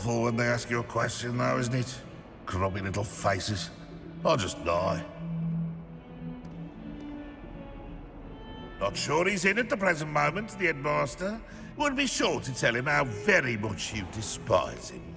Awful when they ask you a question, though, isn't it? Grubby little faces. I'll just die. Not sure he's in at the present moment, the headmaster. Would be sure to tell him how very much you despise him.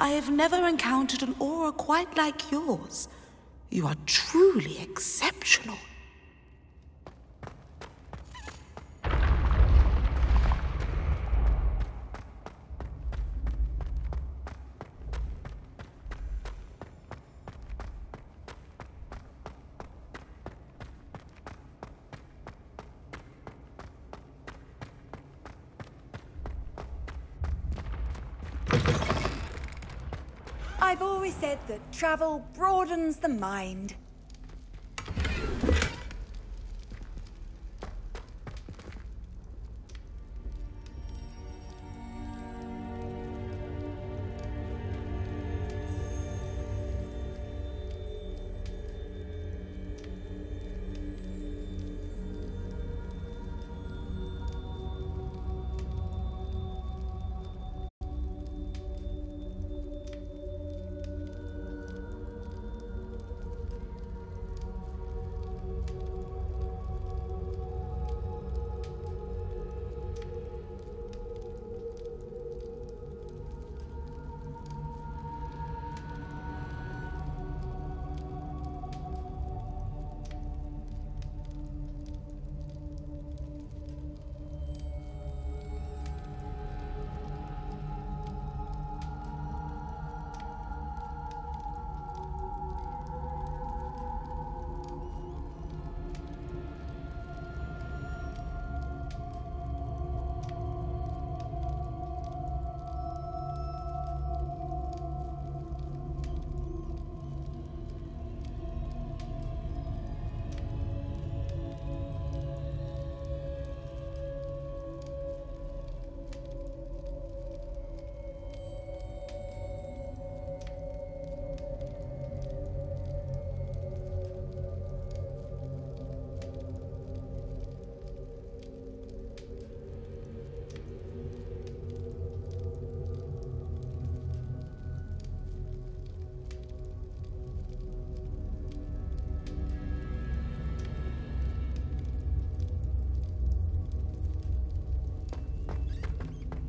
I have never encountered an aura quite like yours. You are truly exceptional. I've always said that travel broadens the mind.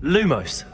Lumos.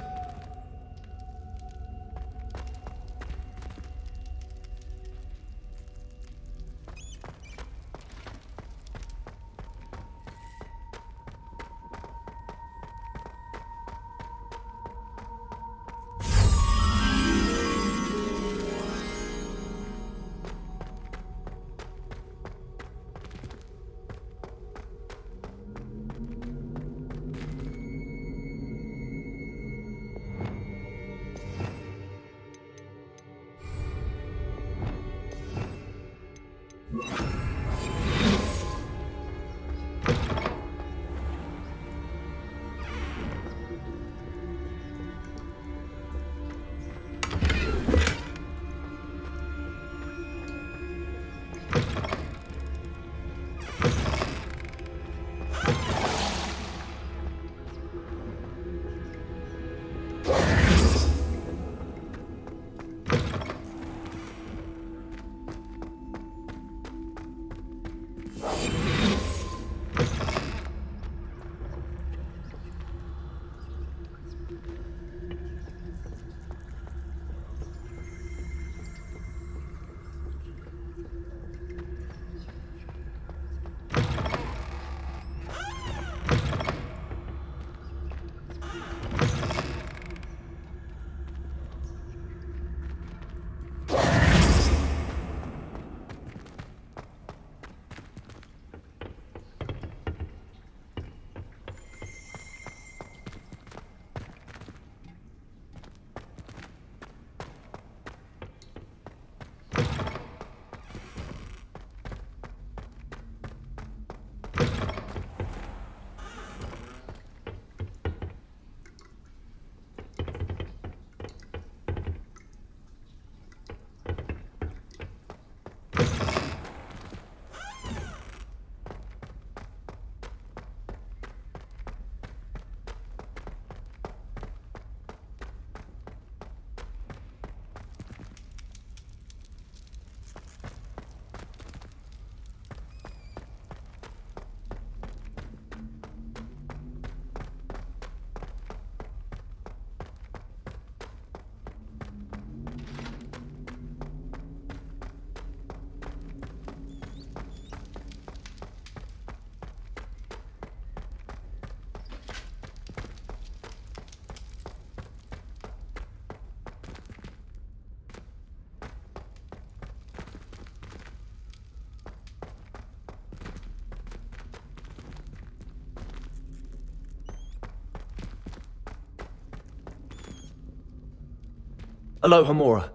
Alohomora.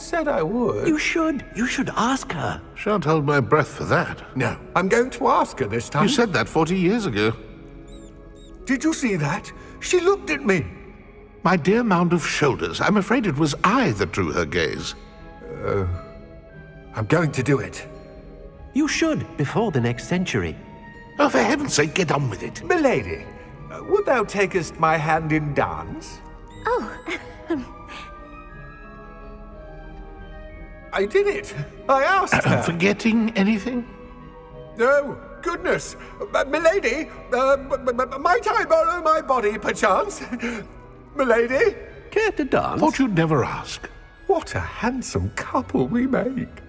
Said I would. You should. You should ask her. Shan't hold my breath for that. No, I'm going to ask her this time. You said that 40 years ago. Did you see that? She looked at me. My dear mound of shoulders, I'm afraid it was I that drew her gaze. Uh, I'm going to do it. You should, before the next century. Oh, for heaven's sake, get on with it. Milady, uh, would thou takest my hand in dance? I did it. I asked her. Forgetting anything? No, goodness. Uh, milady, uh, might I borrow my body, perchance? milady? Care to dance? Thought you'd never ask. What a handsome couple we make.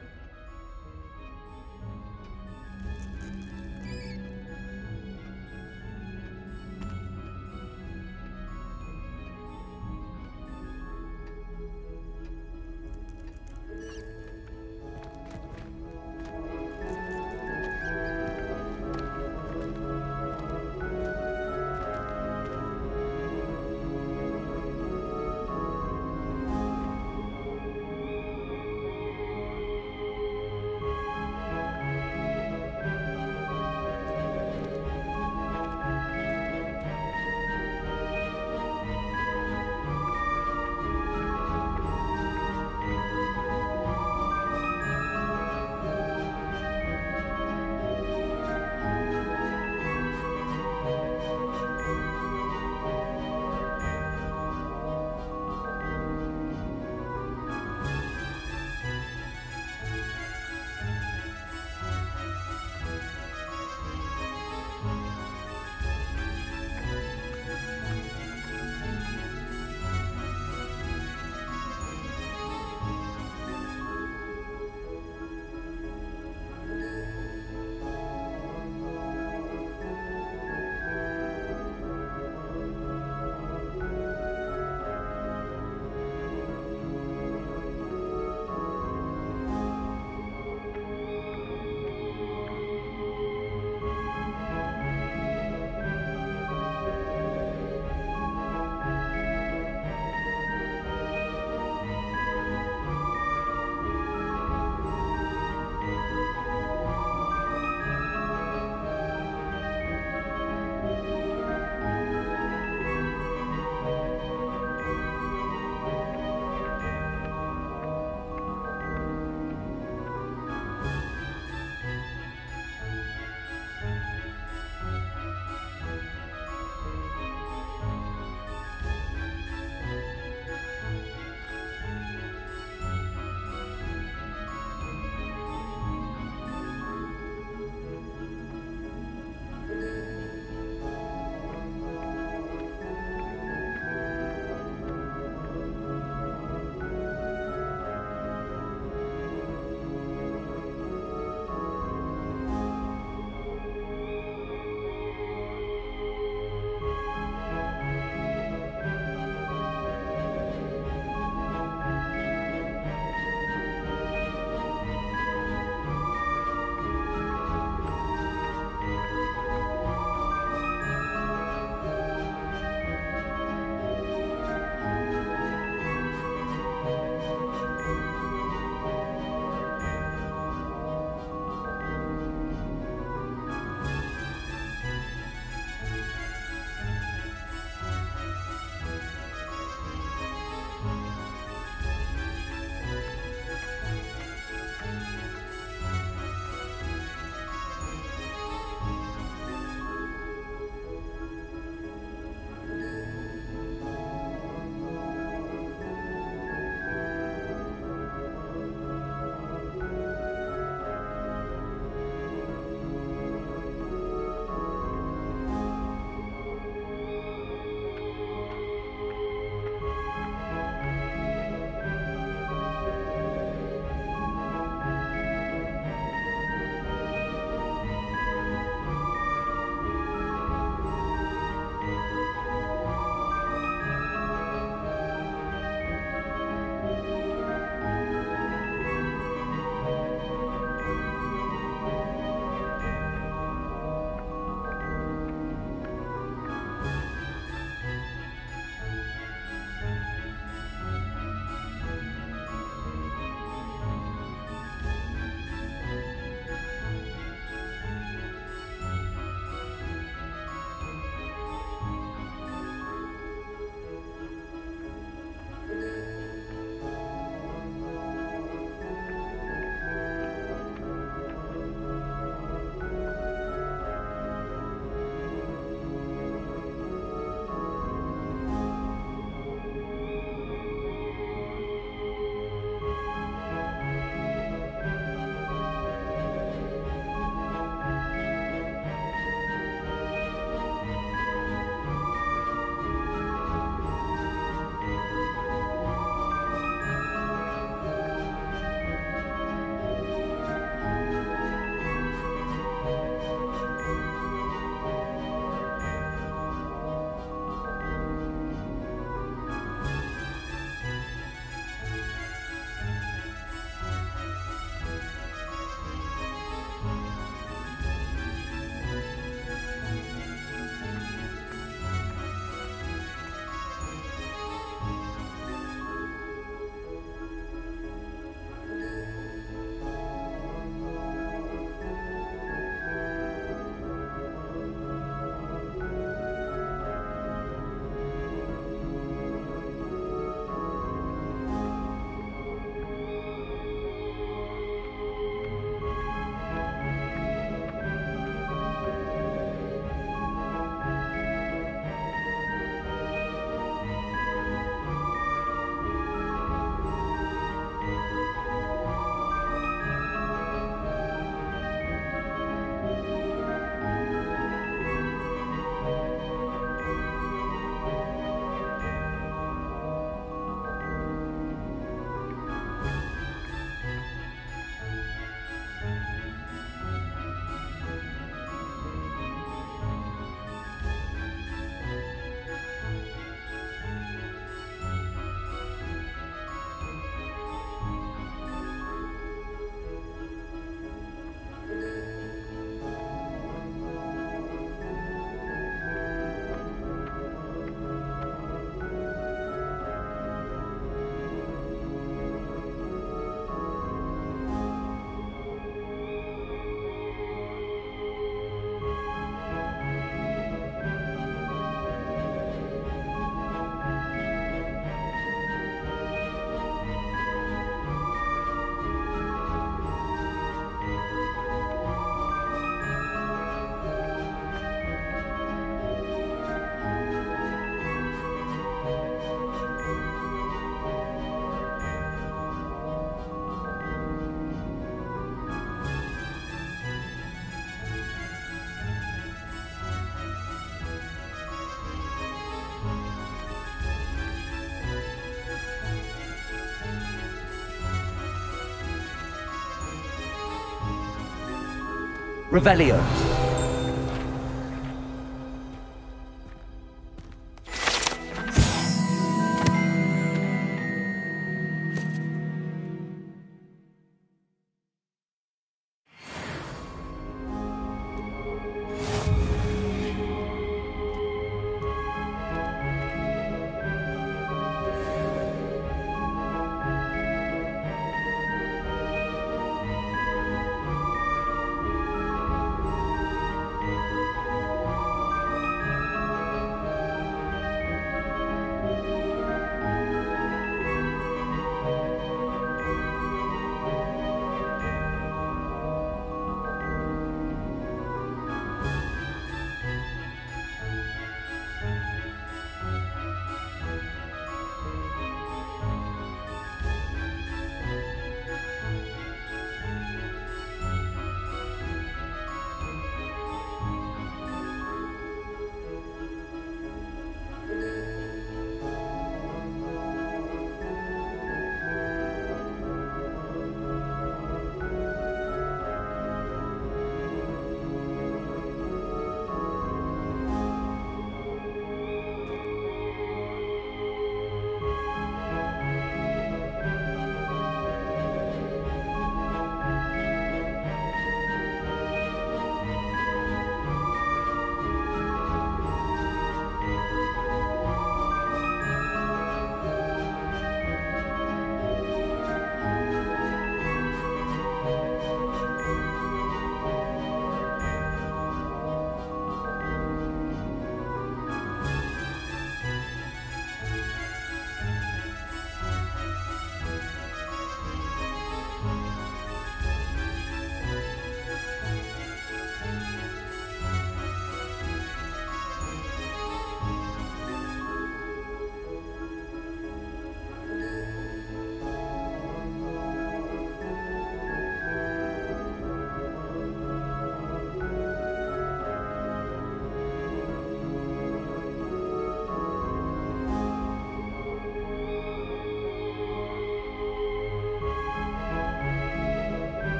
Revelio.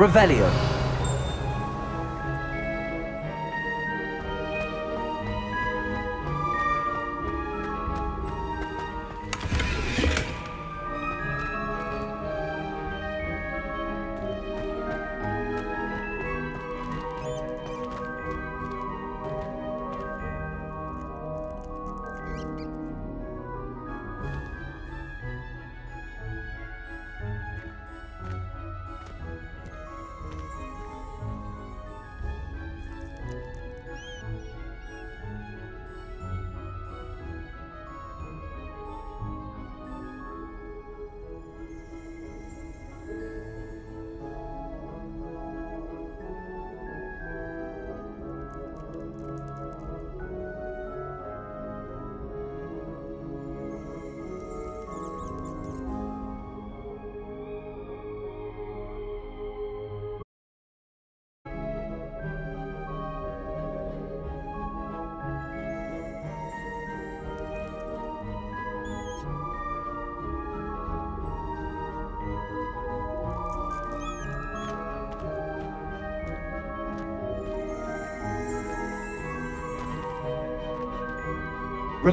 Revelio.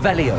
Ballet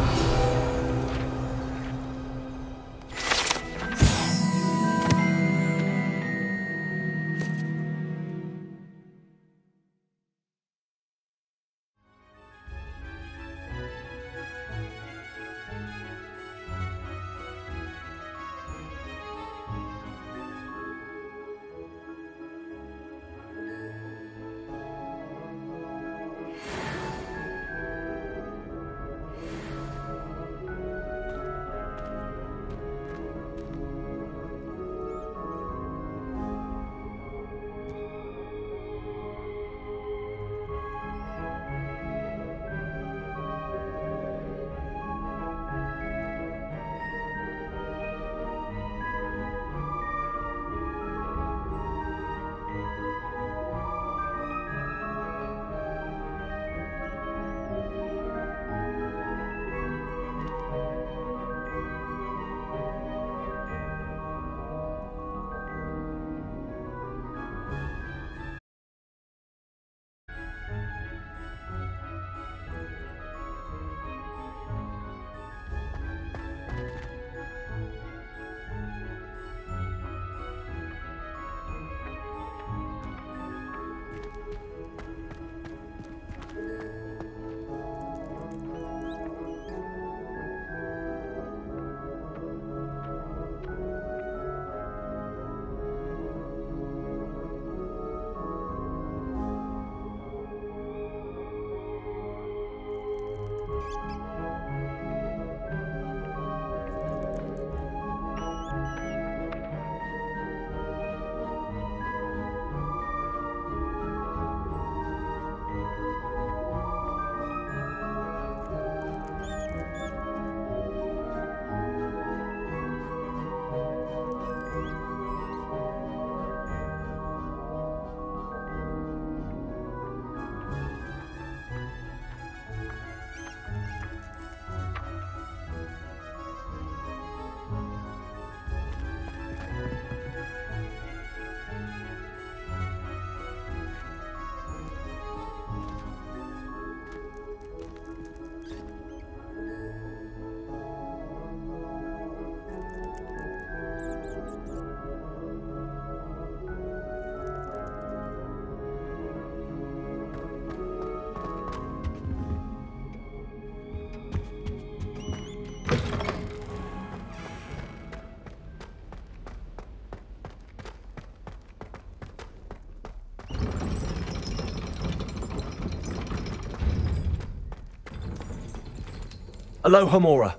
Revelio. Alohomora.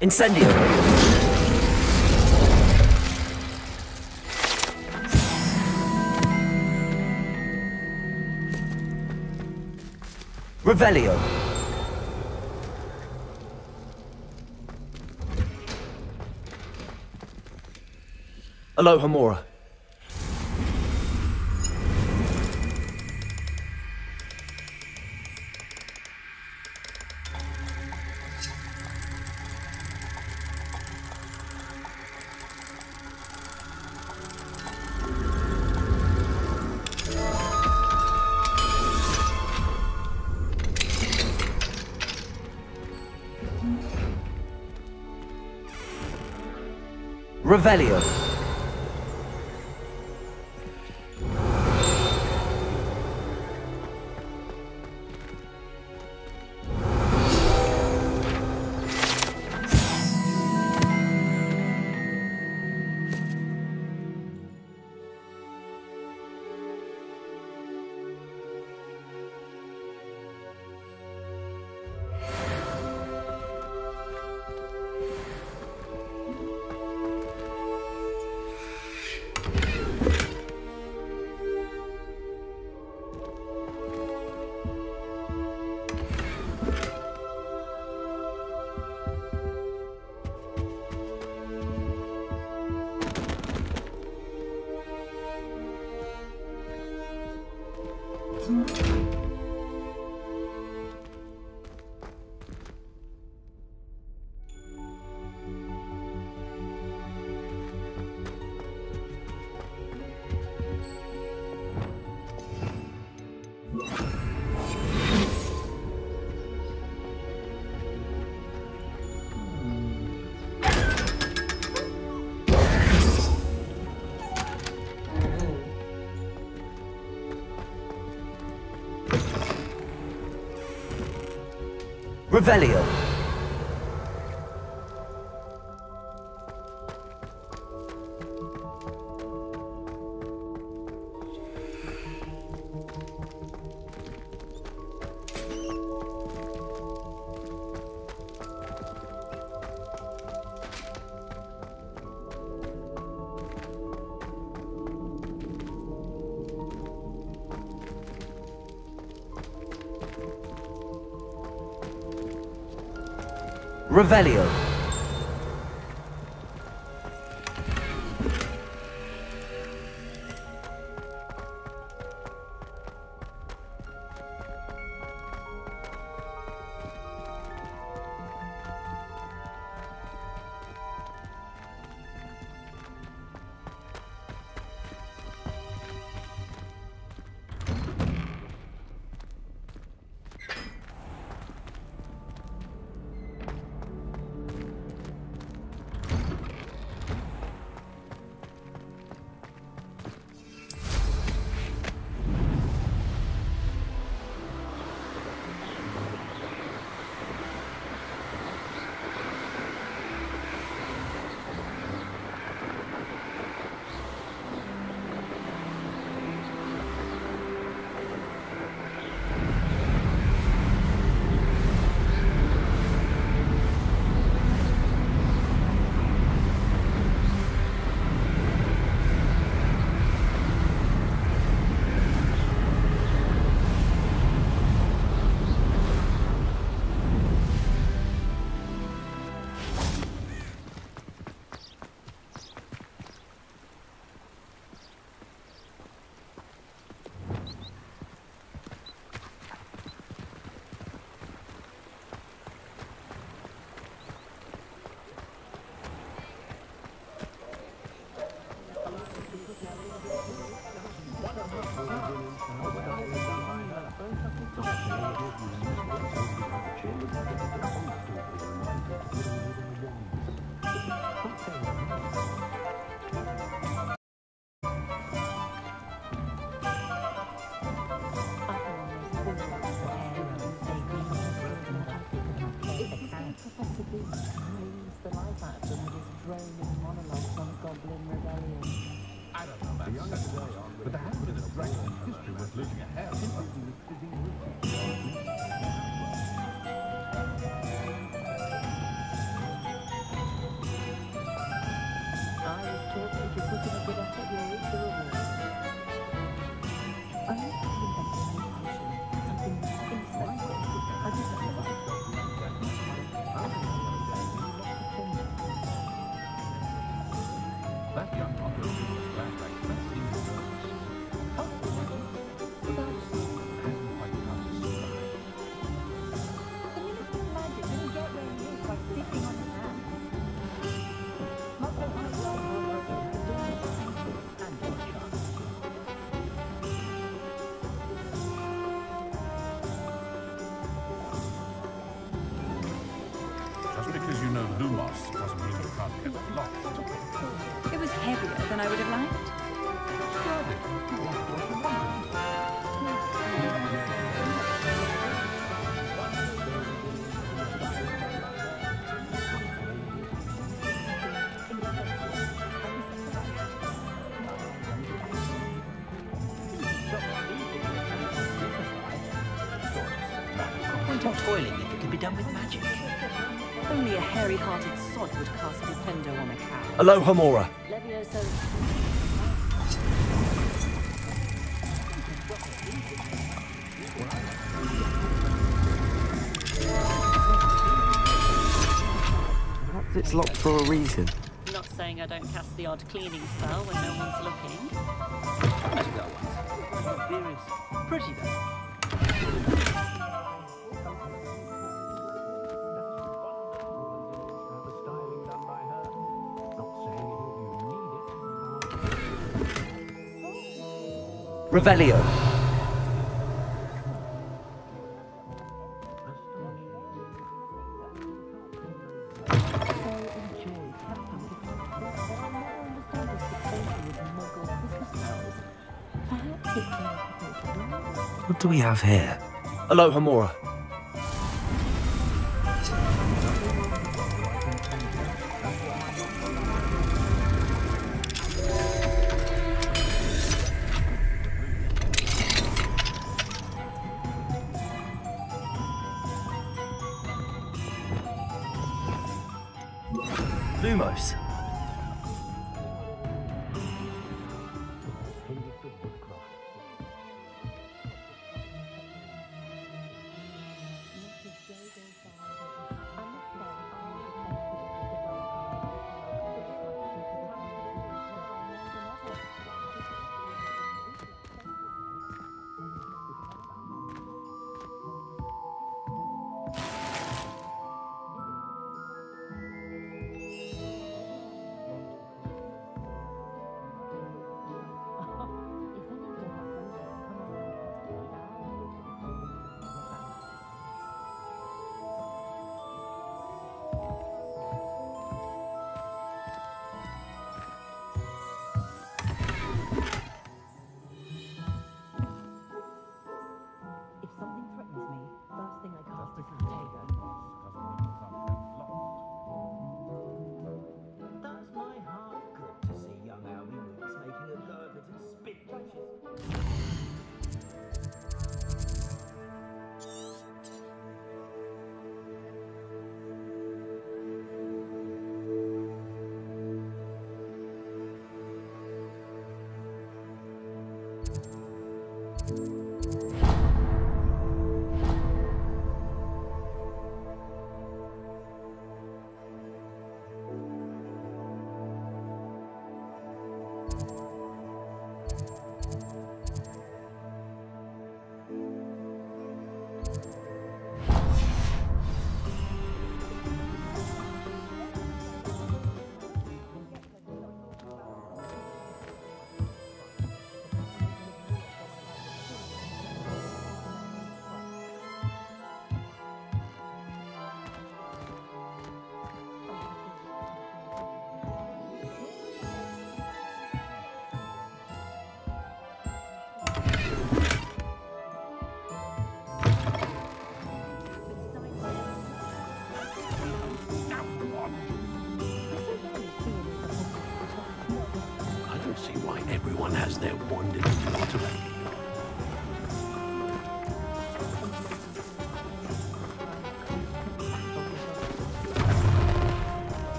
Incendio. Revelio. Alohomora. Revelio. Revelio. Revelio. Alohomora. Perhaps it's locked for a reason. Not saying I don't cast the odd cleaning spell when no one's looking. Pretty. Pretty though. Revelio. What do we have here? Alohomora.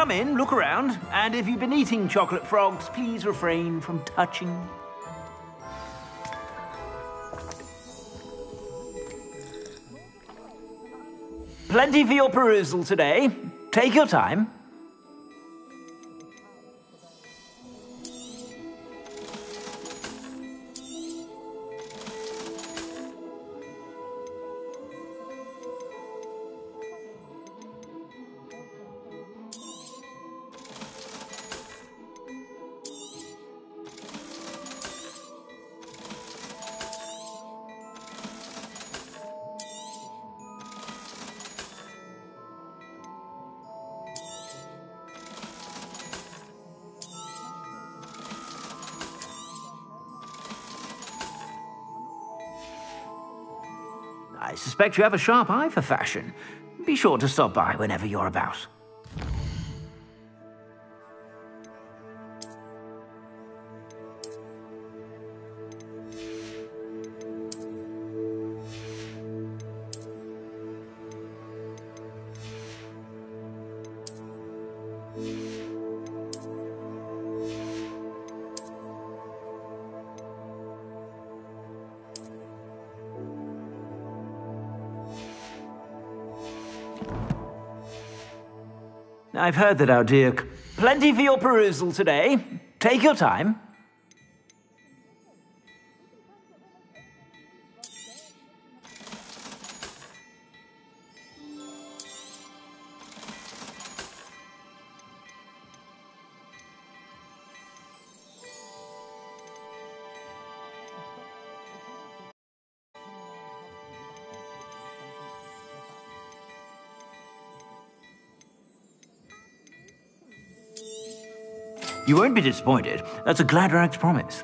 Come in, look around, and if you've been eating chocolate frogs, please refrain from touching. Plenty for your perusal today. Take your time. Suspect you have a sharp eye for fashion. Be sure to stop by whenever you're about. I've heard that our dear. Plenty for your perusal today. Take your time. You won't be disappointed. That's a Gladrags promise.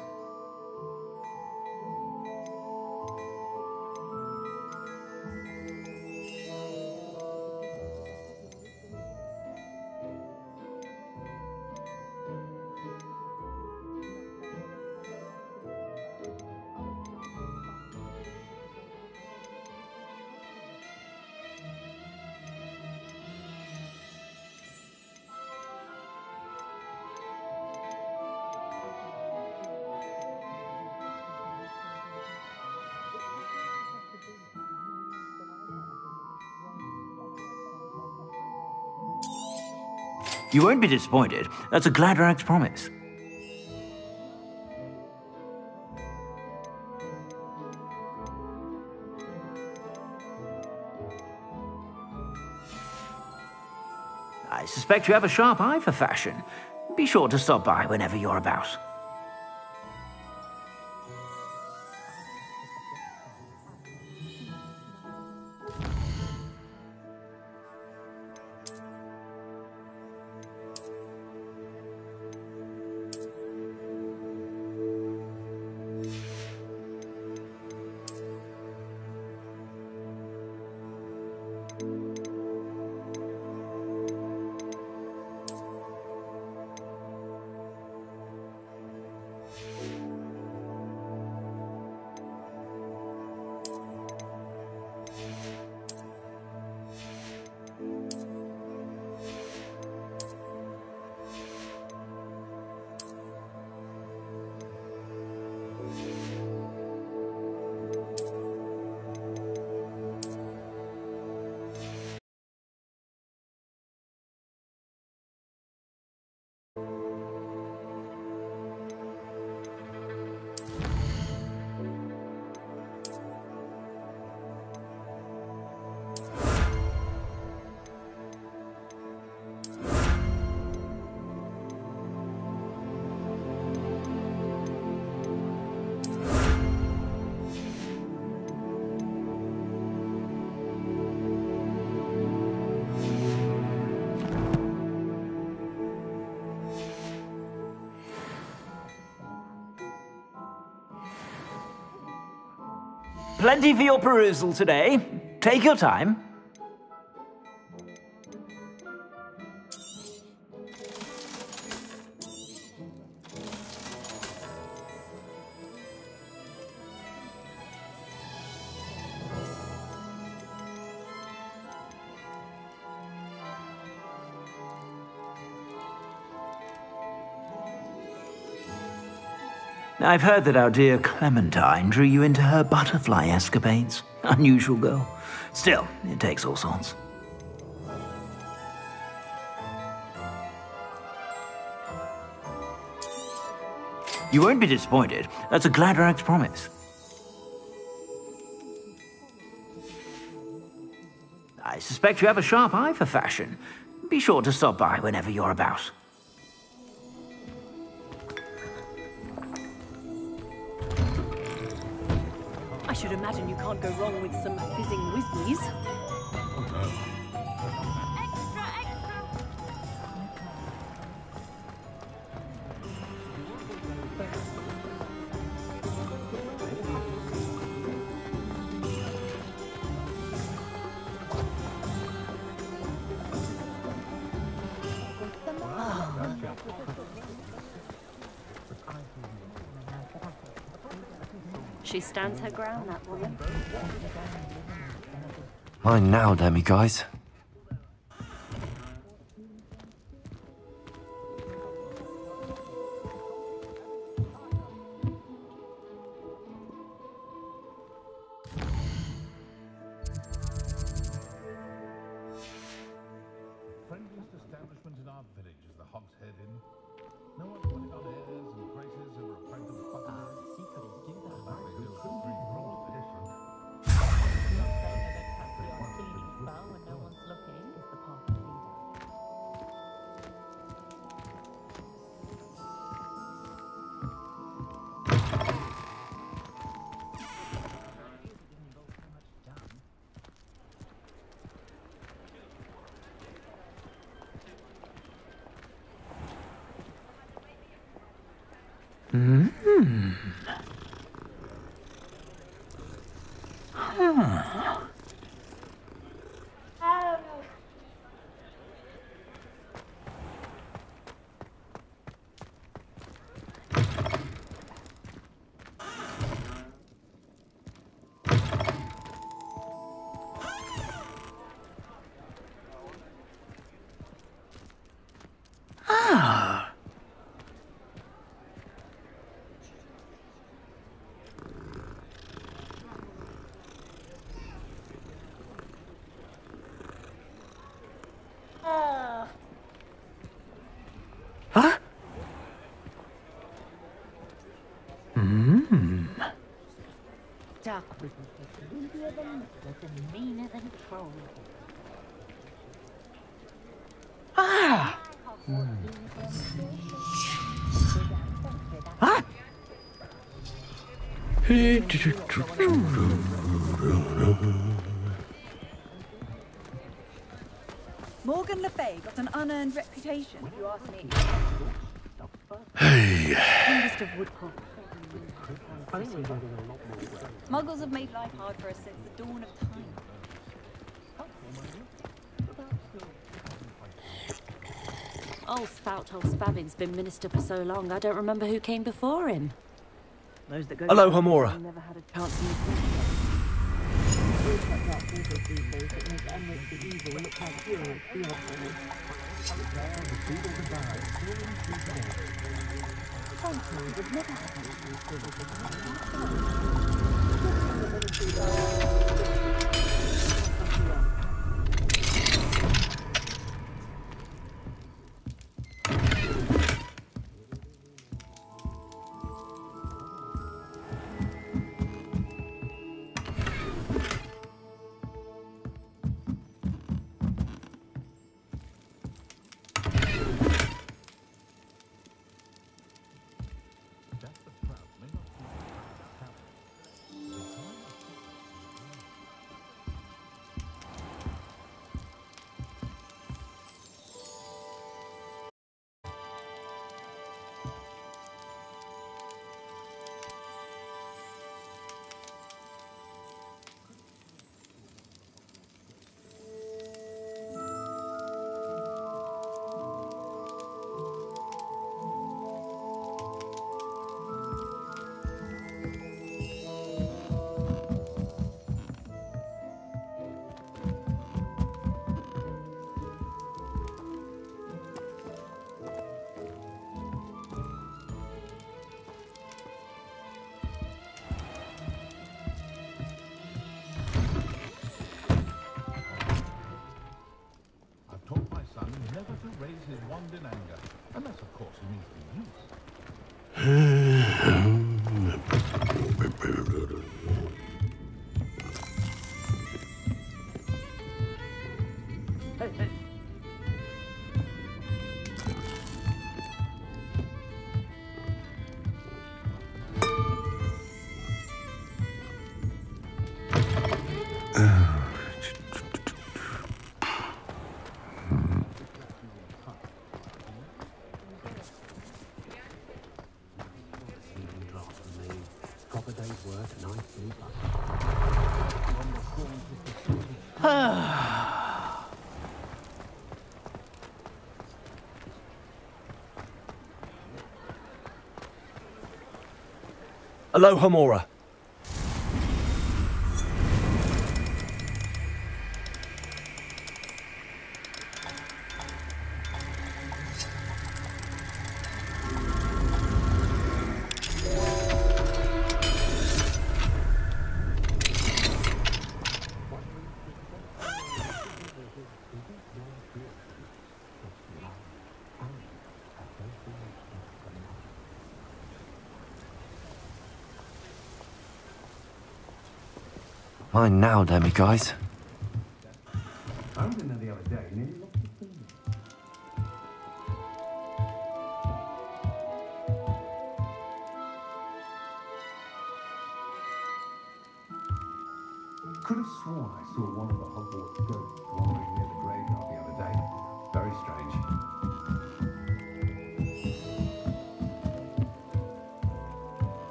You won't be disappointed. That's a Gladrags promise. I suspect you have a sharp eye for fashion. Be sure to stop by whenever you're about. Plenty for your perusal today. Take your time. I've heard that our dear Clementine drew you into her butterfly escapades. Unusual girl. Still, it takes all sorts. You won't be disappointed. That's a Gladrags promise. I suspect you have a sharp eye for fashion. Be sure to stop by whenever you're about. Go wrong with some fizzing whizbees. Stands her ground, that woman. Mine now, Demiguise. And meaner than troll. Ah. Huh? Morgan Le Fay got an unearned reputation, if you ask me. Hey. Youngest of Woodcock. Muggles have made life hard for us since the dawn of time. Old Spout, old Spavin's been minister for so long, I don't remember who came before him. Alohomora. Never had a chance in Alohomora. Mine now, Demiguise.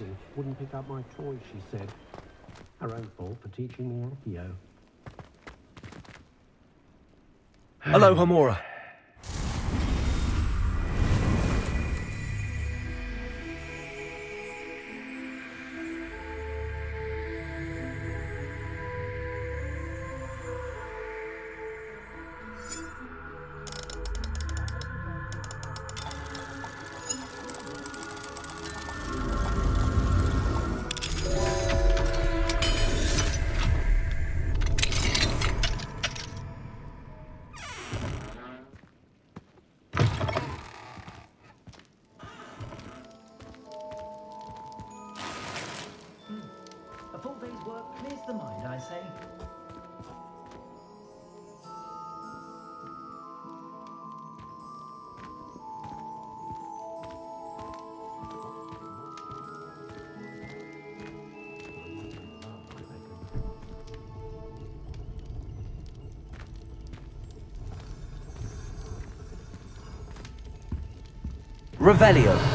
amazing. Wouldn't pick up my toys, she said. Her own fault for teaching me Accio. Alohomora. Revelio.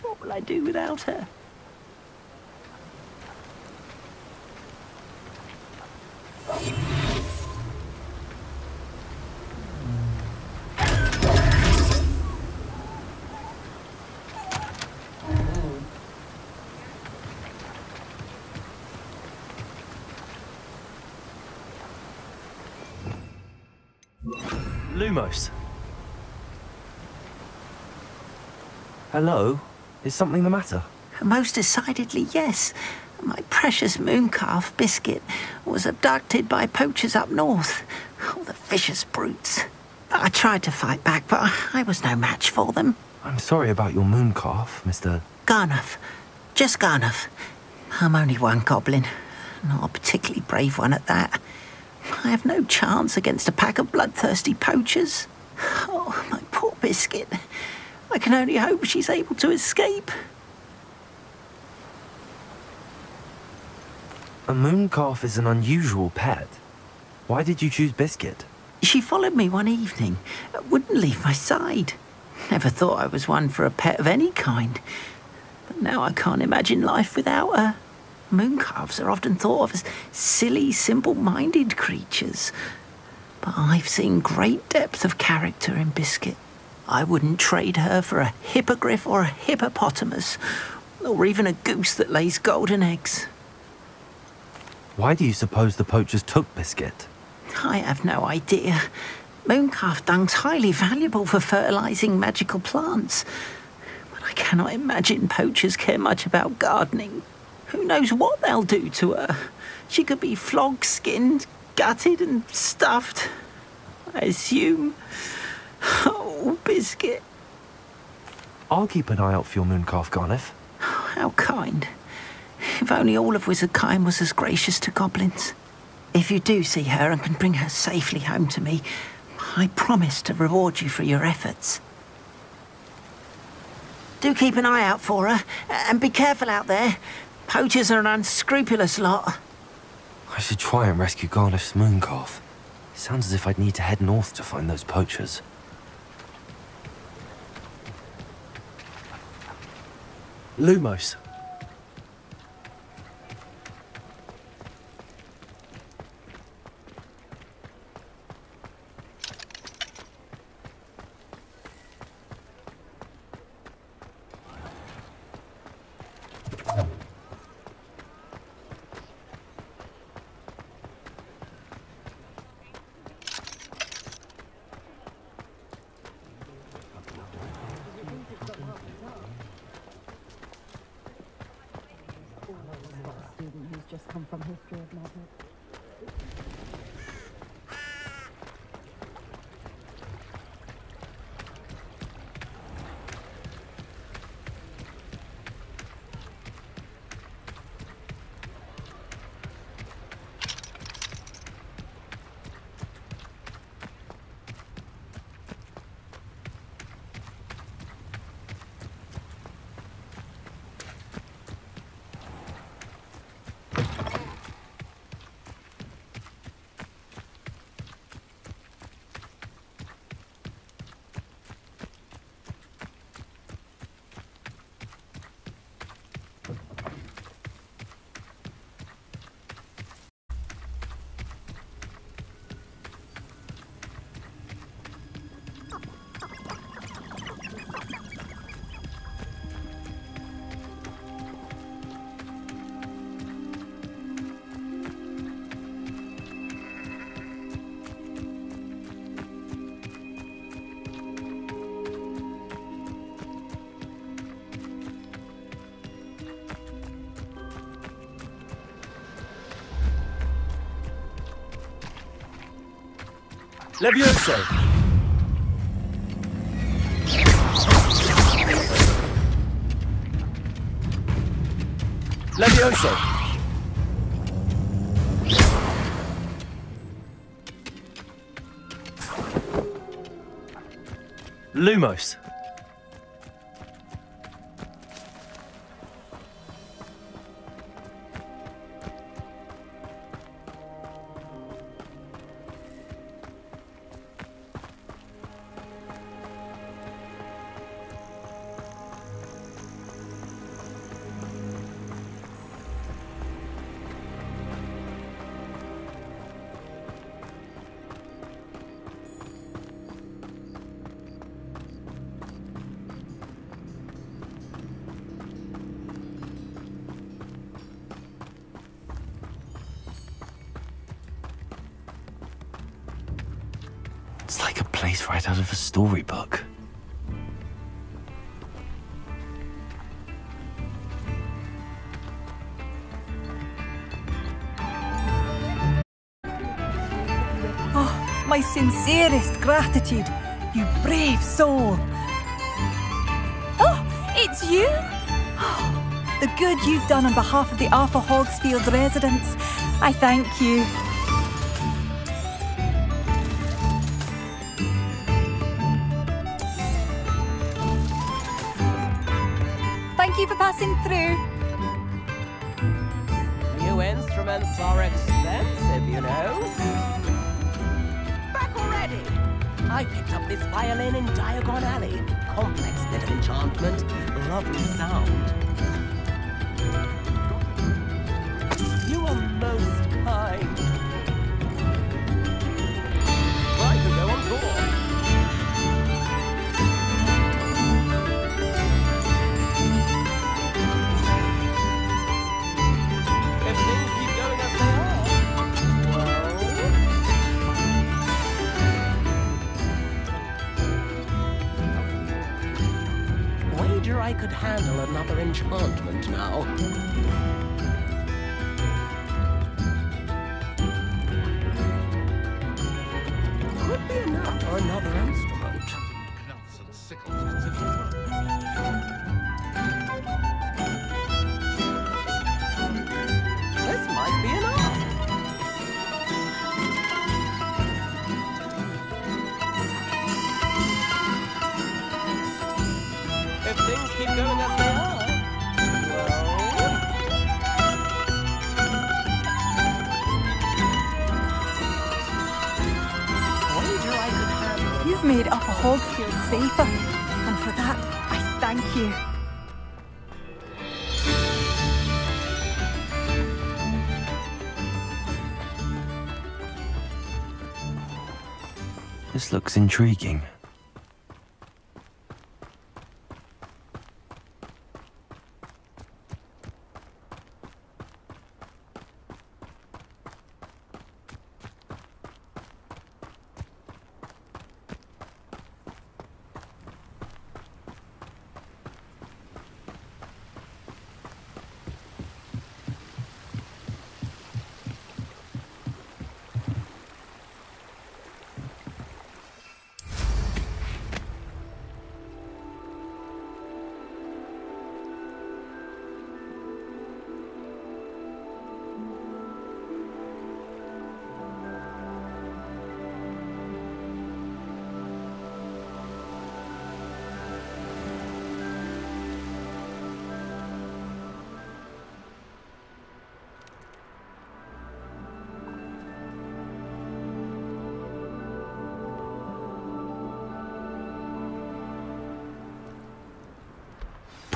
What will I do without her? Lumos. Hello? Is something the matter? Most decidedly, yes. My precious mooncalf biscuit was abducted by poachers up north. Oh, the vicious brutes. I tried to fight back, but I was no match for them. I'm sorry about your moon calf, Mr. Garnuf. Just Garnuf. I'm only one goblin. Not a particularly brave one at that. I have no chance against a pack of bloodthirsty poachers. Oh, my poor biscuit. I can only hope she's able to escape. A moon calf is an unusual pet. Why did you choose Biscuit? She followed me one evening, wouldn't leave my side. Never thought I was one for a pet of any kind. But now I can't imagine life without her. Mooncalves are often thought of as silly, simple minded creatures. But I've seen great depth of character in Biscuit. I wouldn't trade her for a hippogriff or a hippopotamus, or even a goose that lays golden eggs. Why do you suppose the poachers took Biscuit? I have no idea. Mooncalf dung's highly valuable for fertilizing magical plants. But I cannot imagine poachers care much about gardening. Who knows what they'll do to her? She could be flogged, skinned, gutted, and stuffed. I assume. Oh, Biscuit. I'll keep an eye out for your moon calf, Garnuf. How kind. If only all of Wizardkind was as gracious to goblins. If you do see her and can bring her safely home to me, I promise to reward you for your efforts. Do keep an eye out for her, and be careful out there. Poachers are an unscrupulous lot. I should try and rescue Garnuf's moon calf. Sounds as if I'd need to head north to find those poachers. Lumos. Levioso! Levioso! Lumos. Right out of a storybook. Oh, my sincerest gratitude, you brave soul. Oh, it's you? Oh, the good you've done on behalf of the Arthur Hogsfield residents. I thank you. I picked up this violin in Diagon Alley. Complex bit of enchantment. Lovely sound. Looks intriguing.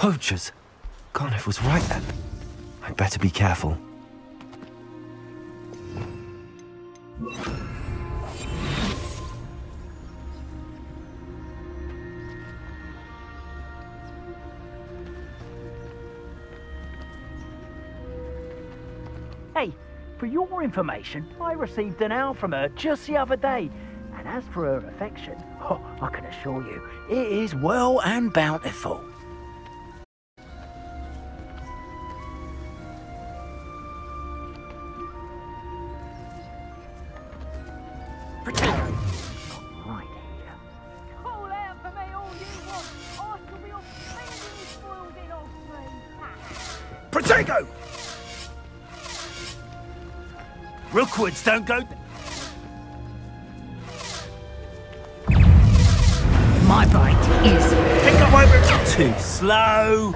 Poachers! Garnuf was right then. I'd better be careful. Hey, for your information, I received an owl from her just the other day. And as for her affection, oh, I can assure you, it is well and bountiful. Don't go. My bite is. Pick up over. Too slow.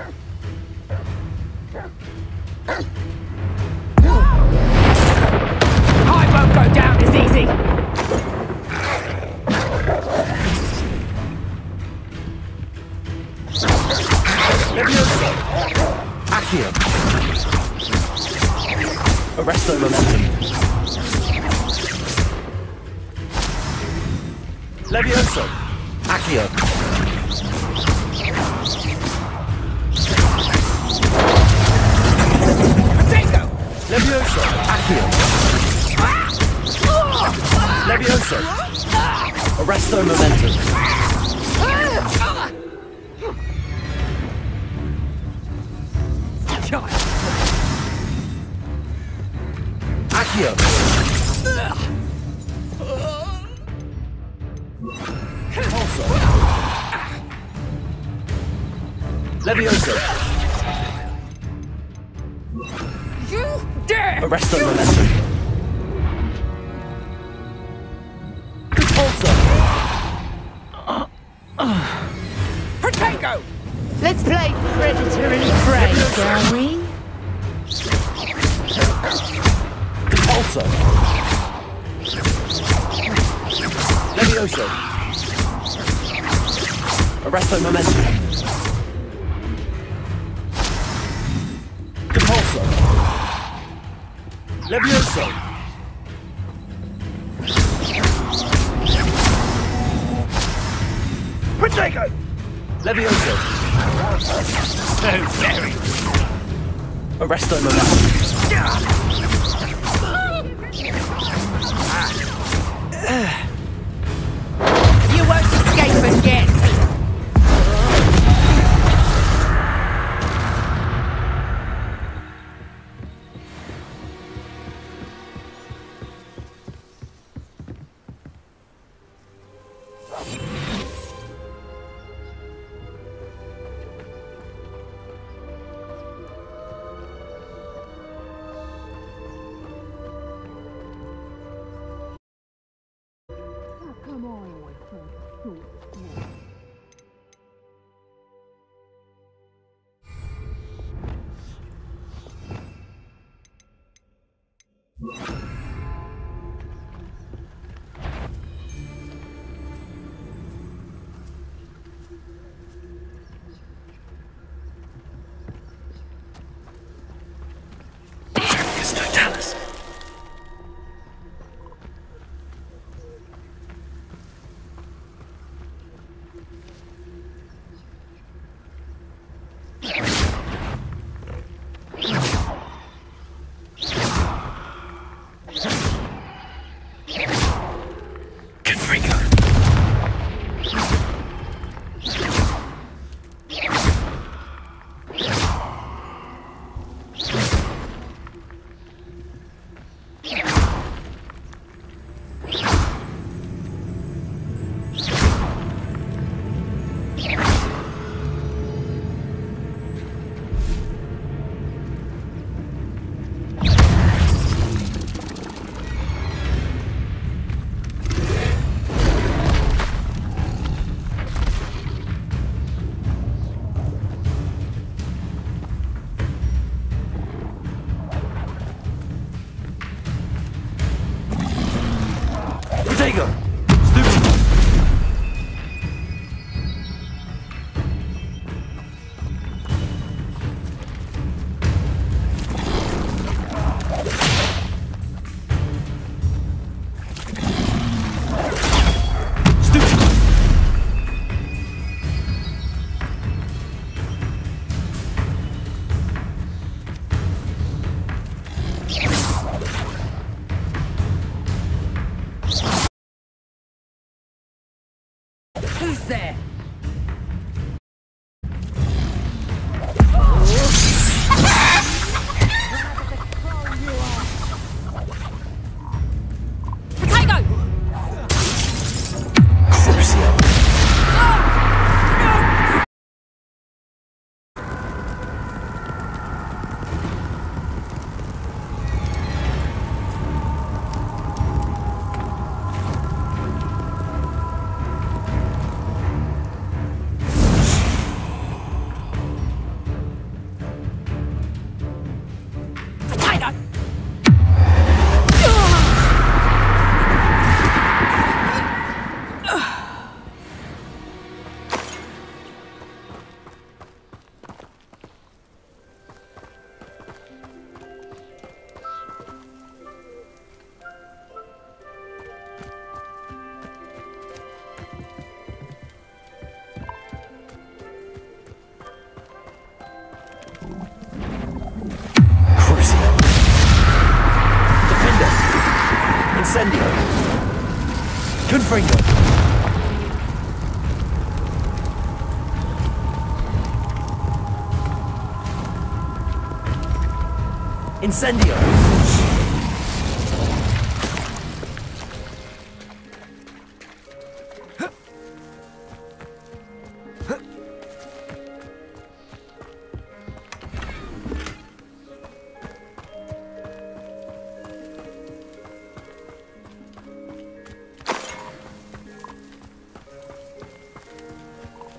Incendio!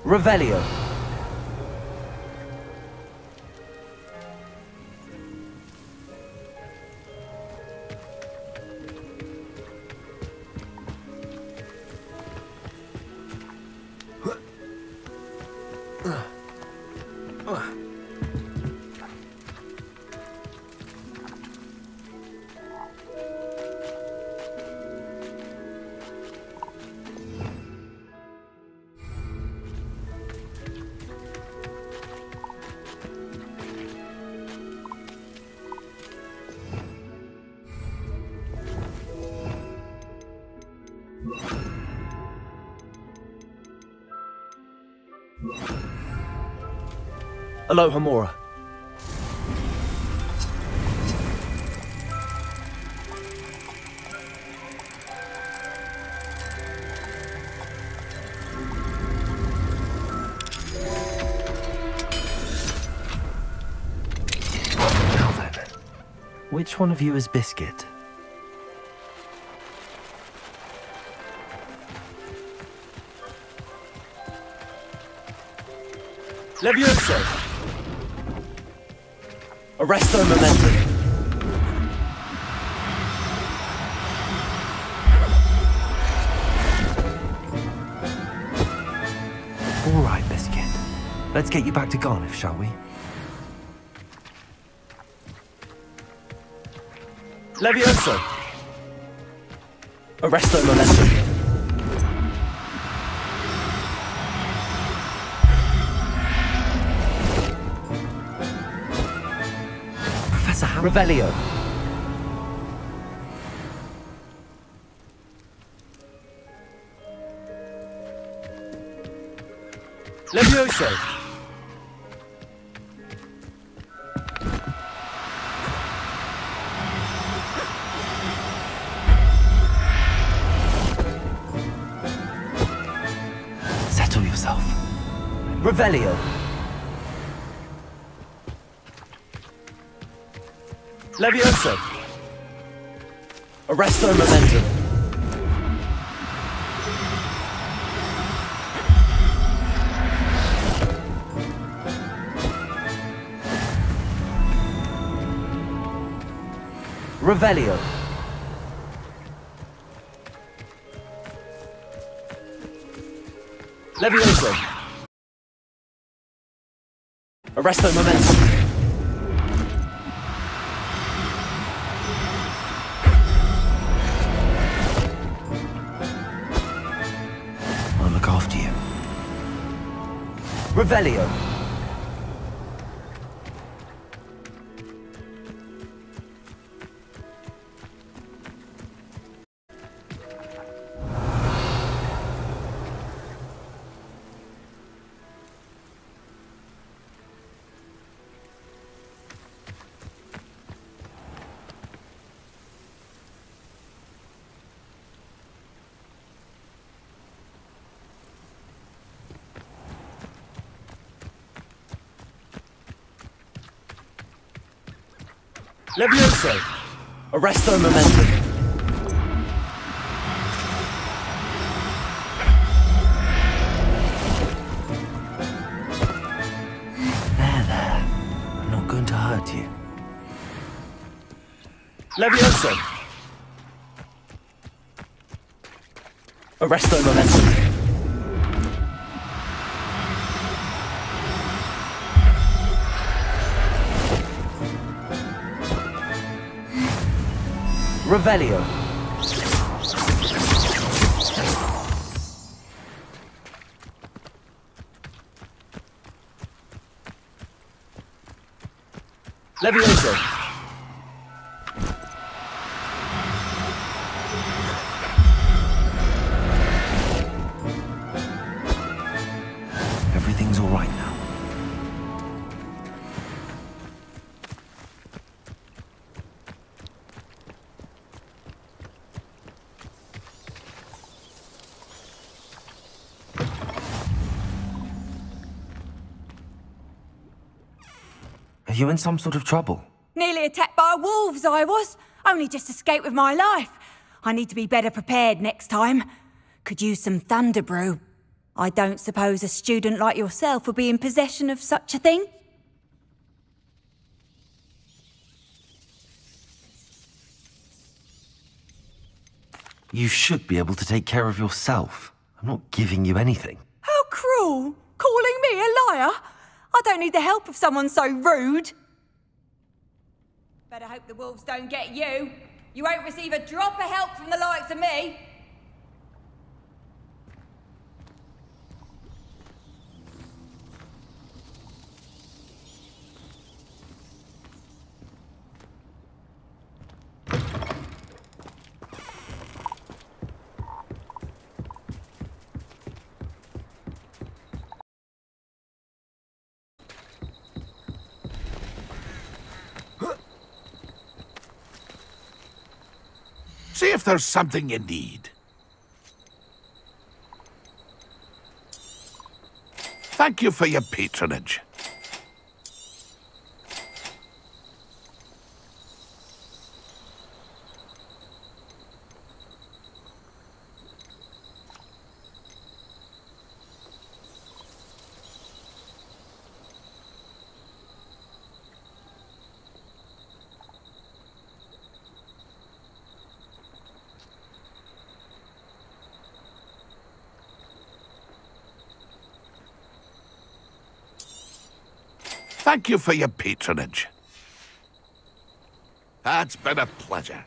Revelio. Alohomora. Now then, which one of you is Biscuit? Levioso! Arresto momentum. All right, Biscuit. Let's get you back to Garnuf, shall we? Levioso! Arresto momentum. Revelio. Levioso. Settle yourself. Revelio. Levioso. Arresto momentum. Revelio. Levioso. Arresto momentum. Revelio. Levioso. Arresto momentum. There, there. I'm not going to hurt you. Levioso. Arresto momentum. Revelio. In some sort of trouble? Nearly attacked by wolves, I was. Only just escaped with my life. I need to be better prepared next time. Could use some Thunderbrew. I don't suppose a student like yourself would be in possession of such a thing? You should be able to take care of yourself. I'm not giving you anything. How cruel! Calling me a liar? I don't need the help of someone so rude. The wolves don't get you. You won't receive a drop of help from the likes of me. There's something you need. Thank you for your patronage. Thank you for your patronage. That's been a pleasure.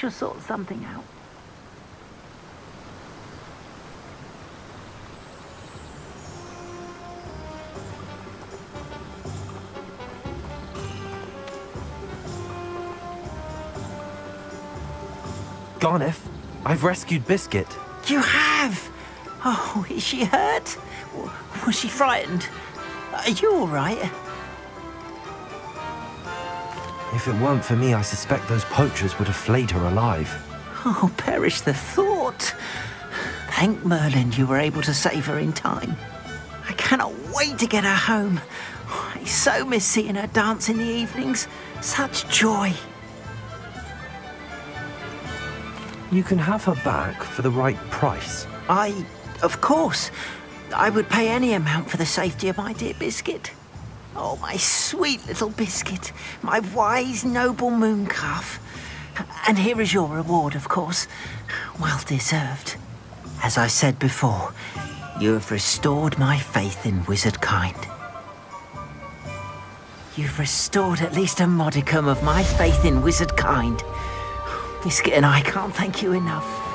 Shall sort something out. Garneth, I've rescued Biscuit. You have? Oh, is she hurt? Was she frightened? Are you all right? If it weren't for me, I suspect those poachers would have flayed her alive. Oh, perish the thought! Thank Merlin you were able to save her in time. I cannot wait to get her home. I so miss seeing her dance in the evenings. Such joy. You can have her back for the right price. I, of course. I would pay any amount for the safety of my dear Biscuit. Oh, my sweet little biscuit, my wise, noble mooncalf. And here is your reward, of course. Well deserved. As I said before, you have restored my faith in wizard kind. You've restored at least a modicum of my faith in wizard kind. Biscuit and I can't thank you enough.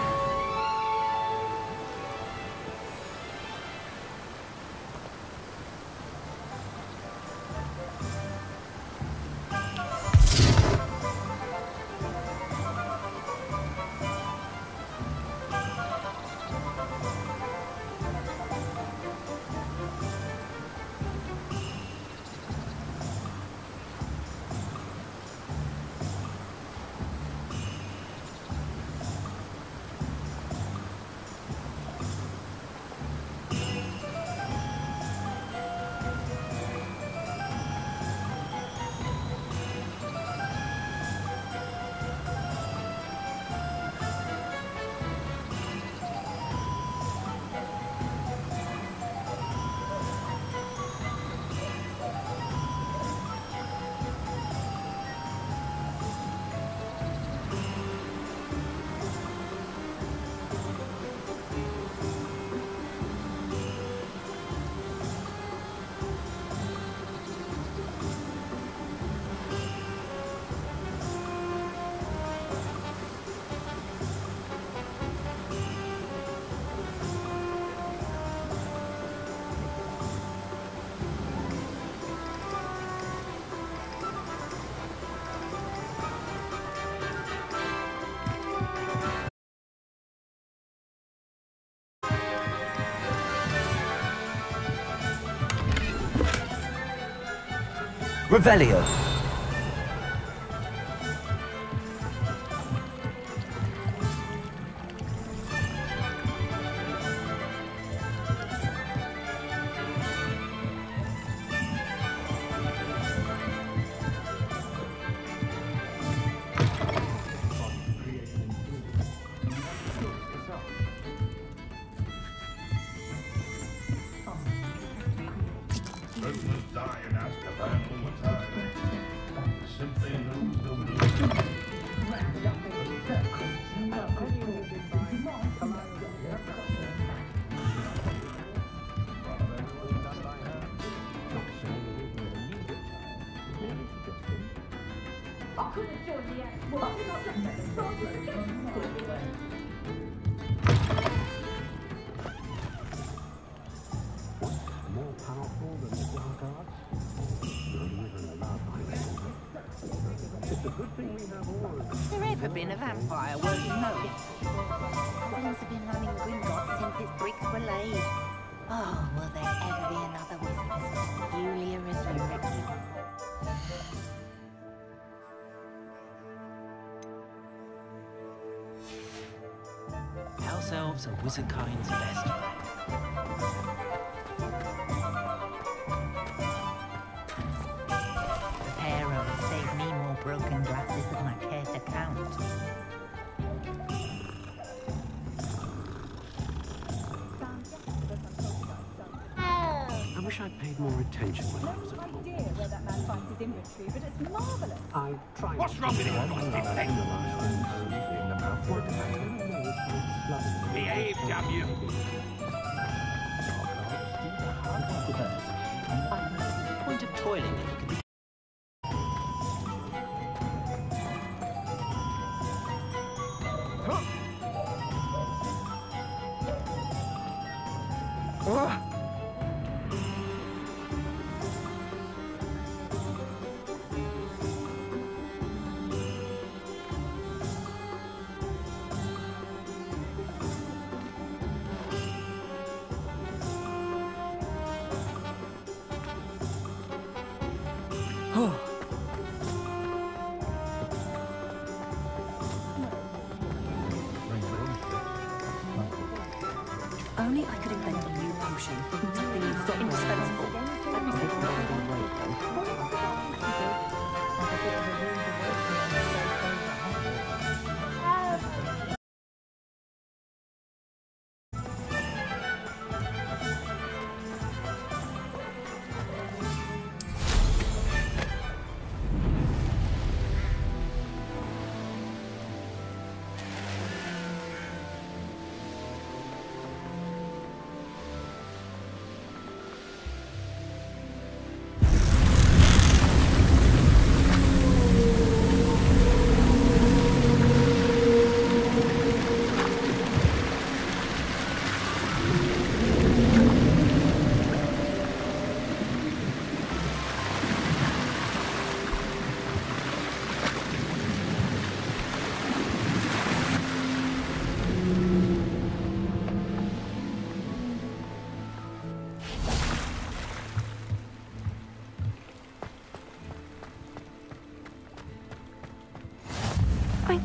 Revelio.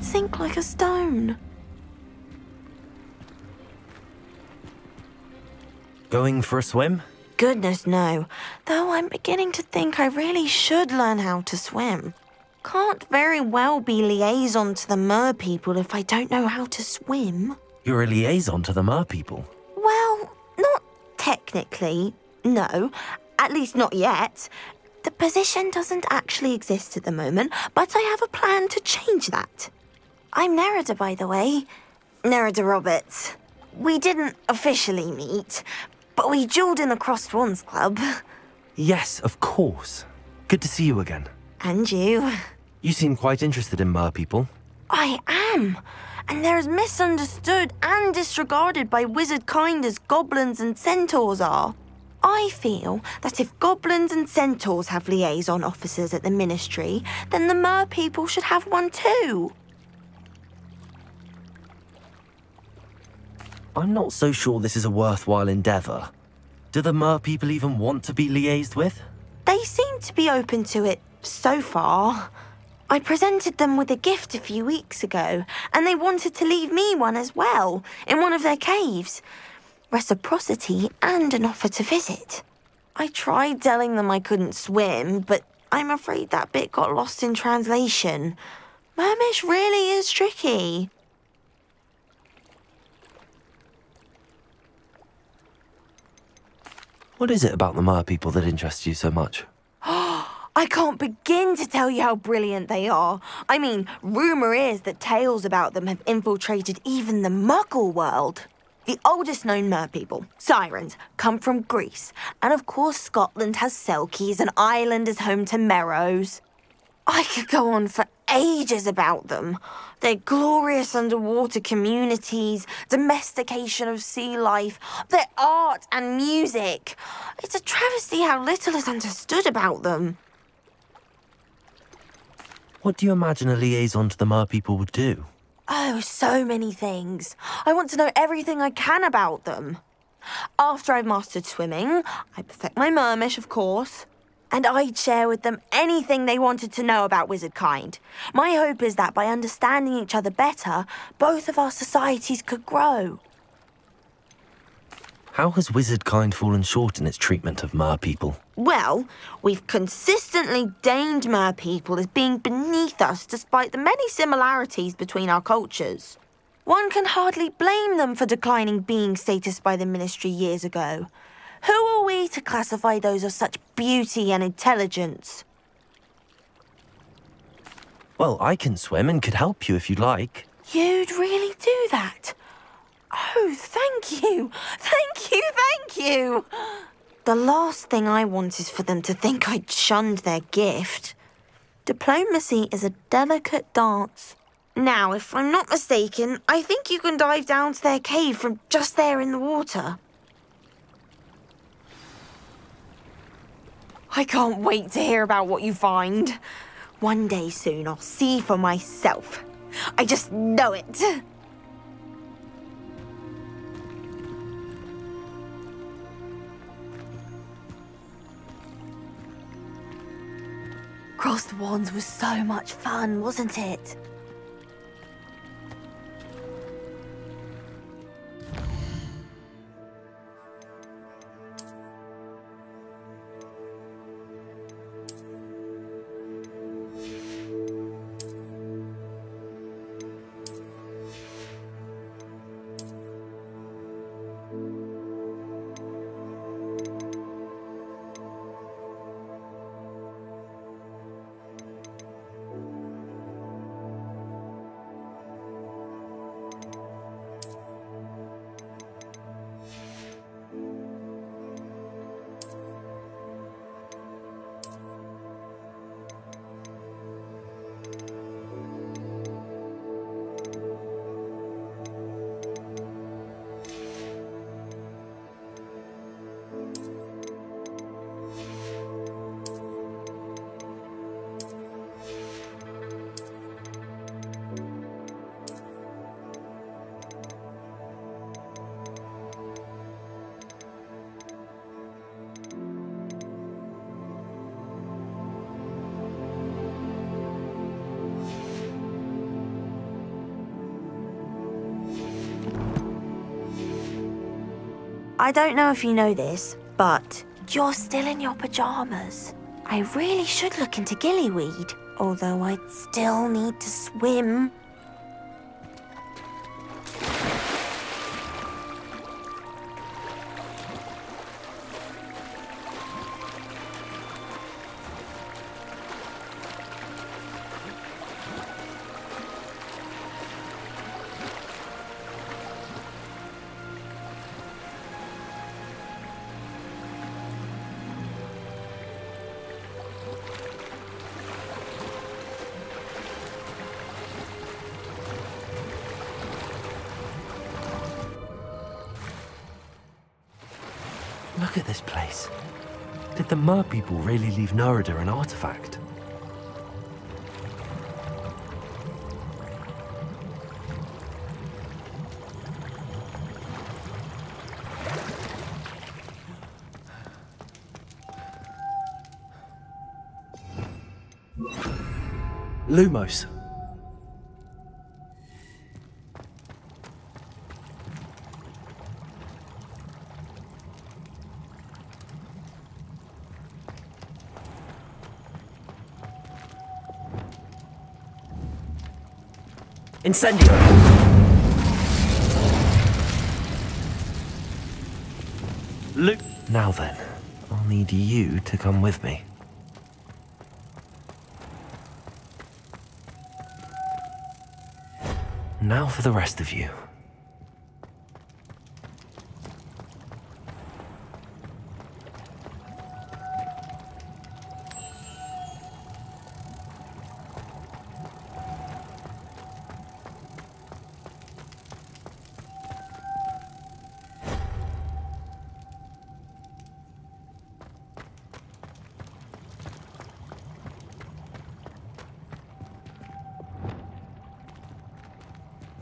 Sink like a stone. Going for a swim? Goodness, no. Though I'm beginning to think I really should learn how to swim. Can't very well be liaison to the mer people if I don't know how to swim. You're a liaison to the mer people. Well, not technically, no. At least not yet. The position doesn't actually exist at the moment, but I have a plan to change that. I'm Nerida, by the way. Nerida Roberts. We didn't officially meet, but we duelled in the Crossed Wands Club. Yes, of course. Good to see you again. And you. You seem quite interested in mer people. I am. And they're as misunderstood and disregarded by wizard kind as goblins and centaurs are. I feel that if goblins and centaurs have liaison officers at the ministry, then the mer people should have one too. I'm not so sure this is a worthwhile endeavour. Do the mer people even want to be liaised with? They seem to be open to it so far. I presented them with a gift a few weeks ago, and they wanted to leave me one as well, in one of their caves. Reciprocity and an offer to visit. I tried telling them I couldn't swim, but I'm afraid that bit got lost in translation. Mermish really is tricky. What is it about the mer people that interests you so much? I can't begin to tell you how brilliant they are. I mean, rumour is that tales about them have infiltrated even the Muggle world. The oldest known mer people, sirens, come from Greece. And of course, Scotland has Selkies and Ireland is home to Merrows. I could go on for ages about them. Their glorious underwater communities, domestication of sea life, their art and music. It's a travesty how little is understood about them. What do you imagine a liaison to the mer people would do? Oh, so many things. I want to know everything I can about them. After I've mastered swimming, I perfect my mermish, of course. And I'd share with them anything they wanted to know about wizard kind. My hope is that by understanding each other better, both of our societies could grow. How has wizard kind fallen short in its treatment of mer people? Well, we've consistently deigned mer people as being beneath us despite the many similarities between our cultures. One can hardly blame them for declining being status by the ministry years ago. Who are we to classify those of such beauty and intelligence? Well, I can swim and could help you if you'd like. You'd really do that? Oh, thank you! Thank you, thank you! The last thing I want is for them to think I'd shunned their gift. Diplomacy is a delicate dance. Now, if I'm not mistaken, I think you can dive down to their cave from just there in the water. I can't wait to hear about what you find. One day soon I'll see for myself. I just know it. Crossed Wands was so much fun, wasn't it? I don't know if you know this, but you're still in your pajamas. I really should look into gillyweed, although I'd still need to swim. Did the Mer people really leave Nerida an artifact? Lumos. Incendio! Lu- Now then, I'll need you to come with me. Now for the rest of you.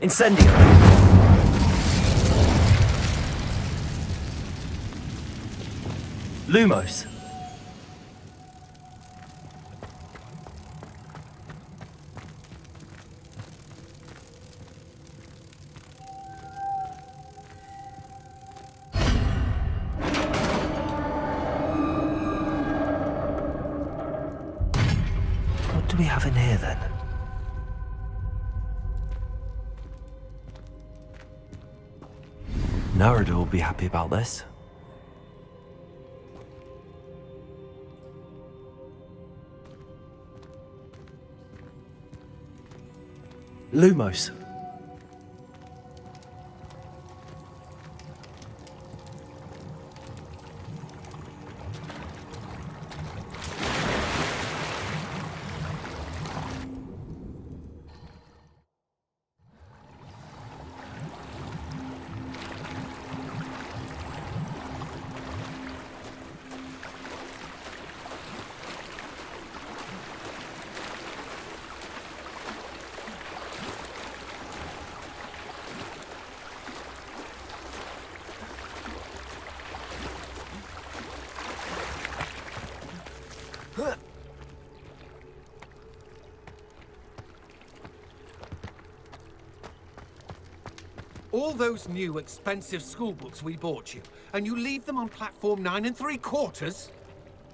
Incendio! Lumos. Will be happy about this. Lumos. All those new expensive school books we bought you, and you leave them on platform nine and three quarters?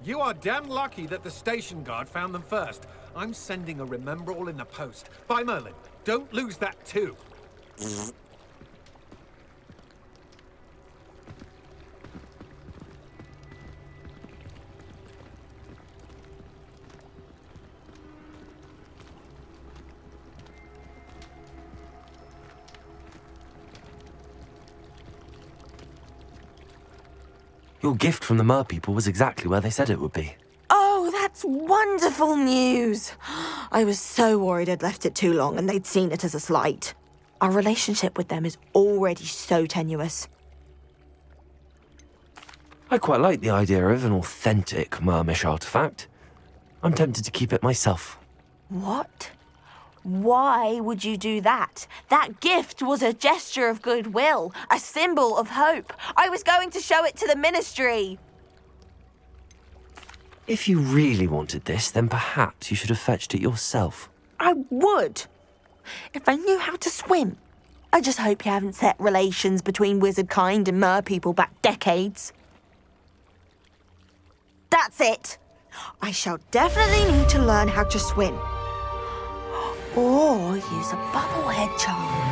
You are damn lucky that the station guard found them first. I'm sending a Remembrall in the post. By Merlin, don't lose that too. Gift from the Mer people was exactly where they said it would be. Oh, that's wonderful news! I was so worried I'd left it too long and they'd seen it as a slight. Our relationship with them is already so tenuous. I quite like the idea of an authentic Mermish artifact. I'm tempted to keep it myself. What? Why would you do that? That gift was a gesture of goodwill, a symbol of hope. I was going to show it to the ministry. If you really wanted this, then perhaps you should have fetched it yourself. I would. If I knew how to swim. I just hope you haven't set relations between wizard kind and mer people back decades. That's it. I shall definitely need to learn how to swim. Or use a bubblehead charm.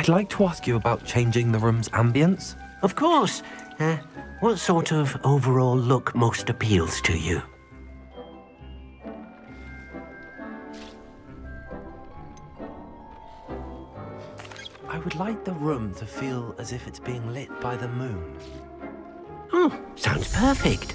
I'd like to ask you about changing the room's ambience. Of course. Uh, what sort of overall look most appeals to you? I would like the room to feel as if it's being lit by the moon. Oh, sounds perfect.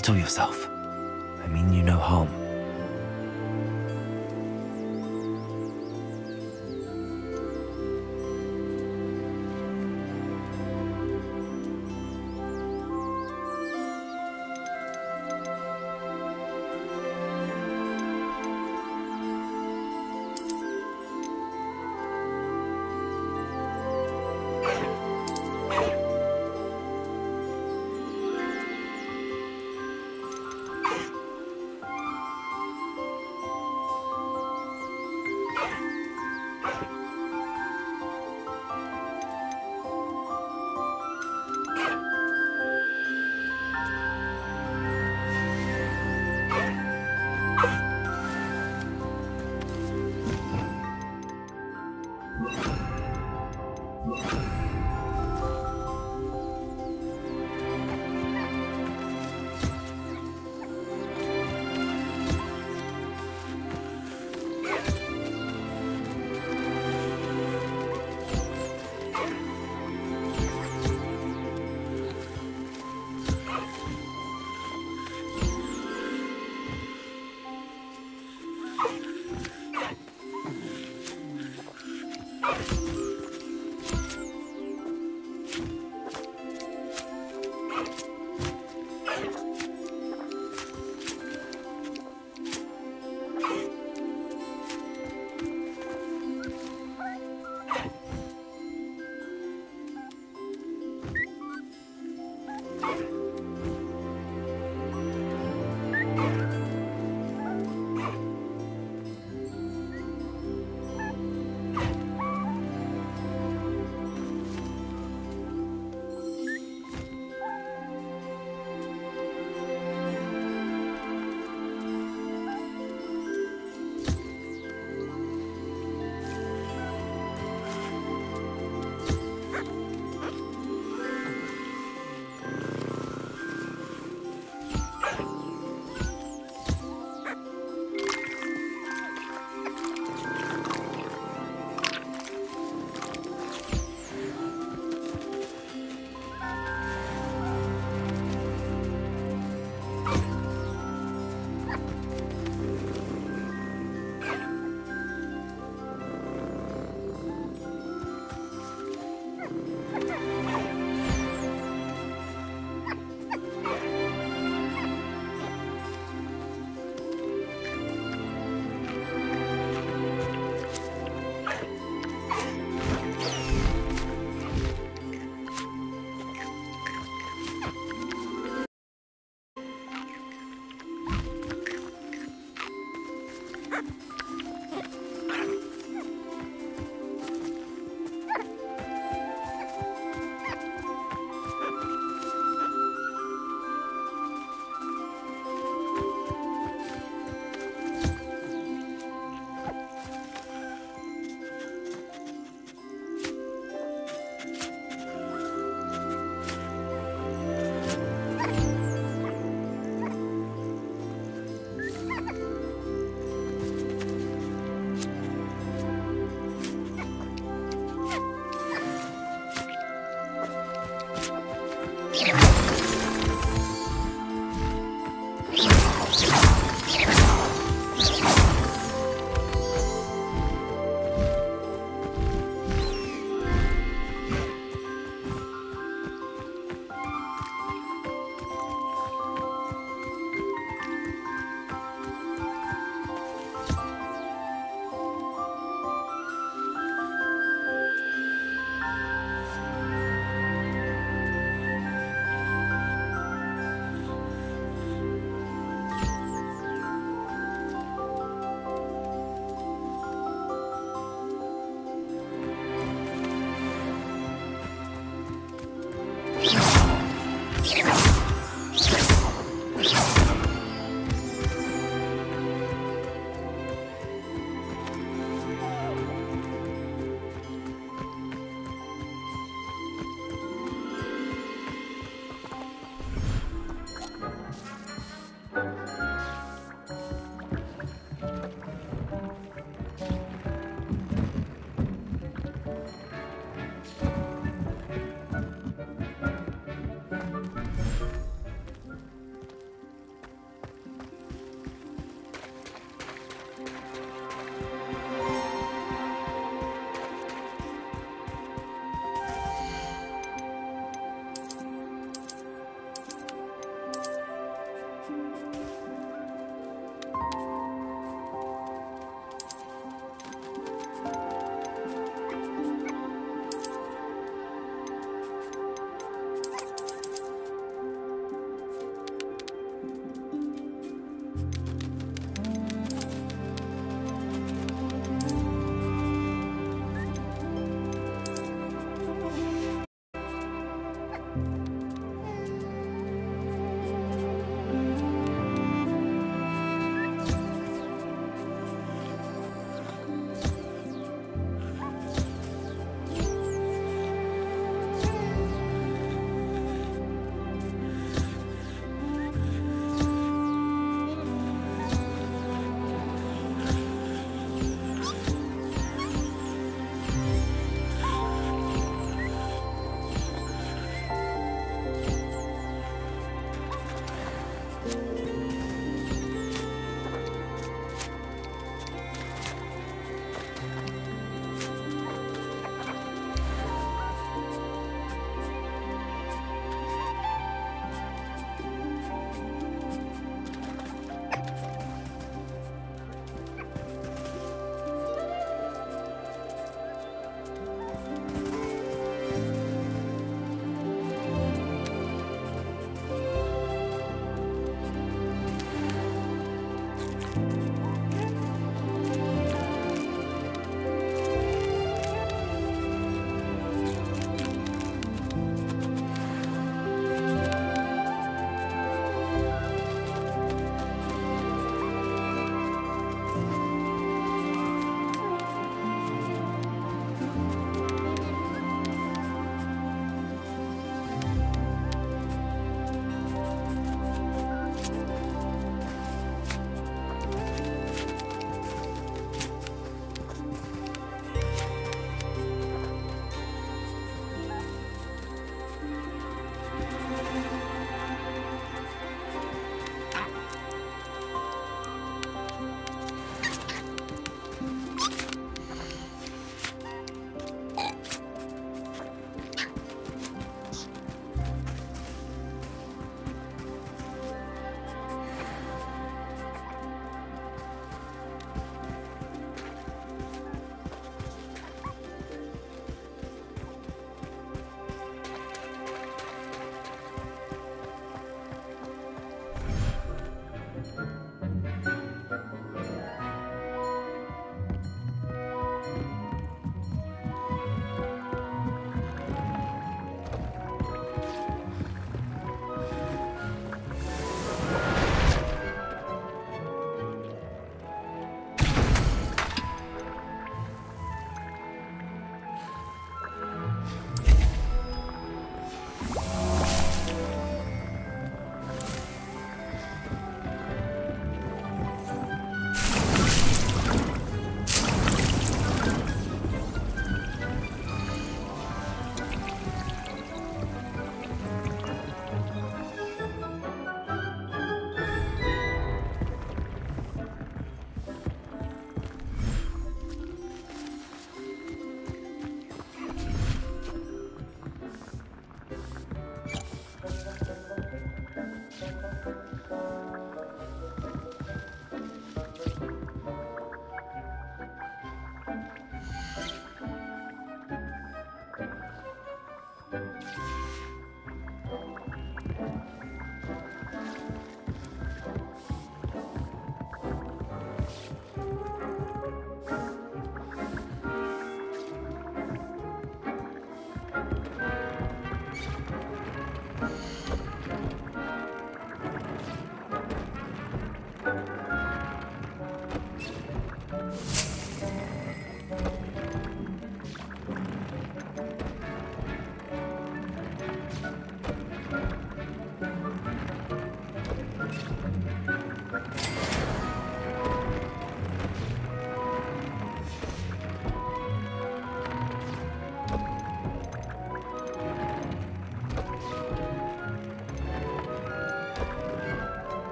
Settle yourself.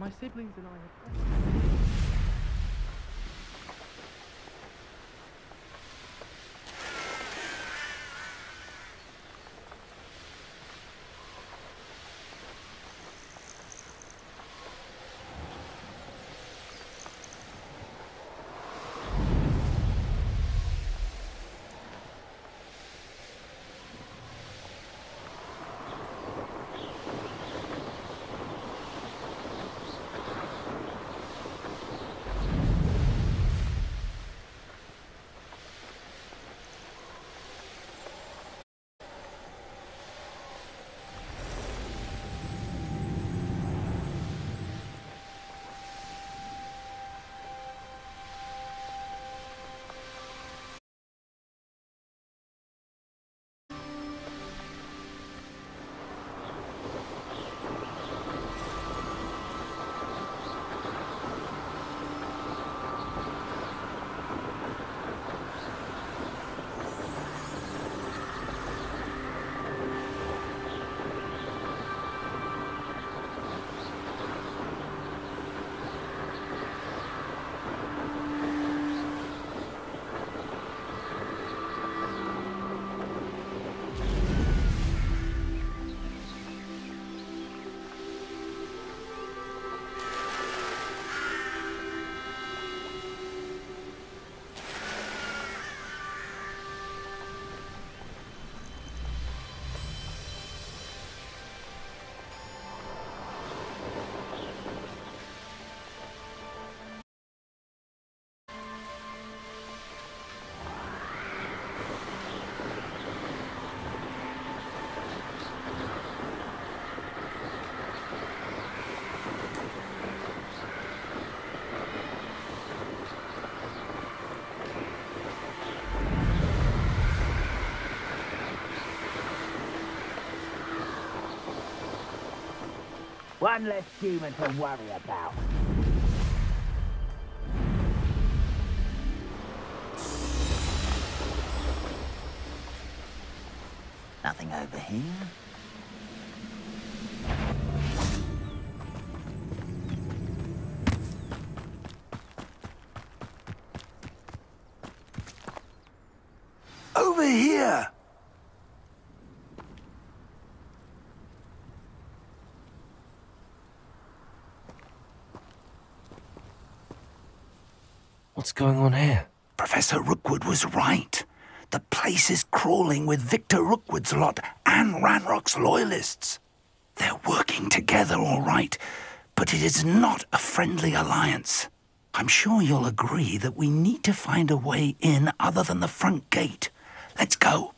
My siblings and I have. One less human to worry going on here? Professor Rookwood was right. The place is crawling with Victor Rookwood's lot and Ranrock's loyalists. They're working together, all right, but it is not a friendly alliance. I'm sure you'll agree that we need to find a way in other than the front gate. Let's go.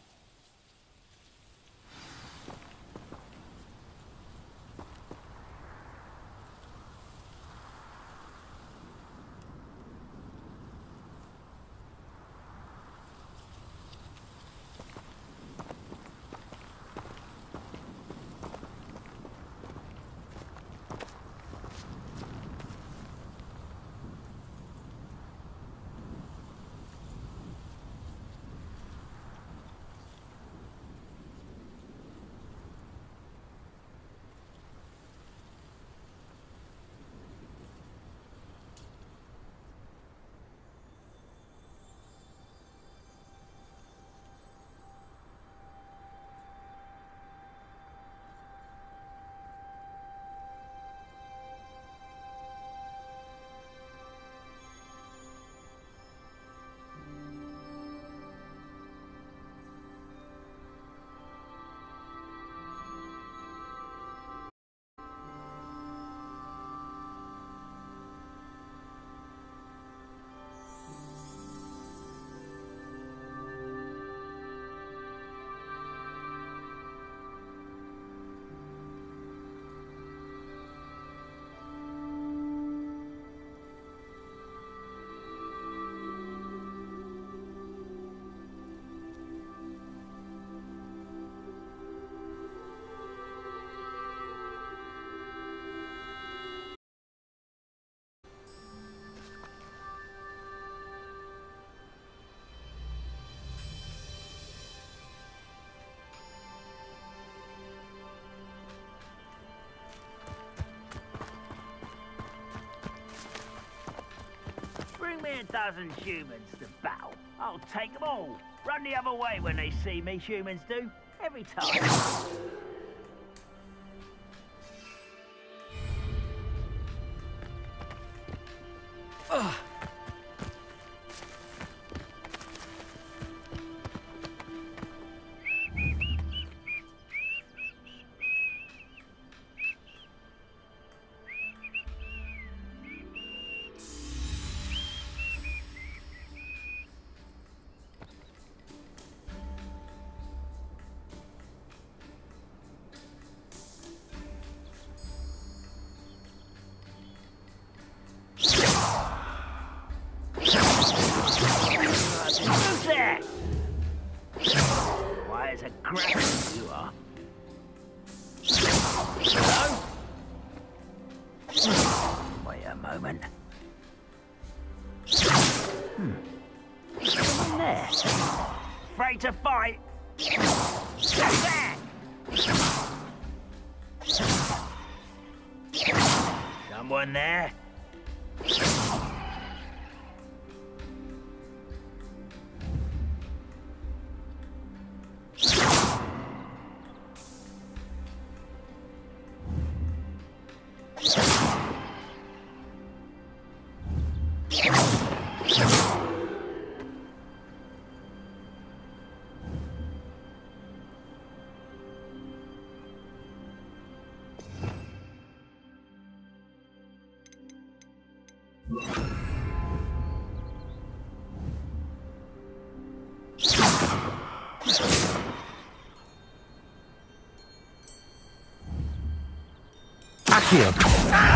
Dozen humans to battle. I'll take them all. Run the other way when they see me, humans do. Every time. To fight? Accio!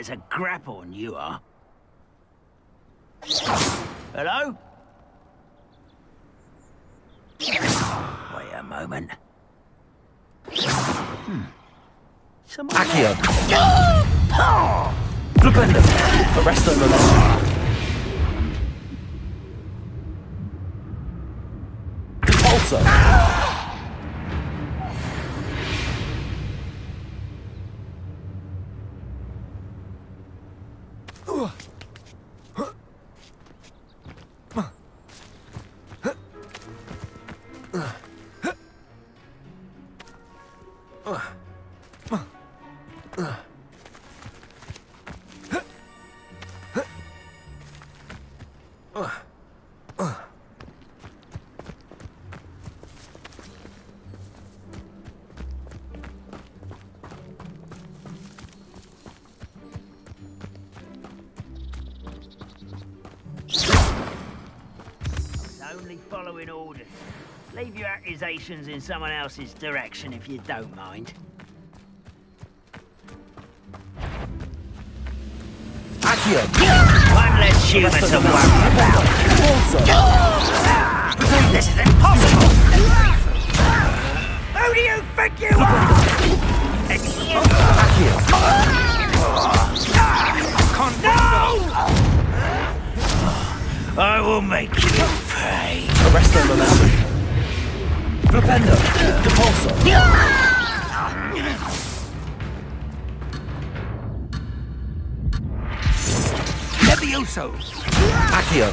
As a grapple, you are. Hello? Wait a moment. Hmm. Someone Accio! there. Flipendo! Arresto momentum. Depulso! Accusations in someone else's direction if you don't mind. One less human to worry about. This is impossible! Who do you think you are? No! I will make you pay. Arresto momentum. Flipendo! Depulso! Levioso! Accio!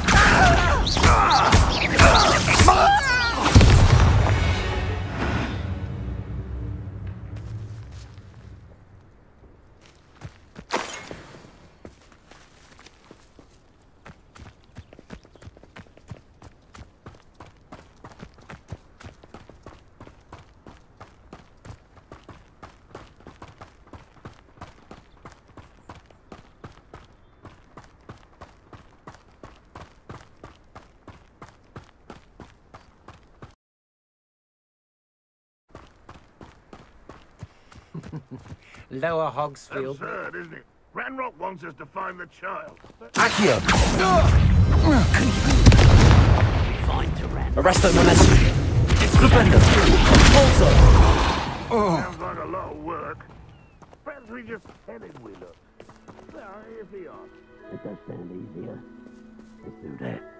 Lower Hogsfield. Absurd, isn't it? Ranrock wants us to find the child. Accio! Find to Ran. Arresto momentum. Exclupendo. Also. Sounds like a lot of work. Perhaps we just headed with her. Well, if he asks. It does sound easier. Let's do that.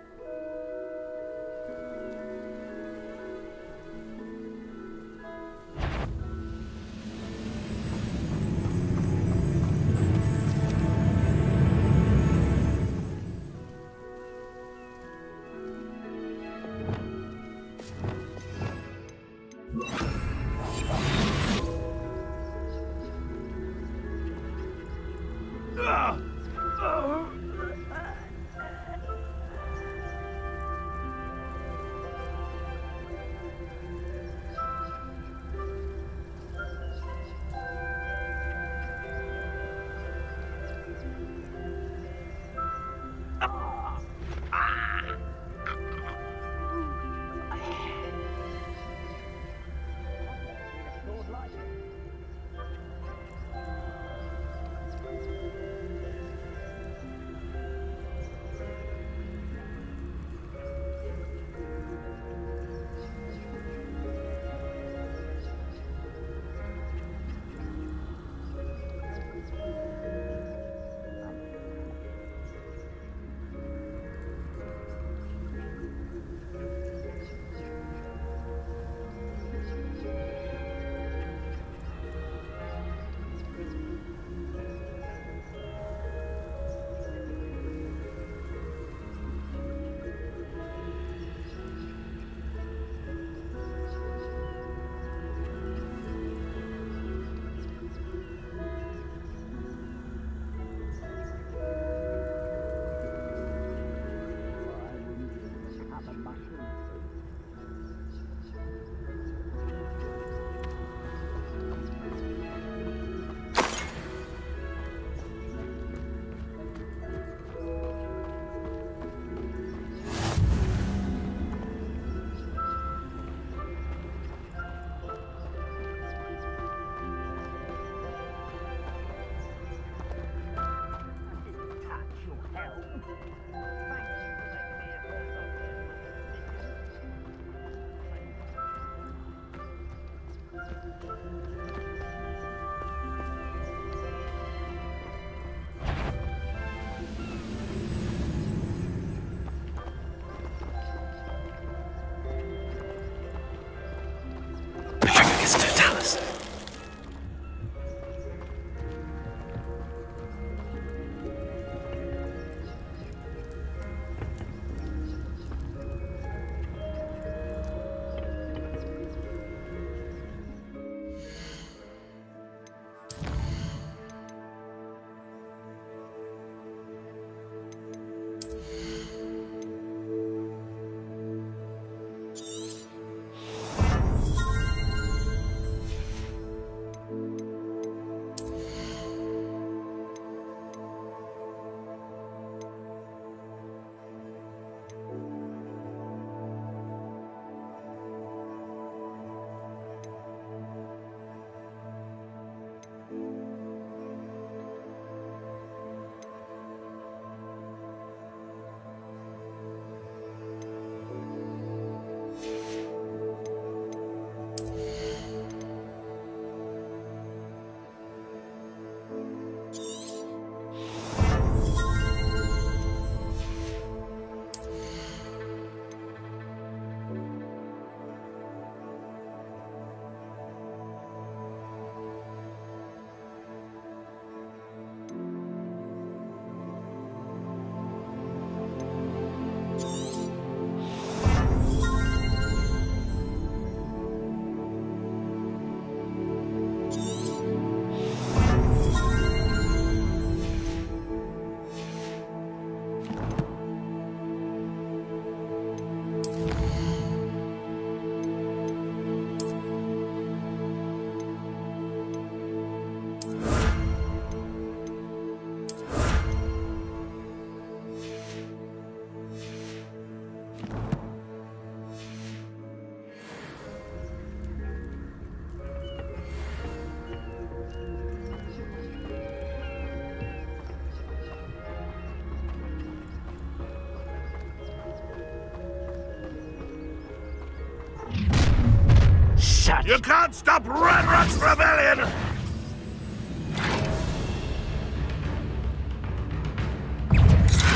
You can't stop Ranrock's rebellion!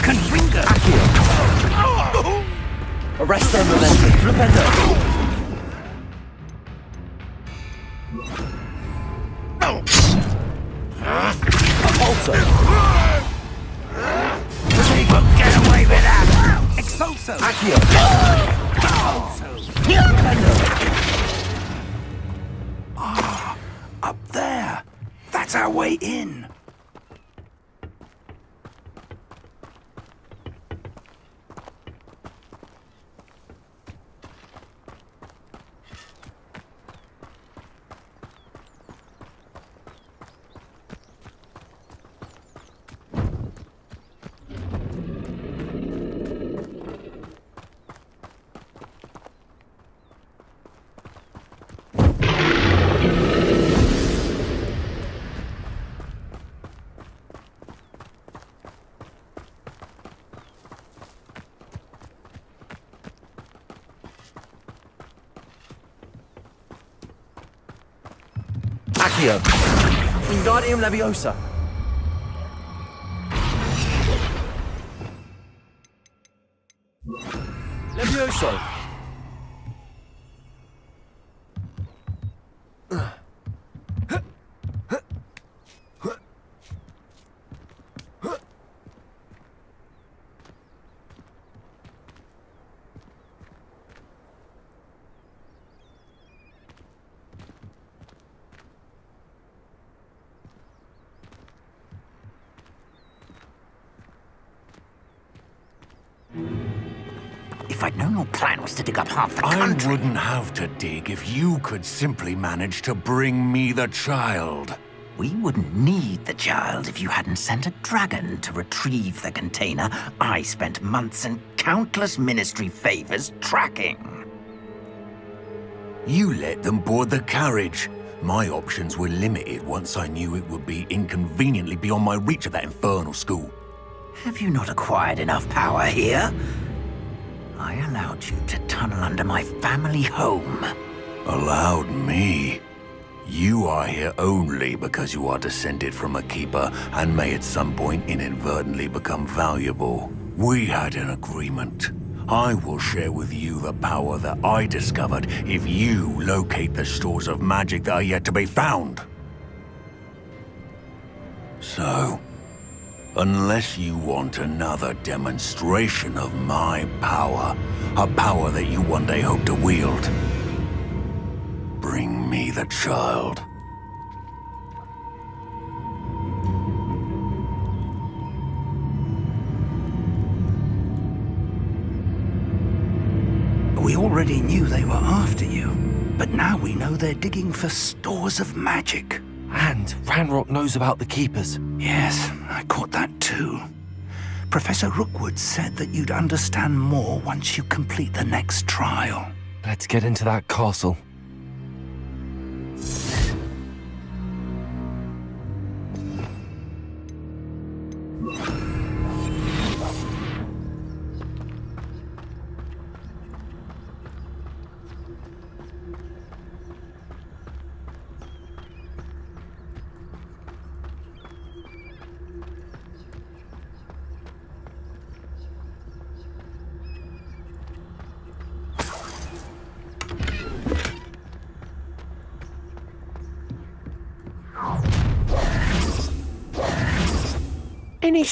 Confringo! Arresto momentum. Flipendo. Wingardium Leviosa. Known your plan was to dig up half the I wouldn't have to dig if you could simply manage to bring me the child. We wouldn't need the child if you hadn't sent a dragon to retrieve the container I spent months and countless ministry favors tracking. You let them board the carriage. My options were limited once I knew it would be inconveniently beyond my reach of that infernal school. Have you not acquired enough power here? I allowed you to tunnel under my family home. Allowed me? You are here only because you are descended from a keeper and may at some point inadvertently become valuable. We had an agreement. I will share with you the power that I discovered if you locate the stores of magic that are yet to be found. Unless you want another demonstration of my power, a power that you one day hope to wield, bring me the child. We already knew they were after you, but now we know they're digging for stores of magic. And Ranrock knows about the Keepers. Yes, I caught that too. Professor Rookwood said that you'd understand more once you complete the next trial. Let's get into that castle.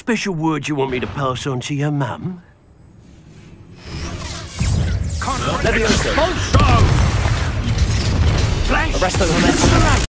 Special words you want me to pass on to your mum? Levioso. Flash! Arresto momentum. Enjoy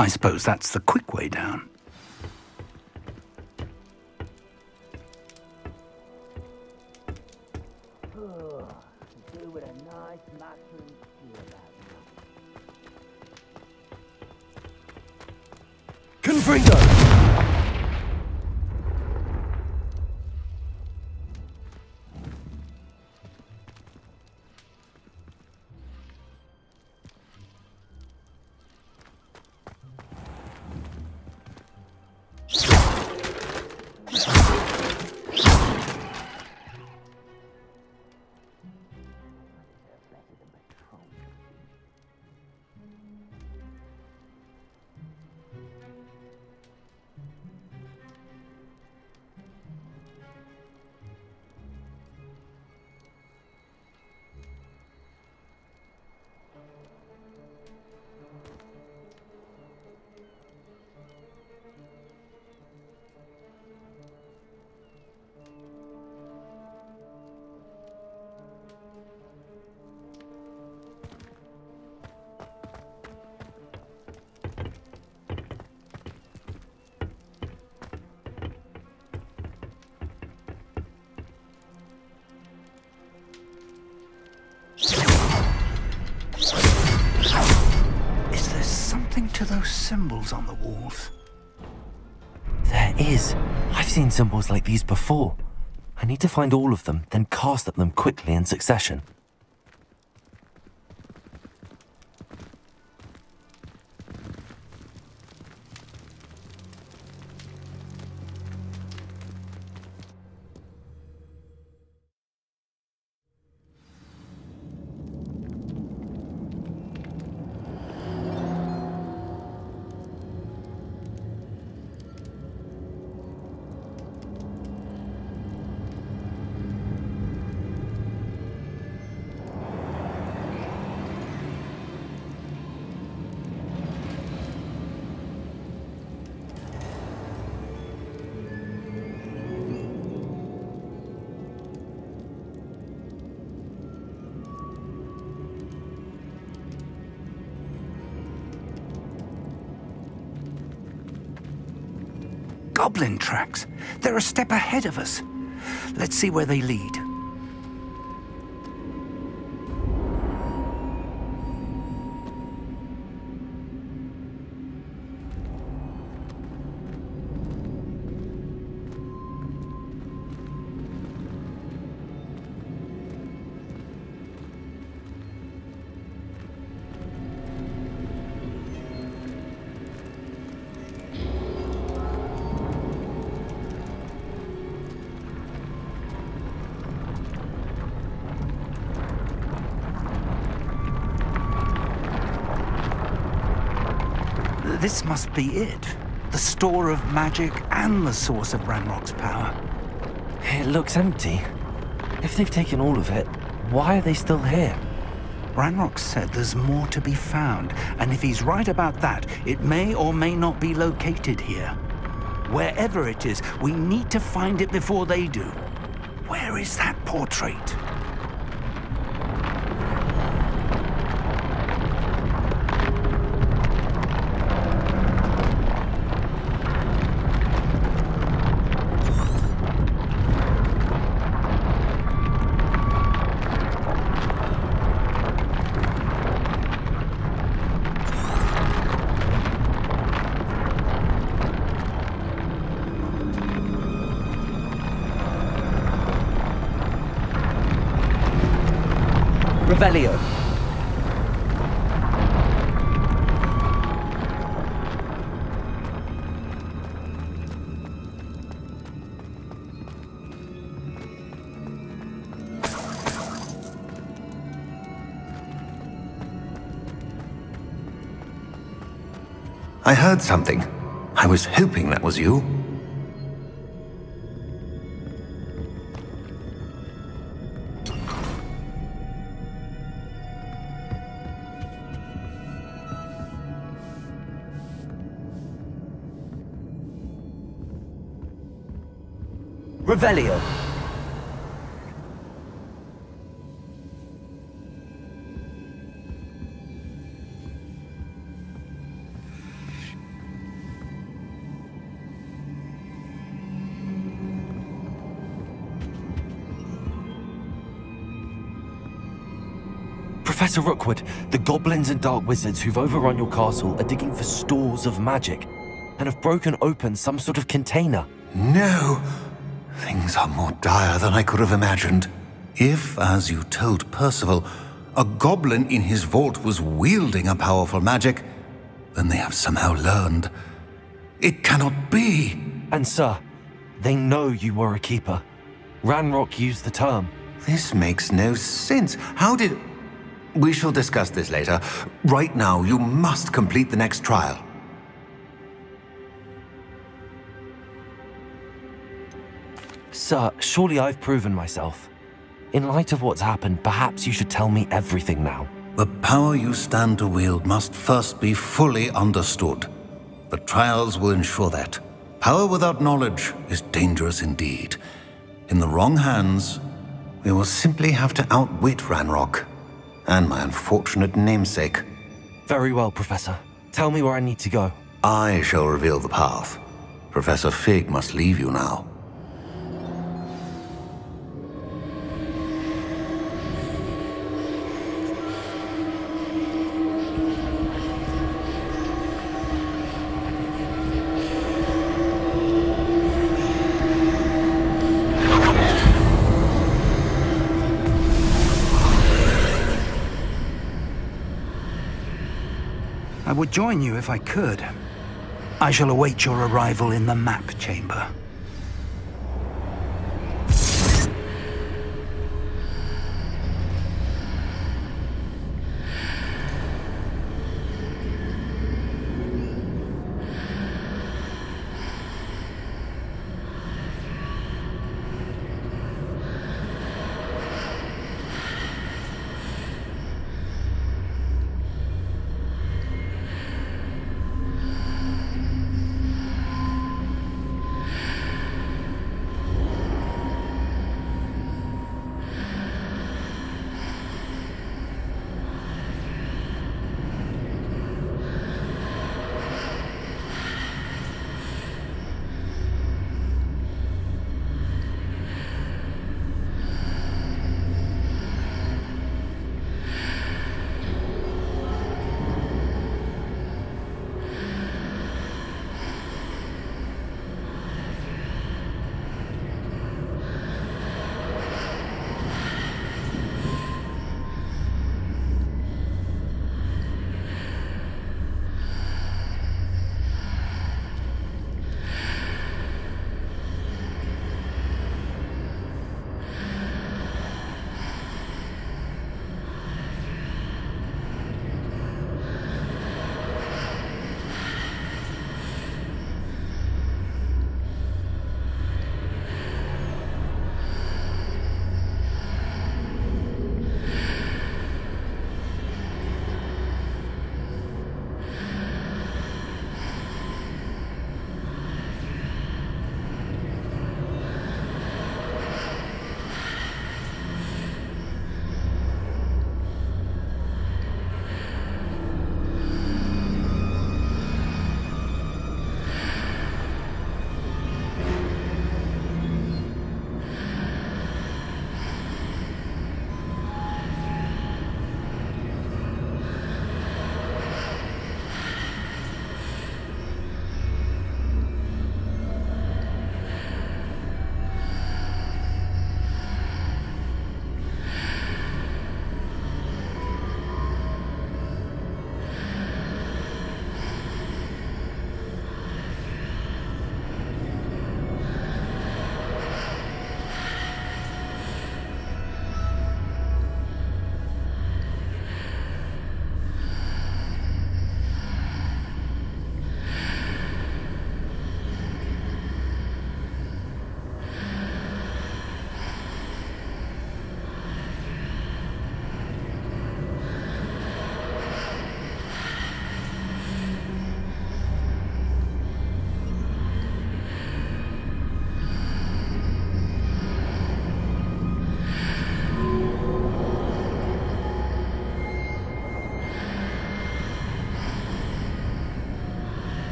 I suppose that's the quick way down. Symbols on the walls? There is. I've seen symbols like these before. I need to find all of them, then cast at them quickly in succession. A step ahead of us. Let's see where they lead. Must be it. The store of magic and the source of Ranrock's power. It looks empty. If they've taken all of it, why are they still here? Ranrock said there's more to be found, and if he's right about that, it may or may not be located here. Wherever it is, we need to find it before they do. Where is that portrait? Revelio. I heard something. I was hoping that was you. Revelio. Professor Rookwood, the goblins and dark wizards who've overrun your castle are digging for stores of magic and have broken open some sort of container. No! Things are more dire than I could have imagined. If, as you told Percival, a goblin in his vault was wielding a powerful magic, then they have somehow learned. It cannot be! And sir, they know you were a keeper. Ranrock used the term. This makes no sense. How did... We shall discuss this later. Right now, you must complete the next trial. Sir, surely I've proven myself. In light of what's happened, perhaps you should tell me everything now. The power you stand to wield must first be fully understood. The trials will ensure that. Power without knowledge is dangerous indeed. In the wrong hands, we will simply have to outwit Ranrock and my unfortunate namesake. Very well, Professor. Tell me where I need to go. I shall reveal the path. Professor Fig must leave you now. Would join you if I could. I shall await your arrival in the map chamber.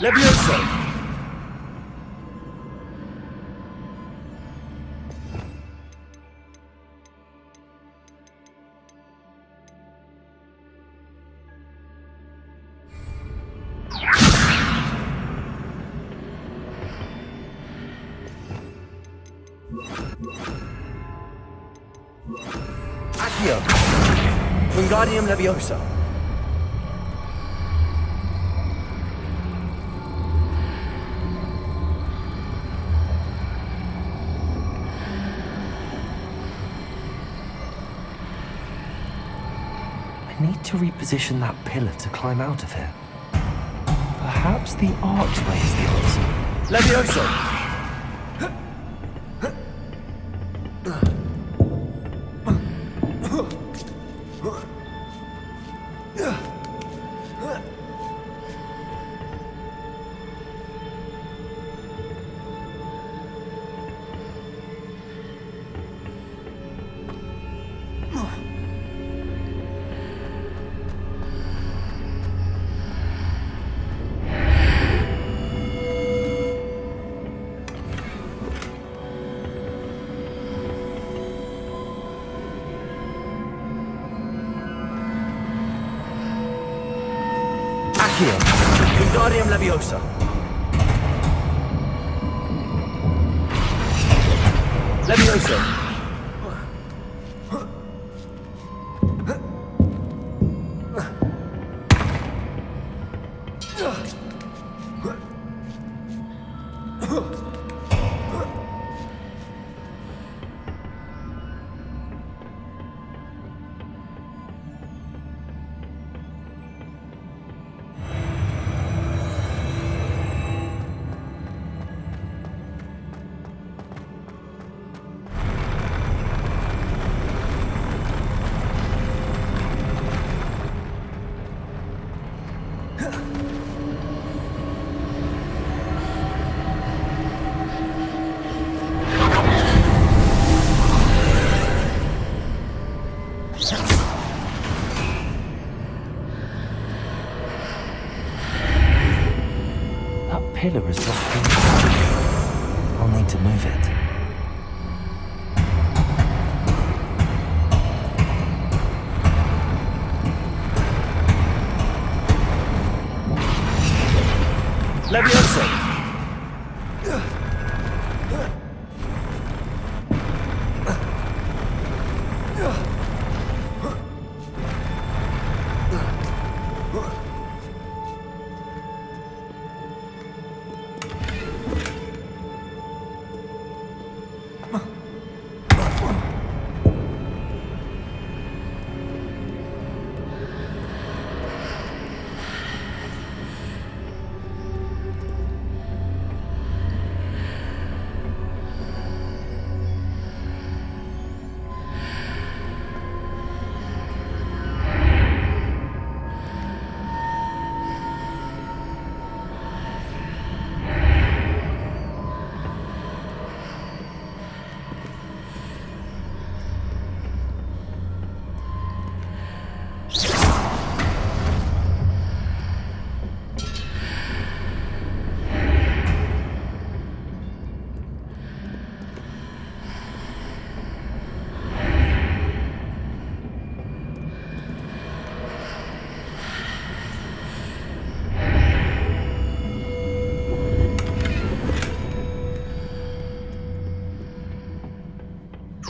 Levioso! Accio! Wingardium Levioso! To reposition that pillar to climb out of here. Perhaps the archway is the answer. Levioso!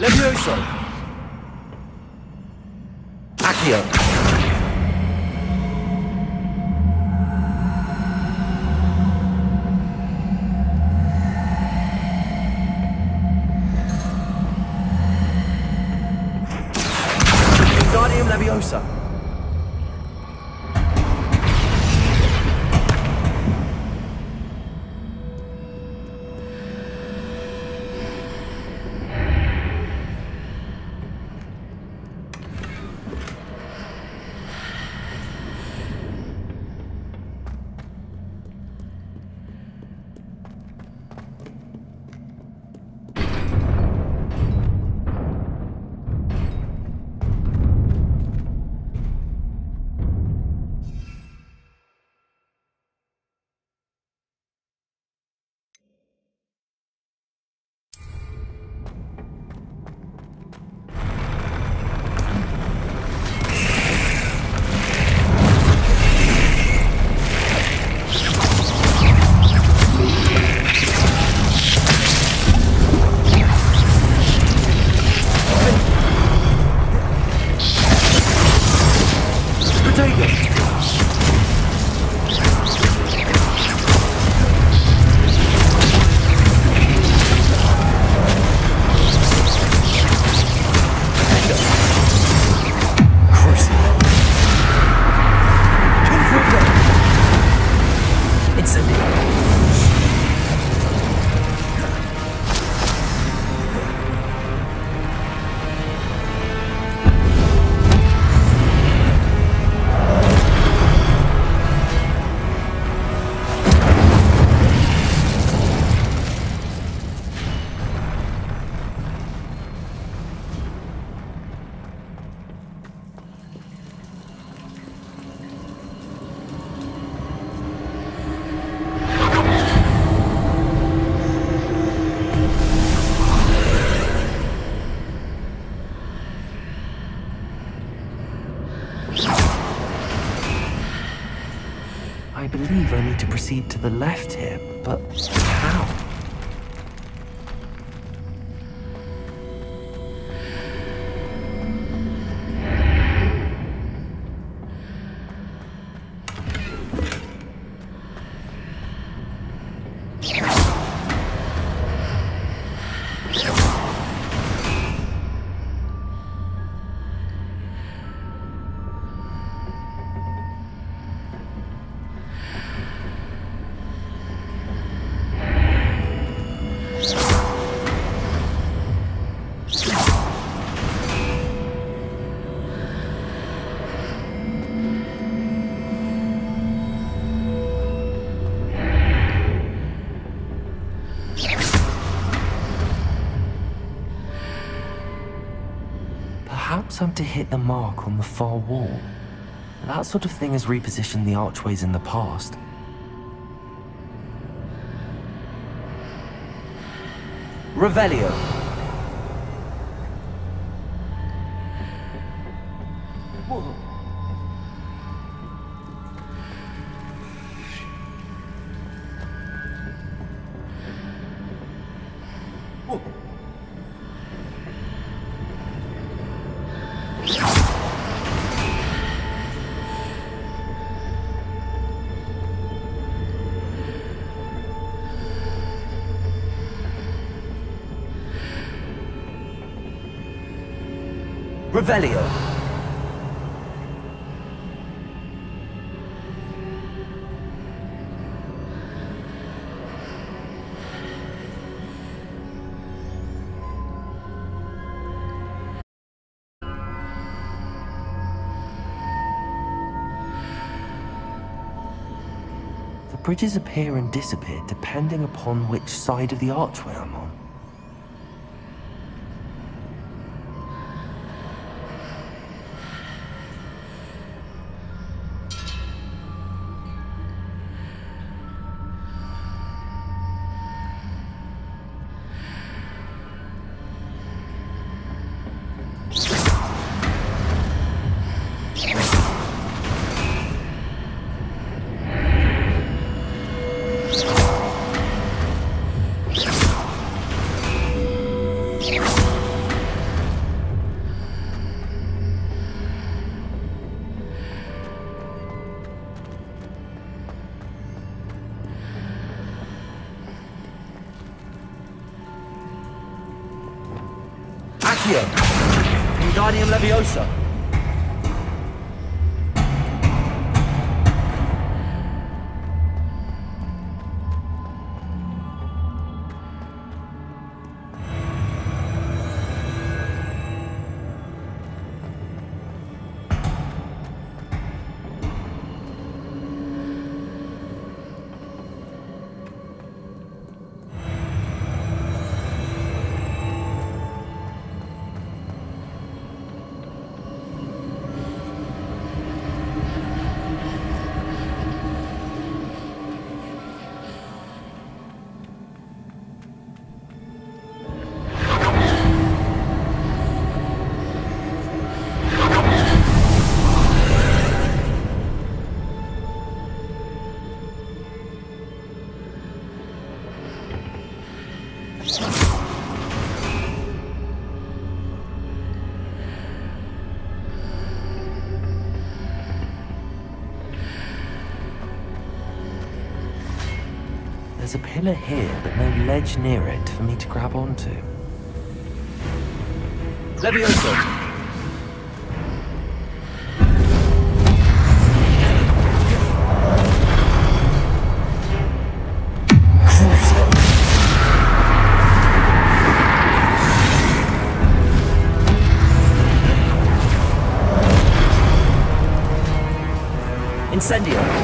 Levioso! Proceed to the left I'm to hit the mark on the far wall. That sort of thing has repositioned the archways in the past. Revelio. Bridges appear and disappear depending upon which side of the archway I'm on. Pillar here, but no ledge near it for me to grab onto. Leviosa. Incendio.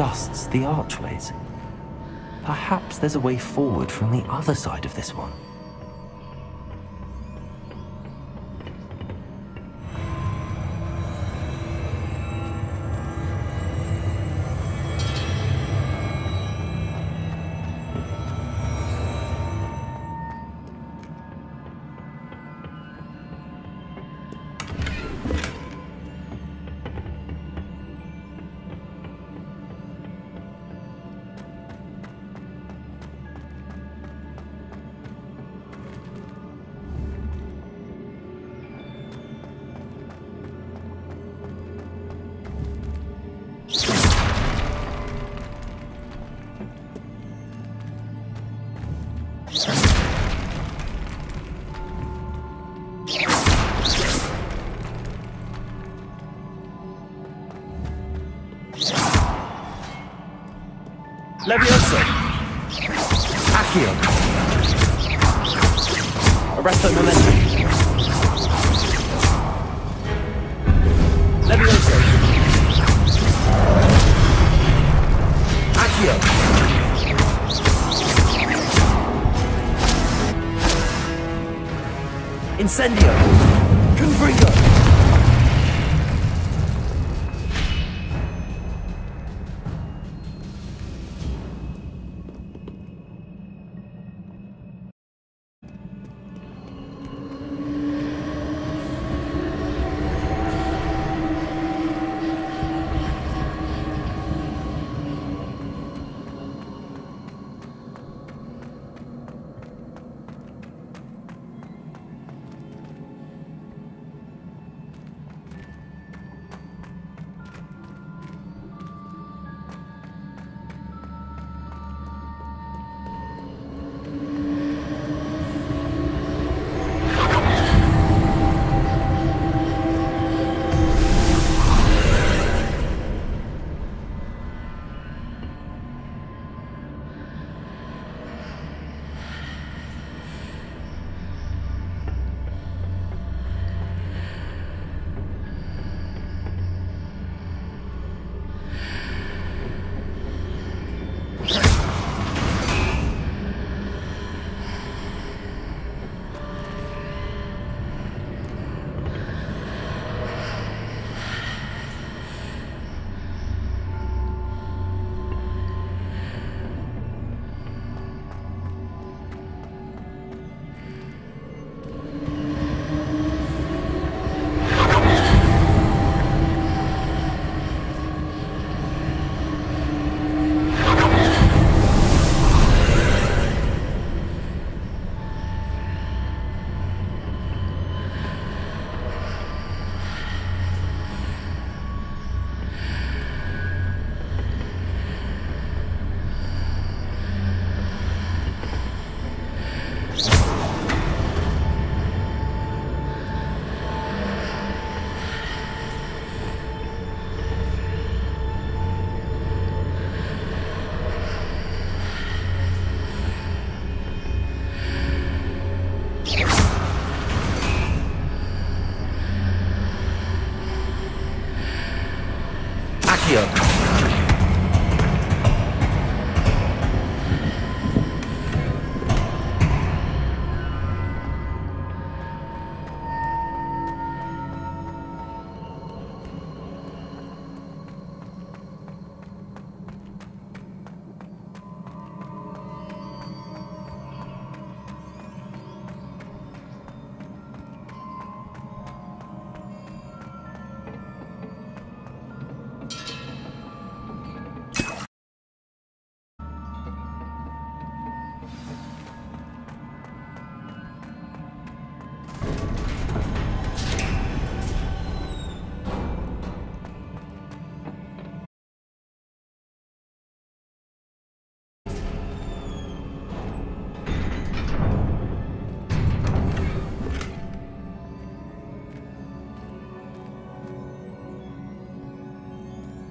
Readjusts the archways. Perhaps there's a way forward from the other side of this one.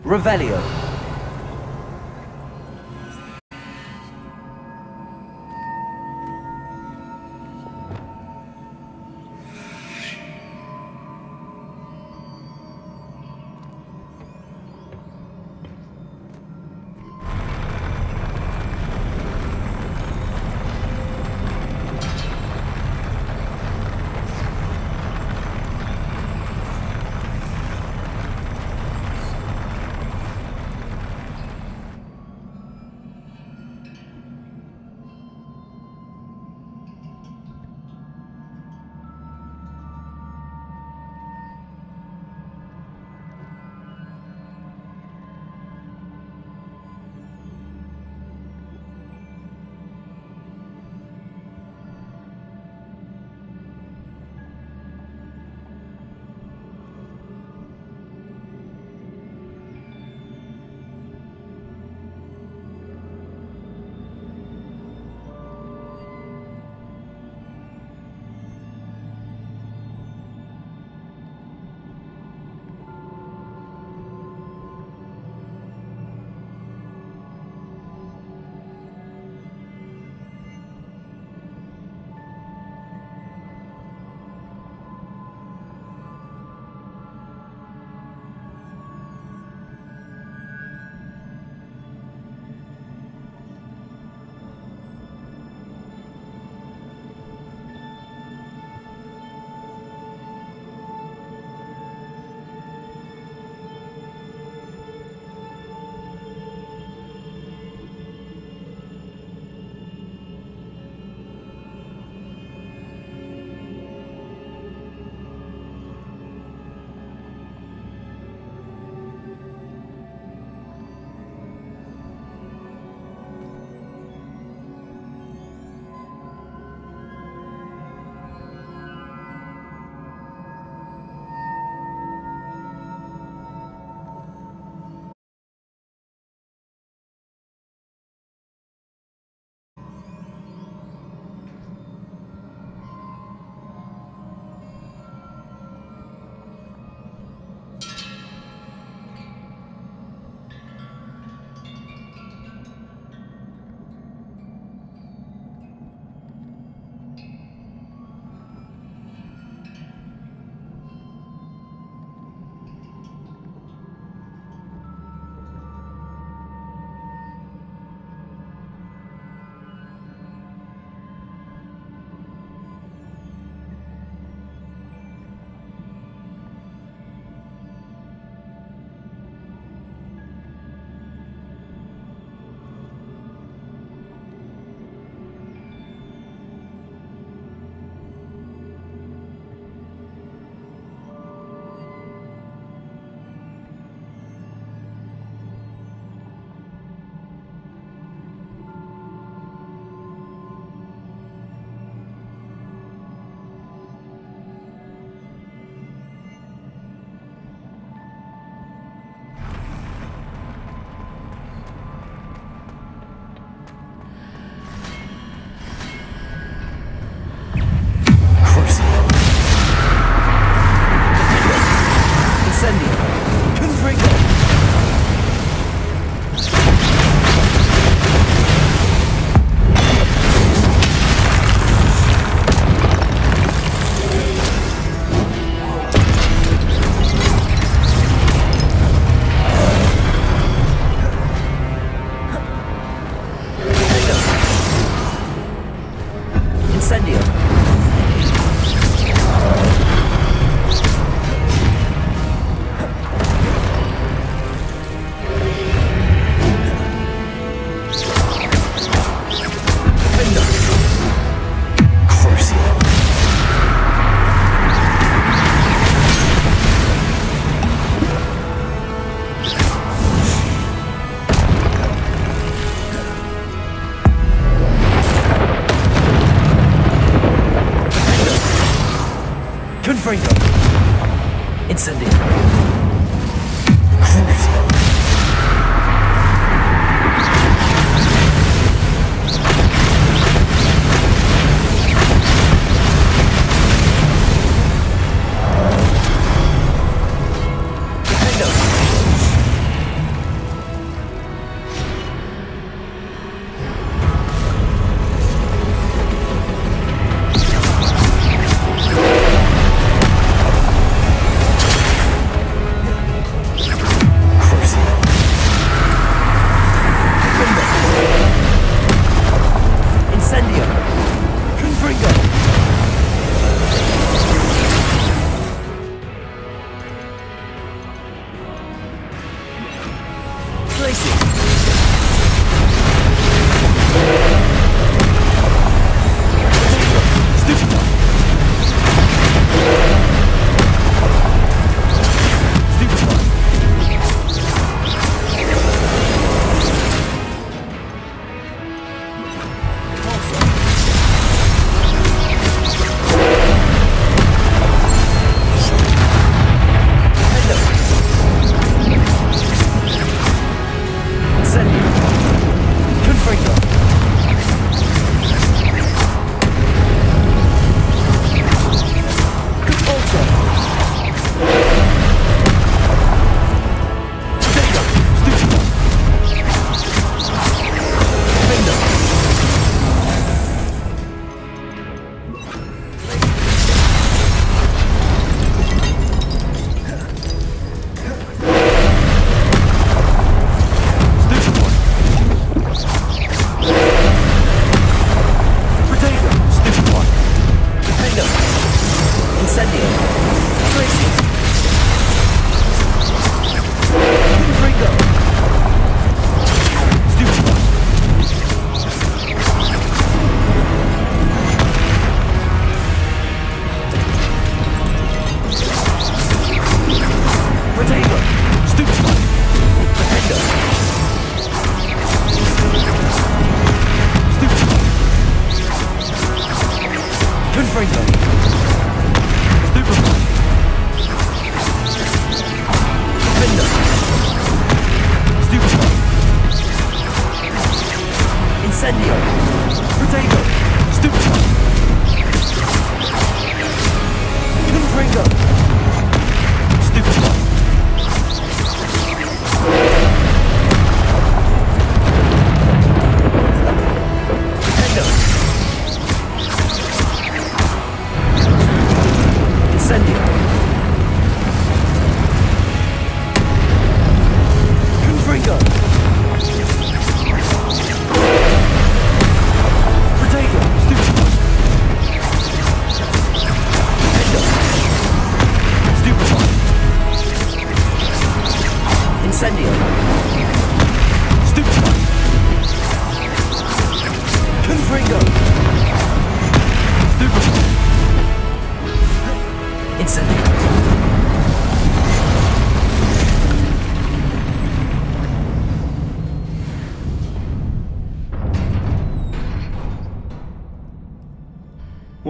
Revelio.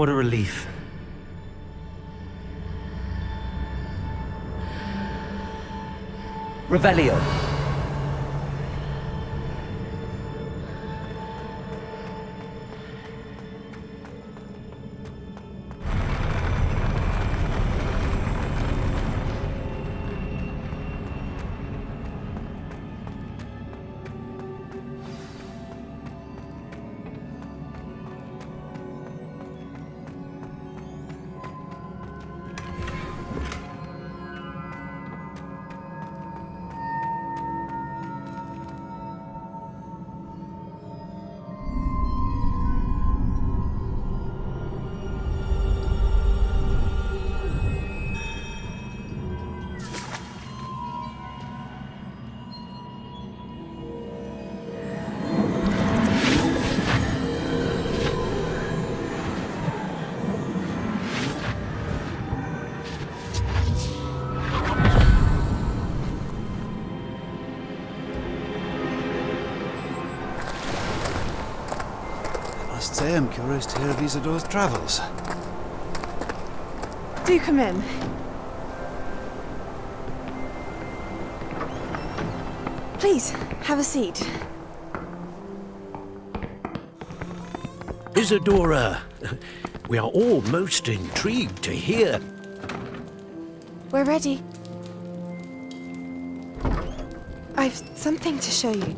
What a relief. Revelio. I'm hear of Isidora's travels. Do come in. Please, have a seat. Isidora, we are all most intrigued to hear. We're ready. I've something to show you.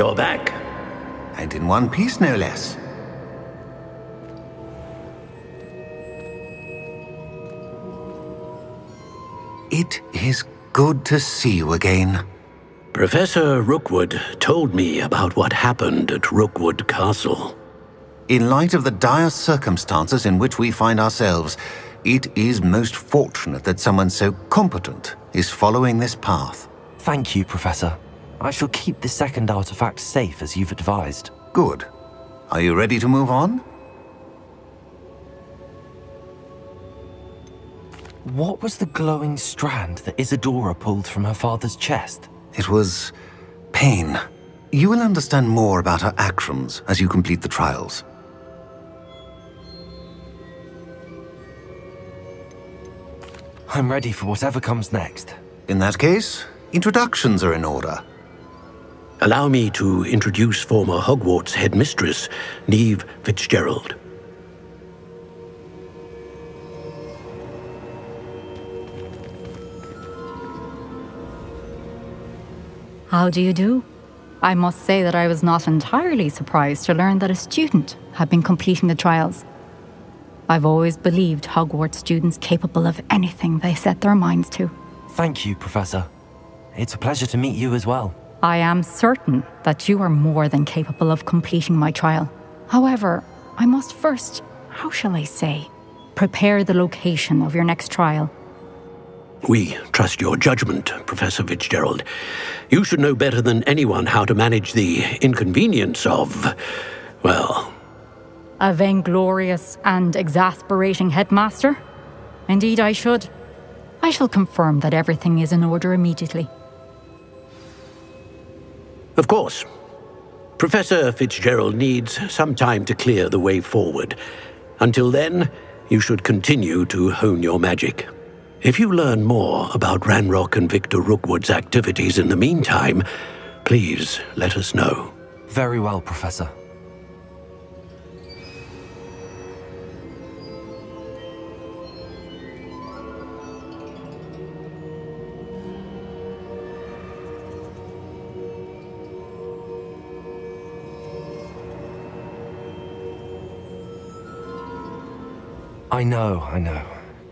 You're back. And in one piece, no less. It is good to see you again. Professor Rookwood told me about what happened at Rookwood Castle. In light of the dire circumstances in which we find ourselves, it is most fortunate that someone so competent is following this path. Thank you, Professor. I shall keep the second artifact safe as you've advised. Good. Are you ready to move on? What was the glowing strand that Isidora pulled from her father's chest? It was pain. You will understand more about her actions as you complete the trials. I'm ready for whatever comes next. In that case, introductions are in order. Allow me to introduce former Hogwarts headmistress, Niamh Fitzgerald. How do you do? I must say that I was not entirely surprised to learn that a student had been completing the trials. I've always believed Hogwarts students capable of anything they set their minds to. Thank you, Professor. It's a pleasure to meet you as well. I am certain that you are more than capable of completing my trial. However, I must first, how shall I say, prepare the location of your next trial. We trust your judgment, Professor Fitzgerald. You should know better than anyone how to manage the inconvenience of, well, A vainglorious and exasperating headmaster? Indeed, I should. I shall confirm that everything is in order immediately. Of course. Professor Fitzgerald needs some time to clear the way forward. Until then, you should continue to hone your magic. If you learn more about Ranrock and Victor Rookwood's activities in the meantime, please let us know. Very well, Professor. I know, I know.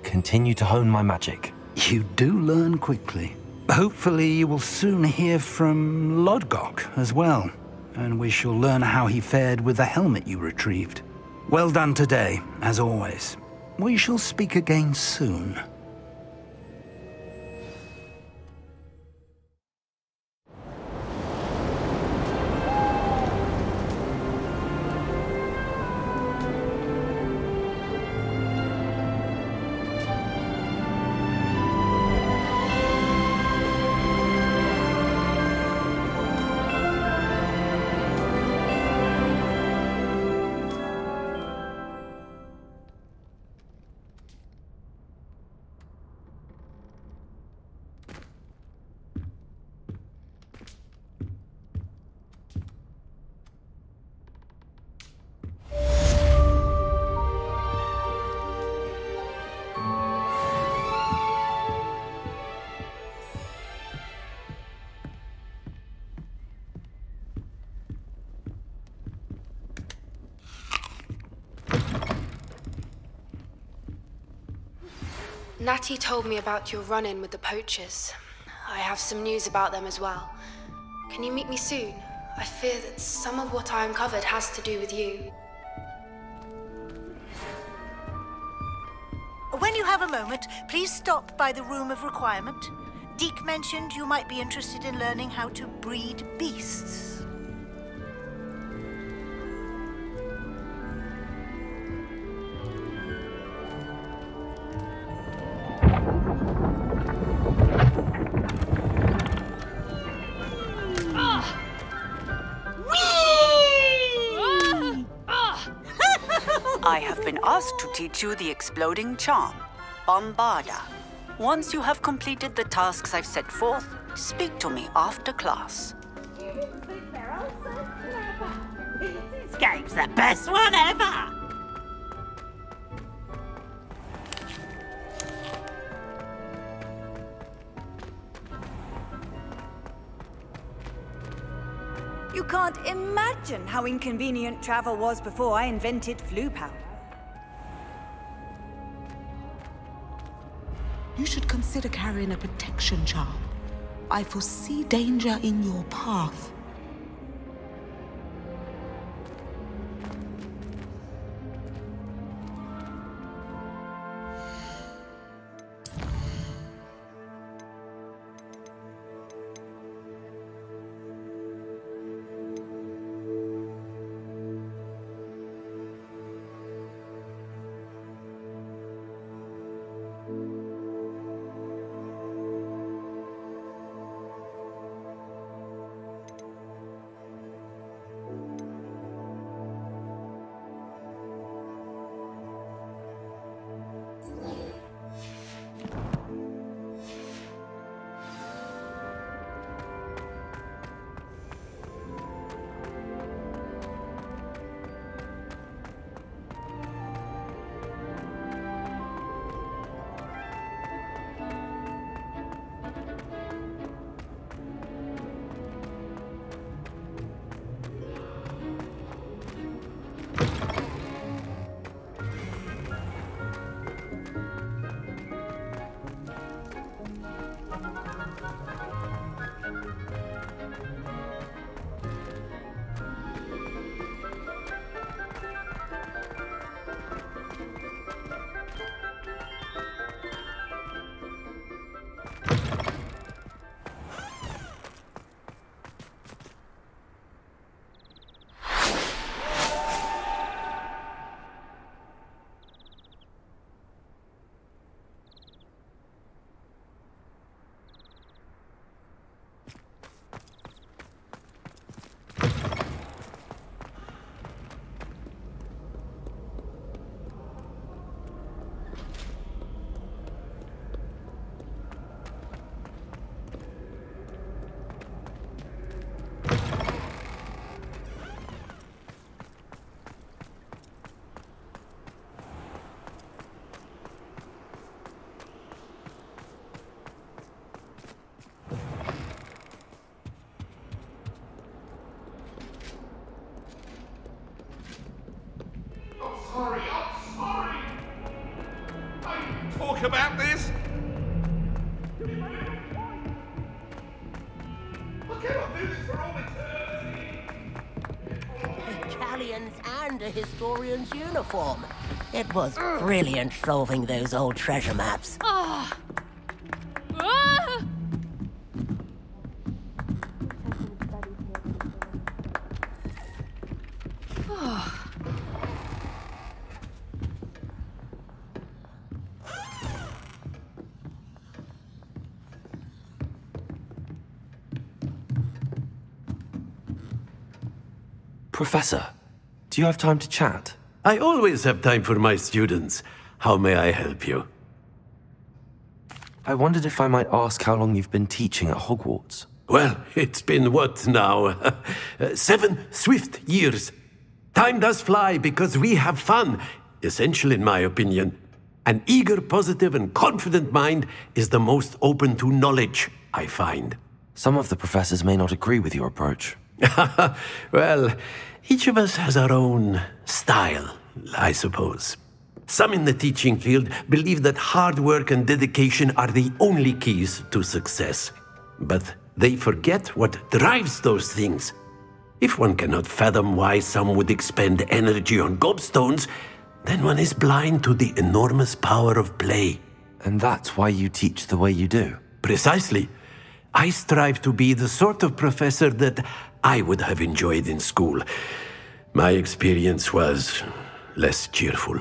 Continue to hone my magic. You do learn quickly. Hopefully, you will soon hear from Lodgok as well, and we shall learn how he fared with the helmet you retrieved. Well done today, as always. We shall speak again soon. Natty told me about your run in with the poachers. I have some news about them as well. Can you meet me soon? I fear that some of what I uncovered has to do with you. When you have a moment, please stop by the Room of Requirement. Deek mentioned you might be interested in learning how to breed beasts. Asked you the exploding charm, Bombarda. Once you have completed the tasks I've set forth, speak to me after class. This game's the best one ever! You can't imagine how inconvenient travel was before I invented Floo powder. Consider carrying a protection charm. I foresee danger in your path. Historian's uniform. It was brilliant solving those old treasure maps. Professor, do you have time to chat? I always have time for my students. How may I help you? I wondered if I might ask how long you've been teaching at Hogwarts. Well, it's been what now? Seven swift years. Time does fly because we have fun. Essential, in my opinion. An eager, positive, and confident mind is the most open to knowledge, I find. Some of the professors may not agree with your approach. well, each of us has our own style, I suppose. Some in the teaching field believe that hard work and dedication are the only keys to success. But they forget what drives those things. If one cannot fathom why some would expend energy on gobstones, then one is blind to the enormous power of play. And that's why you teach the way you do? Precisely. I strive to be the sort of professor that I would have enjoyed in school. My experience was less cheerful.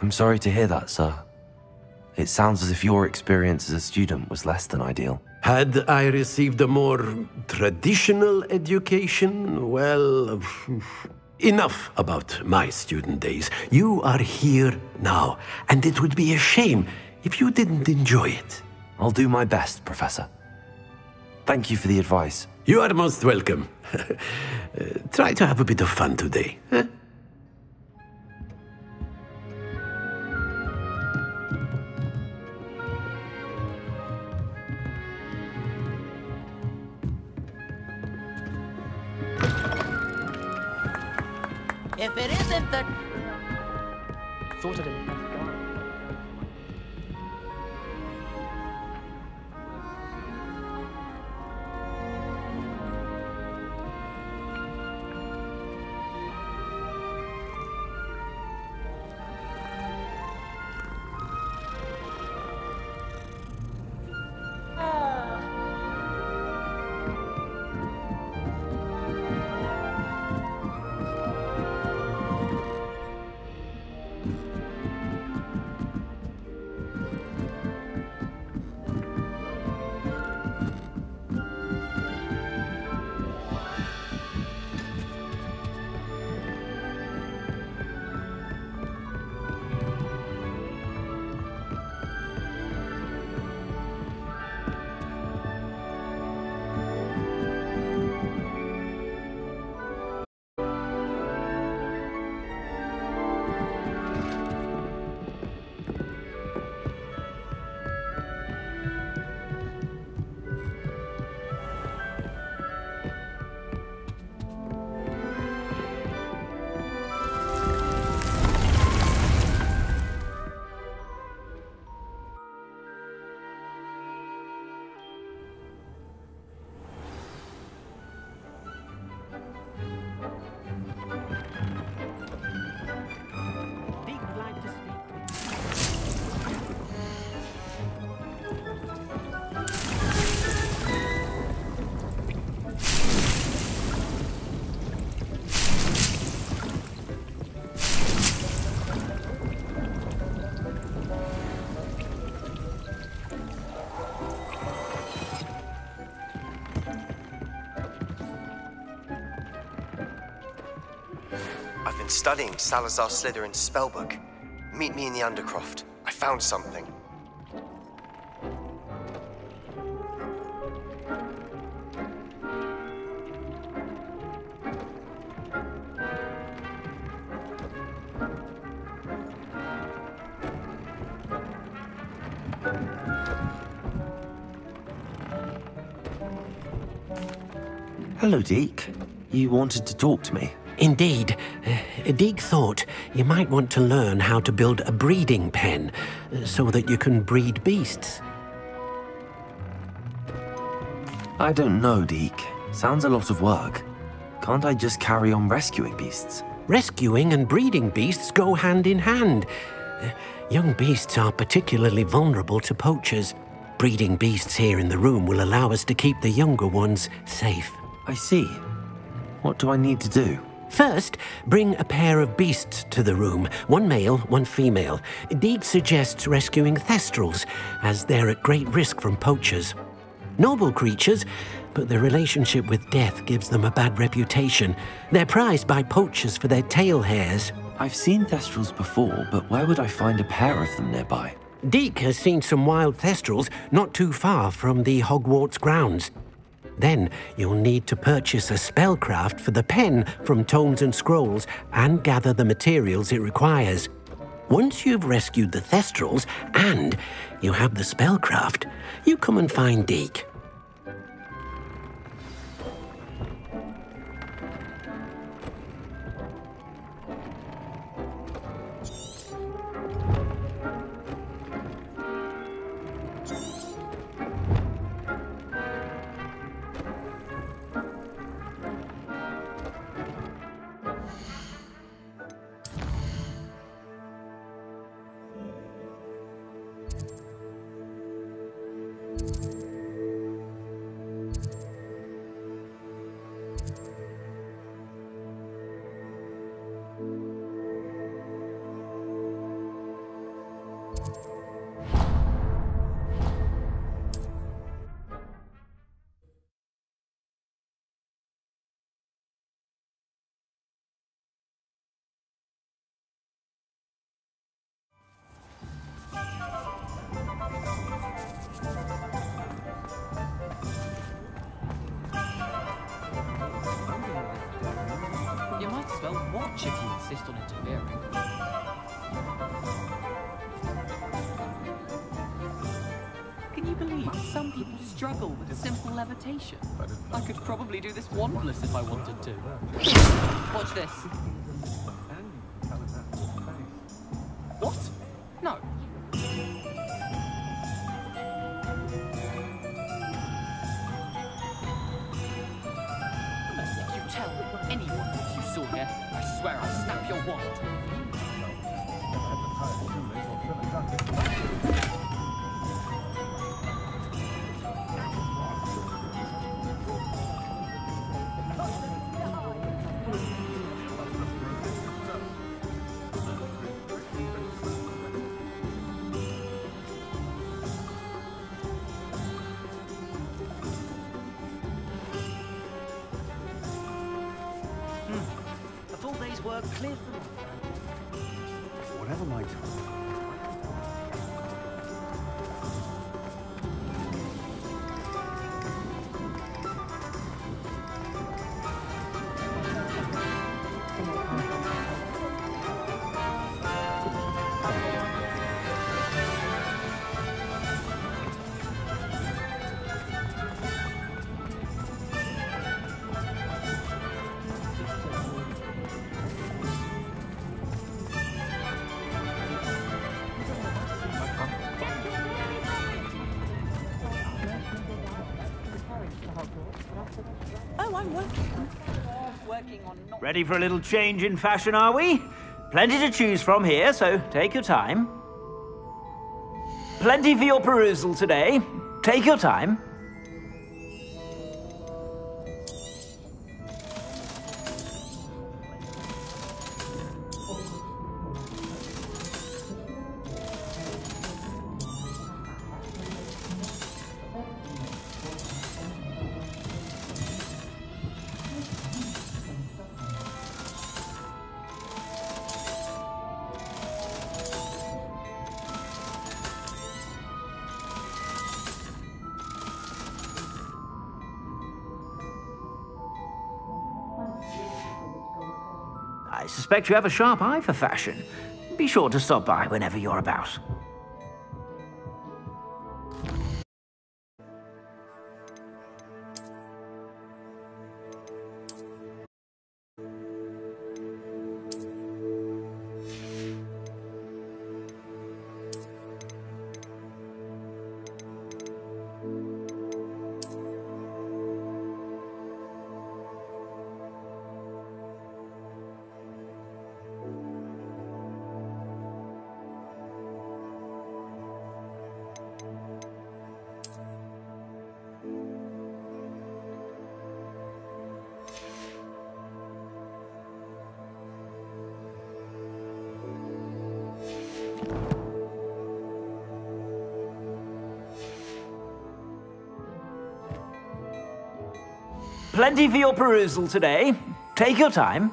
I'm sorry to hear that, sir. It sounds as if your experience as a student was less than ideal. Had I received a more traditional education, well, enough about my student days. You are here now, and it would be a shame if you didn't enjoy it. I'll do my best, Professor. Thank you for the advice. You are most welcome. Uh, try to have a bit of fun today. Huh? If it isn't the... Thought I didn't. I've studying Salazar Slytherin's spellbook. Meet me in the Undercroft. I found something. Hello, Deek. You wanted to talk to me. Indeed. Deek thought you might want to learn how to build a breeding pen uh, so that you can breed beasts. I don't know, Deek. Sounds a lot of work. Can't I just carry on rescuing beasts? Rescuing and breeding beasts go hand in hand. Uh, young beasts are particularly vulnerable to poachers. Breeding beasts here in the room will allow us to keep the younger ones safe. I see. What do I need to do? First, bring a pair of beasts to the room, one male, one female. Deek suggests rescuing thestrals, as they're at great risk from poachers. Noble creatures, but their relationship with death gives them a bad reputation. They're prized by poachers for their tail hairs. I've seen thestrals before, but where would I find a pair of them nearby? Deek has seen some wild thestrals not too far from the Hogwarts grounds. Then you'll need to purchase a spellcraft for the pen from Tomes and Scrolls and gather the materials it requires. Once you've rescued the Thestrals and you have the spellcraft, you come and find Deek. Ready for a little change in fashion, are we? Plenty to choose from here, so take your time. Plenty for your perusal today. Take your time. Suspect you have a sharp eye for fashion. Be sure to stop by whenever you're about. Plenty for your perusal today. Take your time.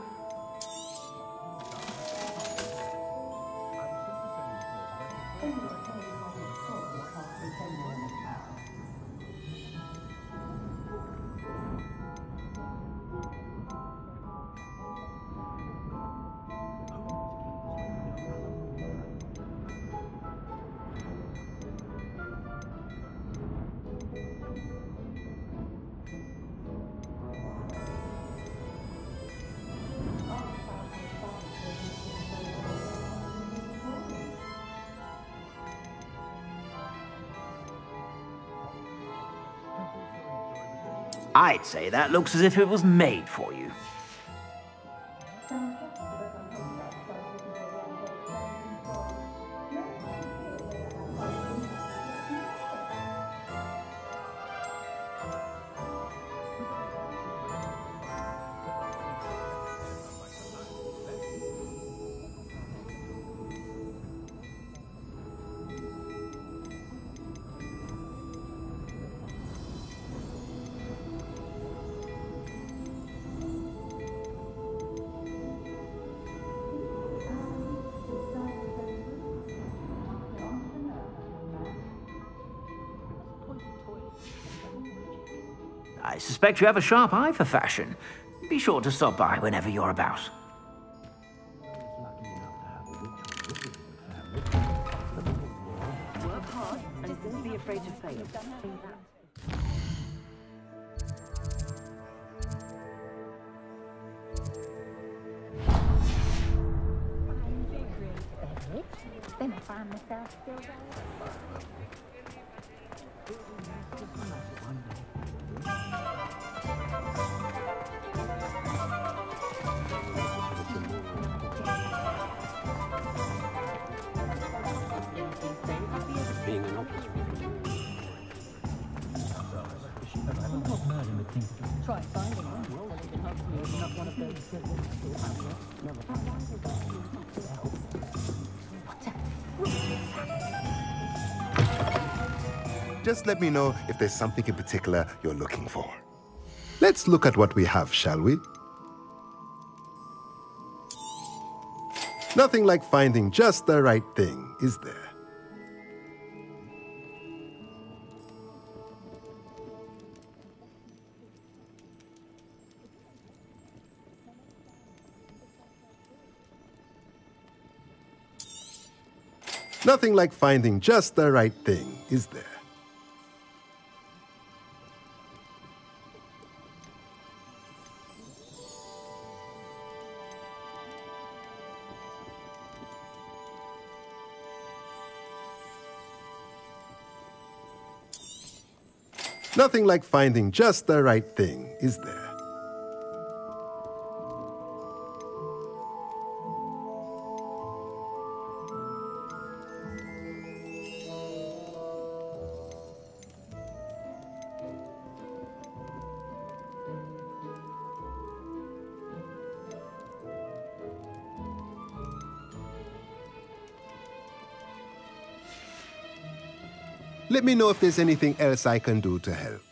I'd say that looks as if it was made for you. Suspect you have a sharp eye for fashion. Be sure to stop by whenever you're about. Let me know if there's something in particular you're looking for. Let's look at what we have, shall we? Nothing like finding just the right thing, is there? Nothing like finding just the right thing, is there? Nothing like finding just the right thing, is there? Me know if there's anything else I can do to help.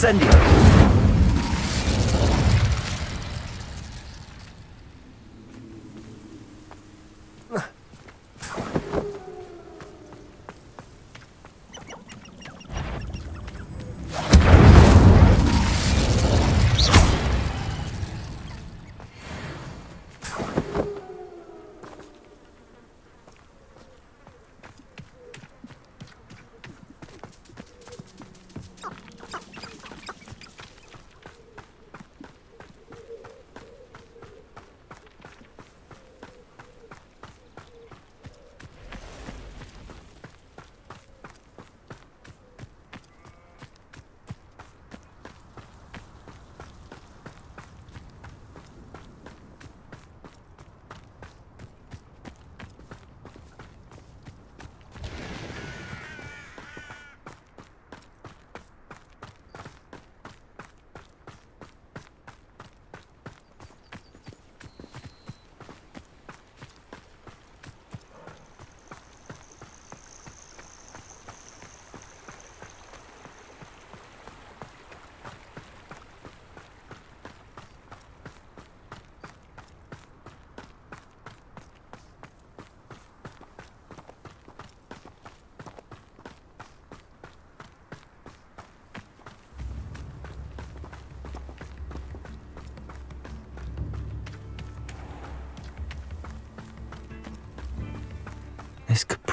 Incendio!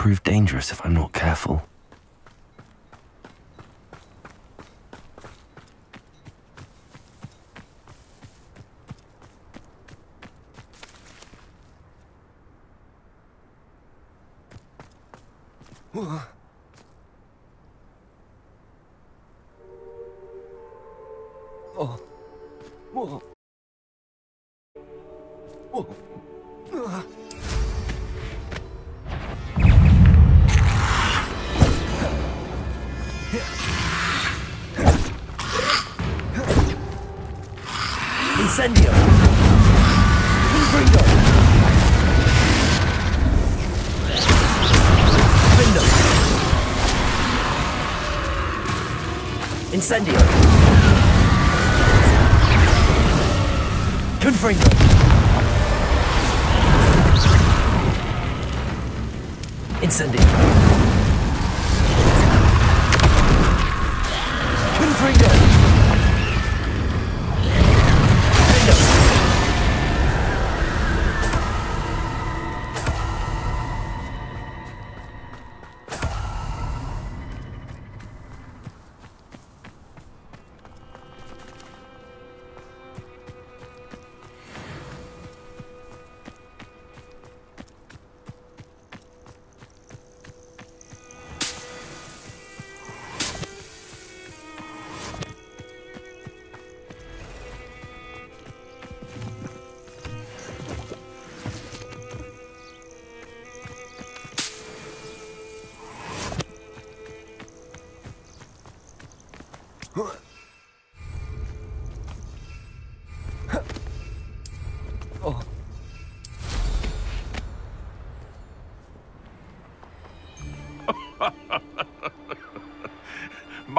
Prove dangerous if I'm not careful. Incendio! Confringo! Incendio!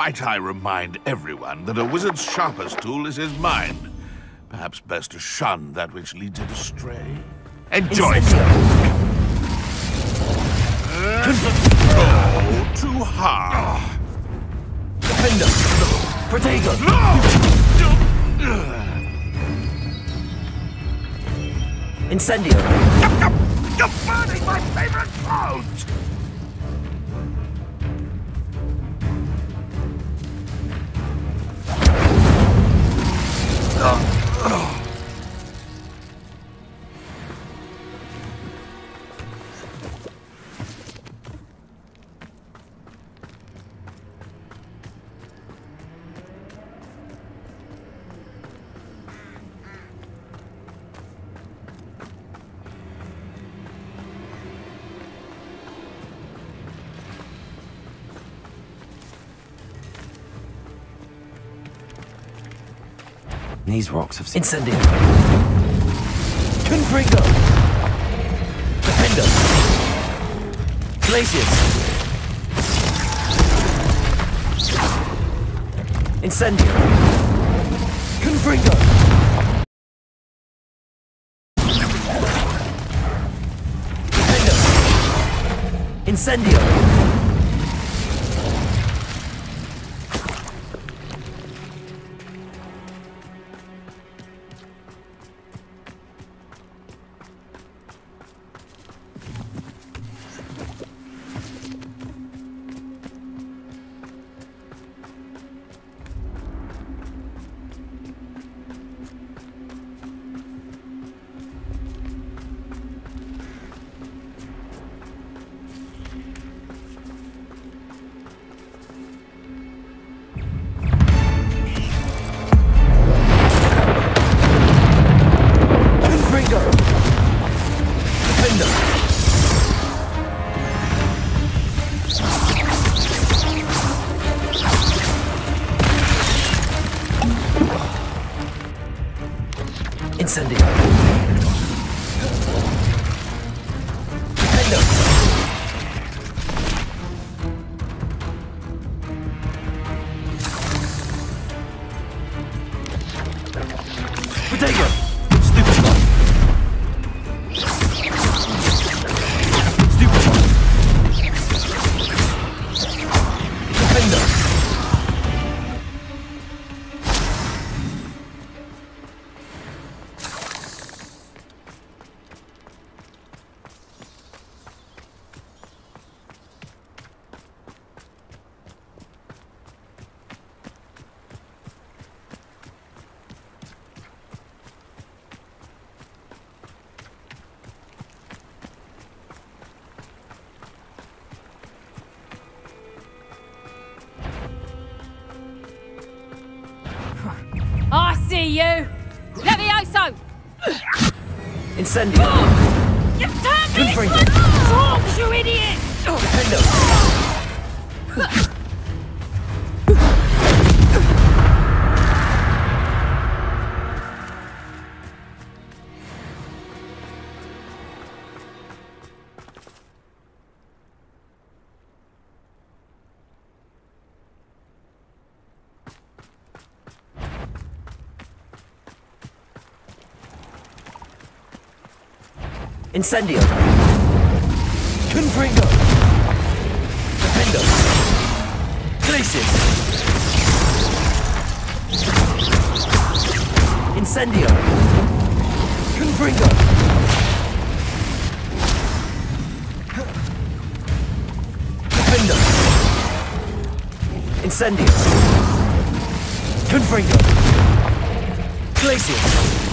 Might I remind everyone that a wizard's sharpest tool is his mind? Perhaps best to shun that which leads it astray. Enjoy! Go too hard! Defender! Protego! Incendio! You're burning my favorite clothes! Oh. These rocks have. Incendio! Confringo! Diffindo! Glacius! Incendio! Confringo! Diffindo! Incendio! Incendio! Confringo! Diffindo! Glacius! Incendio! Confringo! Diffindo! Incendio! Confringo! Glacius!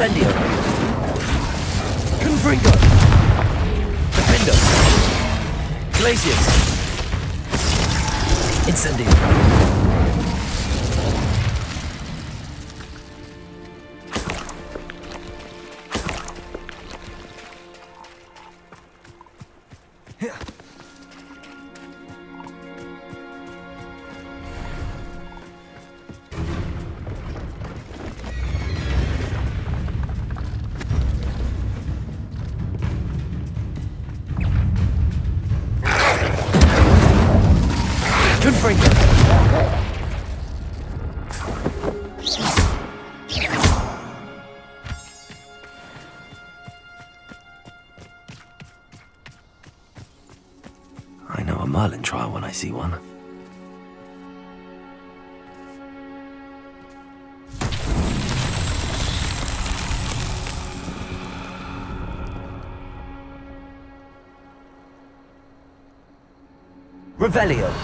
Incendio! Confringo! Diffindo! Glacius! Incendio! Revelio!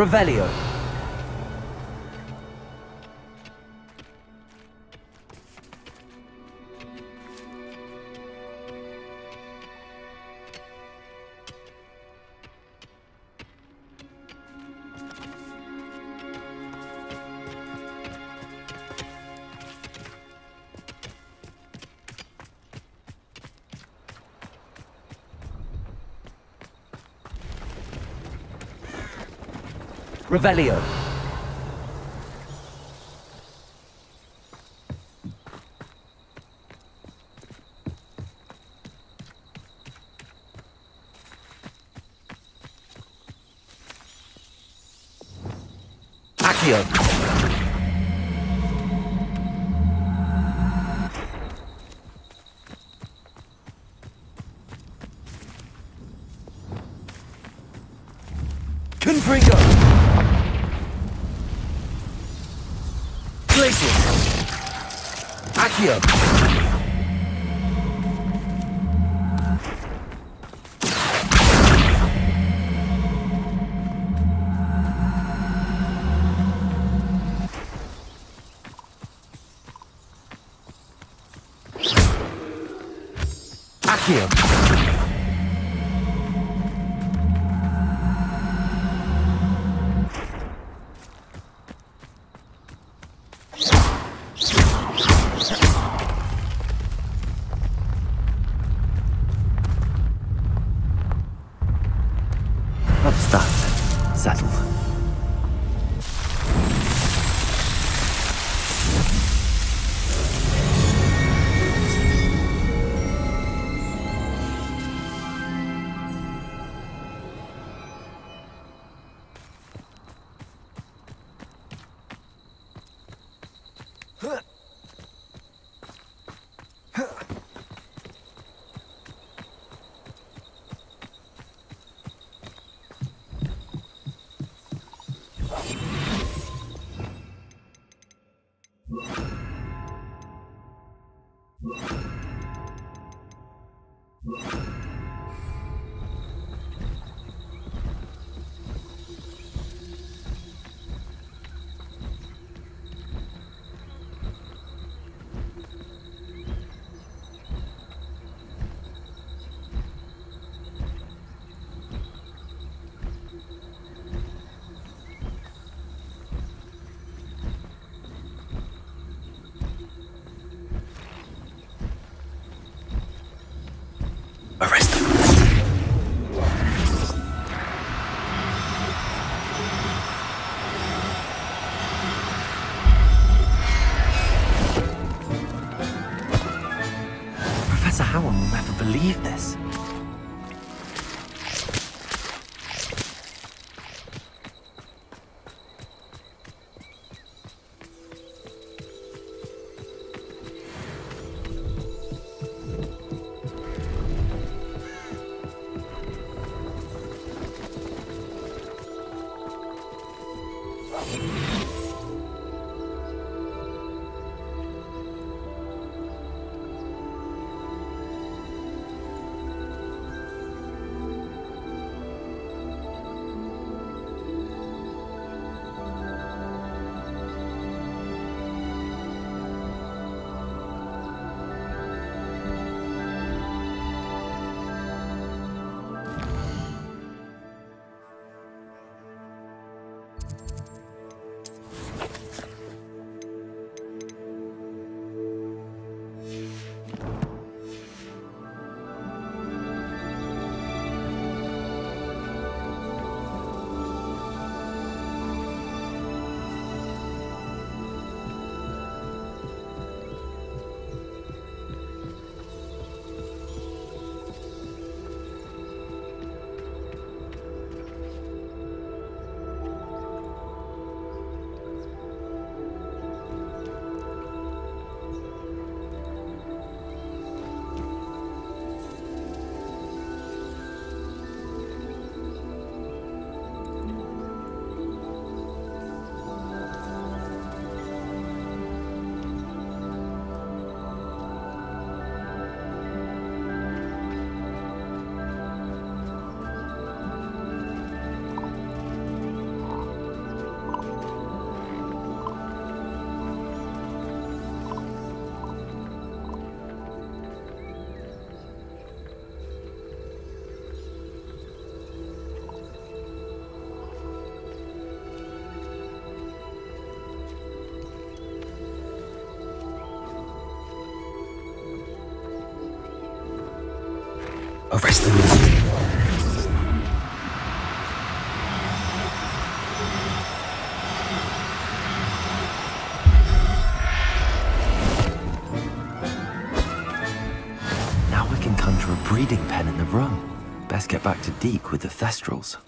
Revelio! Revelio! Deek with the Thestrals.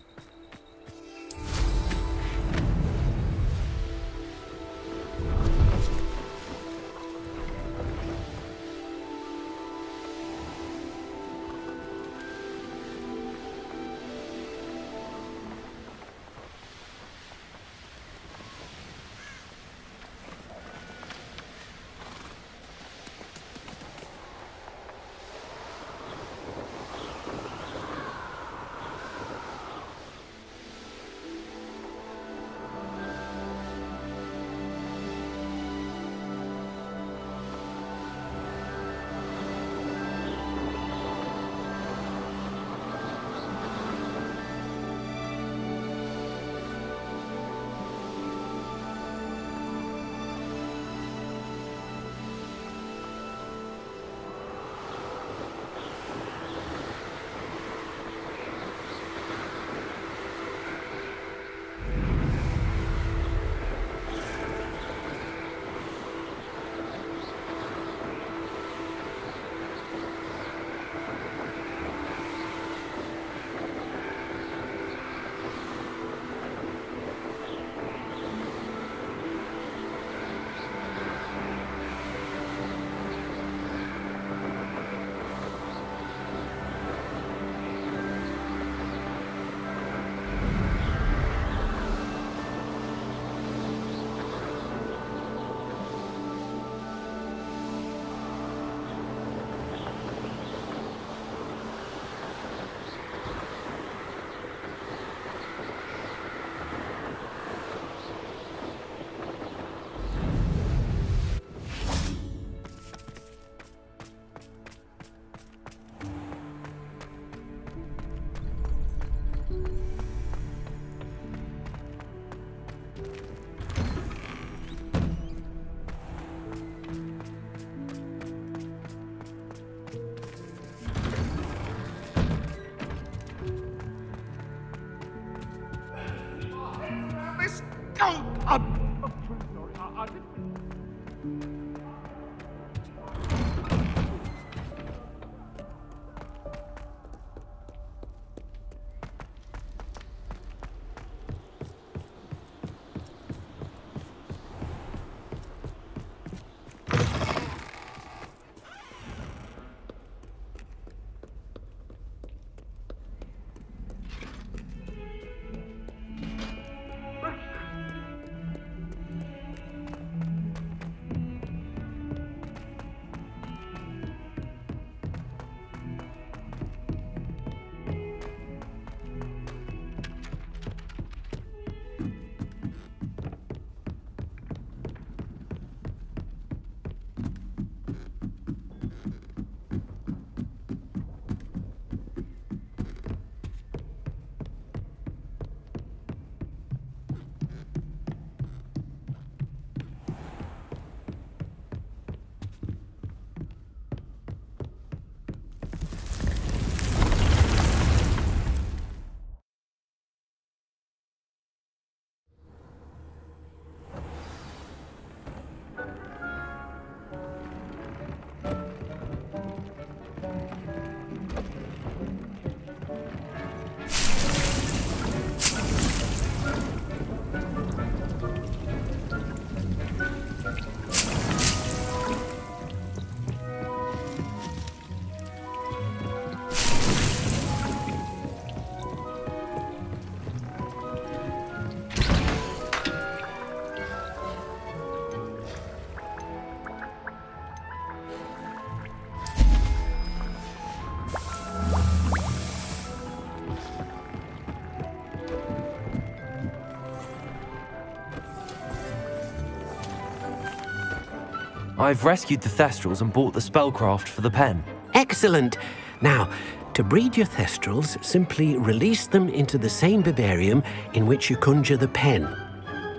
I've rescued the Thestrals and bought the spellcraft for the pen. Excellent. Now, to breed your Thestrals, simply release them into the same vivarium in which you conjure the pen.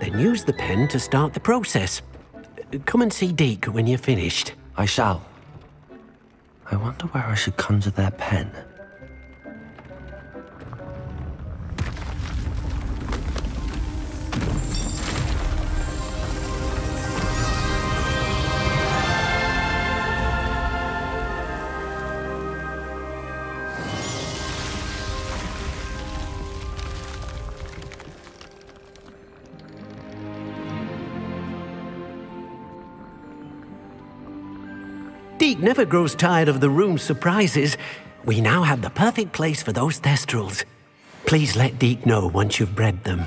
Then use the pen to start the process. Come and see Deek when you're finished. I shall. I wonder where I should conjure their pen. Never grows tired of the room's surprises. We now have the perfect place for those Thestrals. Please let Deek know once you've bred them.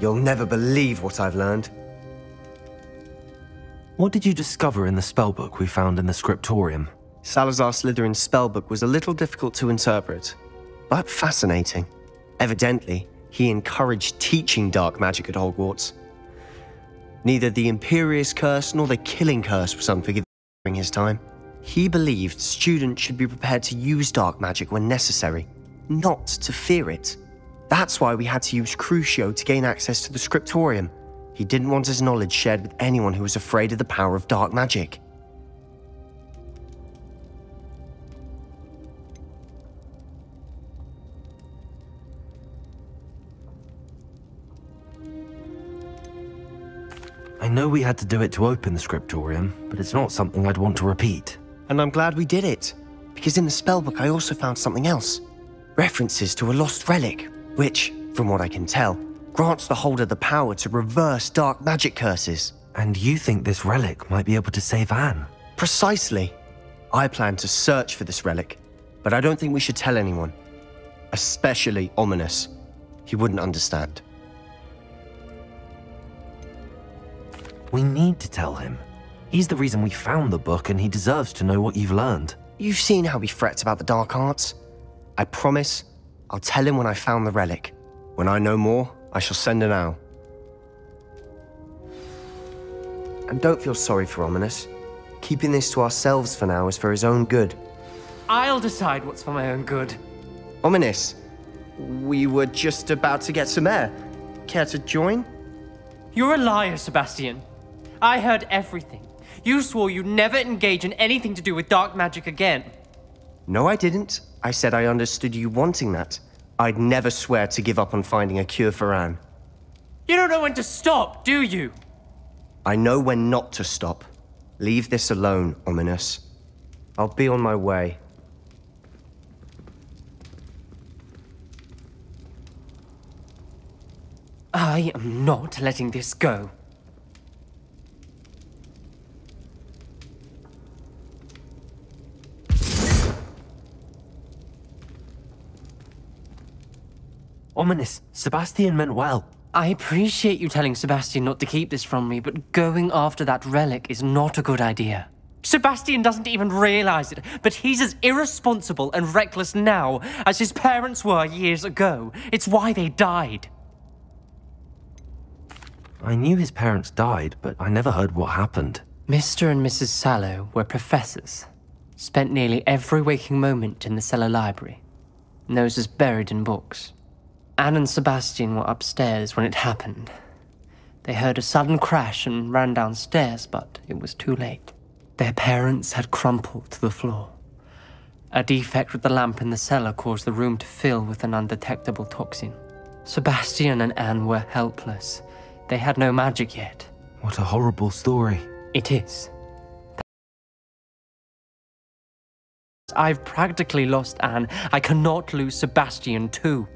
You'll never believe what I've learned. What did you discover in the spellbook we found in the scriptorium? Salazar Slytherin's spellbook was a little difficult to interpret, but fascinating. Evidently, he encouraged teaching dark magic at Hogwarts. Neither the Imperius Curse nor the Killing Curse was unforgiving during his time. He believed students should be prepared to use dark magic when necessary, not to fear it. That's why we had to use Crucio to gain access to the scriptorium. He didn't want his knowledge shared with anyone who was afraid of the power of dark magic. I know we had to do it to open the scriptorium, but it's not something I'd want to repeat. And I'm glad we did it, because in the spellbook I also found something else references to a lost relic, which, from what I can tell, grants the holder the power to reverse dark magic curses. And you think this relic might be able to save Anne? Precisely. I plan to search for this relic, but I don't think we should tell anyone. Especially Ominis. He wouldn't understand. We need to tell him. He's the reason we found the book, and he deserves to know what you've learned. You've seen how he frets about the dark arts. I promise I'll tell him when I found the relic. When I know more, I shall send an owl. And don't feel sorry for Ominis. Keeping this to ourselves for now is for his own good. I'll decide what's for my own good. Ominis, we were just about to get some air. Care to join? You're a liar, Sebastian. I heard everything. You swore you'd never engage in anything to do with dark magic again. No, I didn't. I said I understood you wanting that. I'd never swear to give up on finding a cure for Anne. You don't know when to stop, do you? I know when not to stop. Leave this alone, Ominis. I'll be on my way. I am not letting this go. Ominis, Sebastian meant well. I appreciate you telling Sebastian not to keep this from me, but going after that relic is not a good idea. Sebastian doesn't even realize it, but he's as irresponsible and reckless now as his parents were years ago. It's why they died. I knew his parents died, but I never heard what happened. Mr. and Mrs. Sallow were professors. Spent nearly every waking moment in the cellar library. Noses buried in books. Anne and Sebastian were upstairs when it happened. They heard a sudden crash and ran downstairs, but it was too late. Their parents had crumpled to the floor. A defect with the lamp in the cellar caused the room to fill with an undetectable toxin. Sebastian and Anne were helpless. They had no magic yet. What a horrible story. It is. I've practically lost Anne. I cannot lose Sebastian too.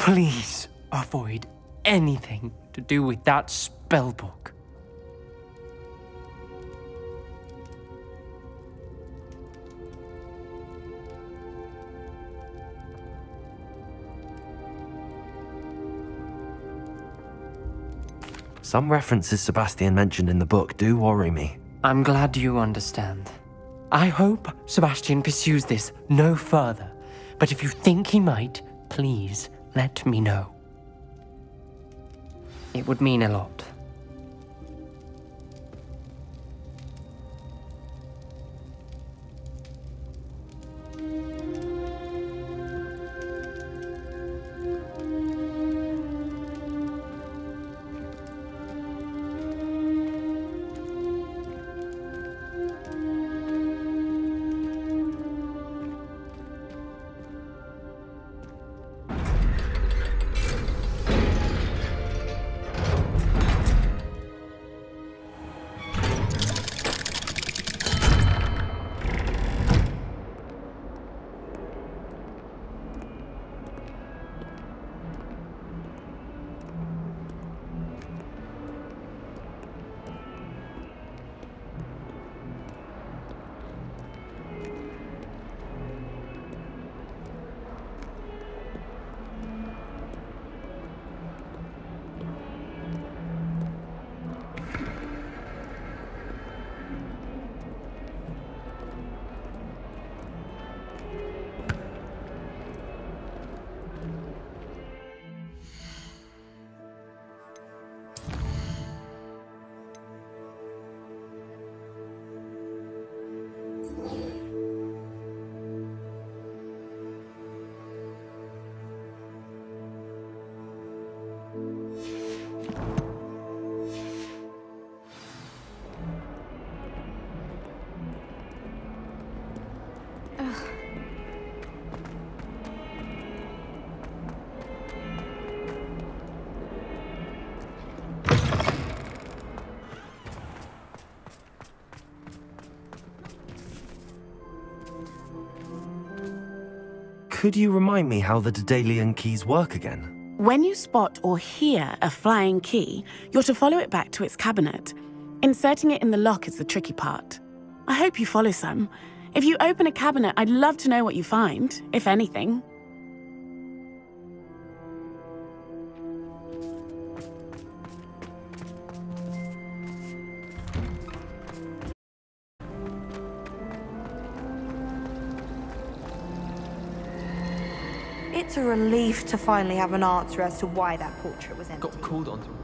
Please avoid anything to do with that spellbook. Some references Sebastian mentioned in the book do worry me. I'm glad you understand. I hope Sebastian pursues this no further, but if you think he might, please let me know. It would mean a lot. Could you remind me how the Dedalian keys work again? When you spot or hear a flying key, you're to follow it back to its cabinet. Inserting it in the lock is the tricky part. I hope you follow some. If you open a cabinet, I'd love to know what you find, if anything. Relief to finally have an answer as to why that portrait was empty. Got called on to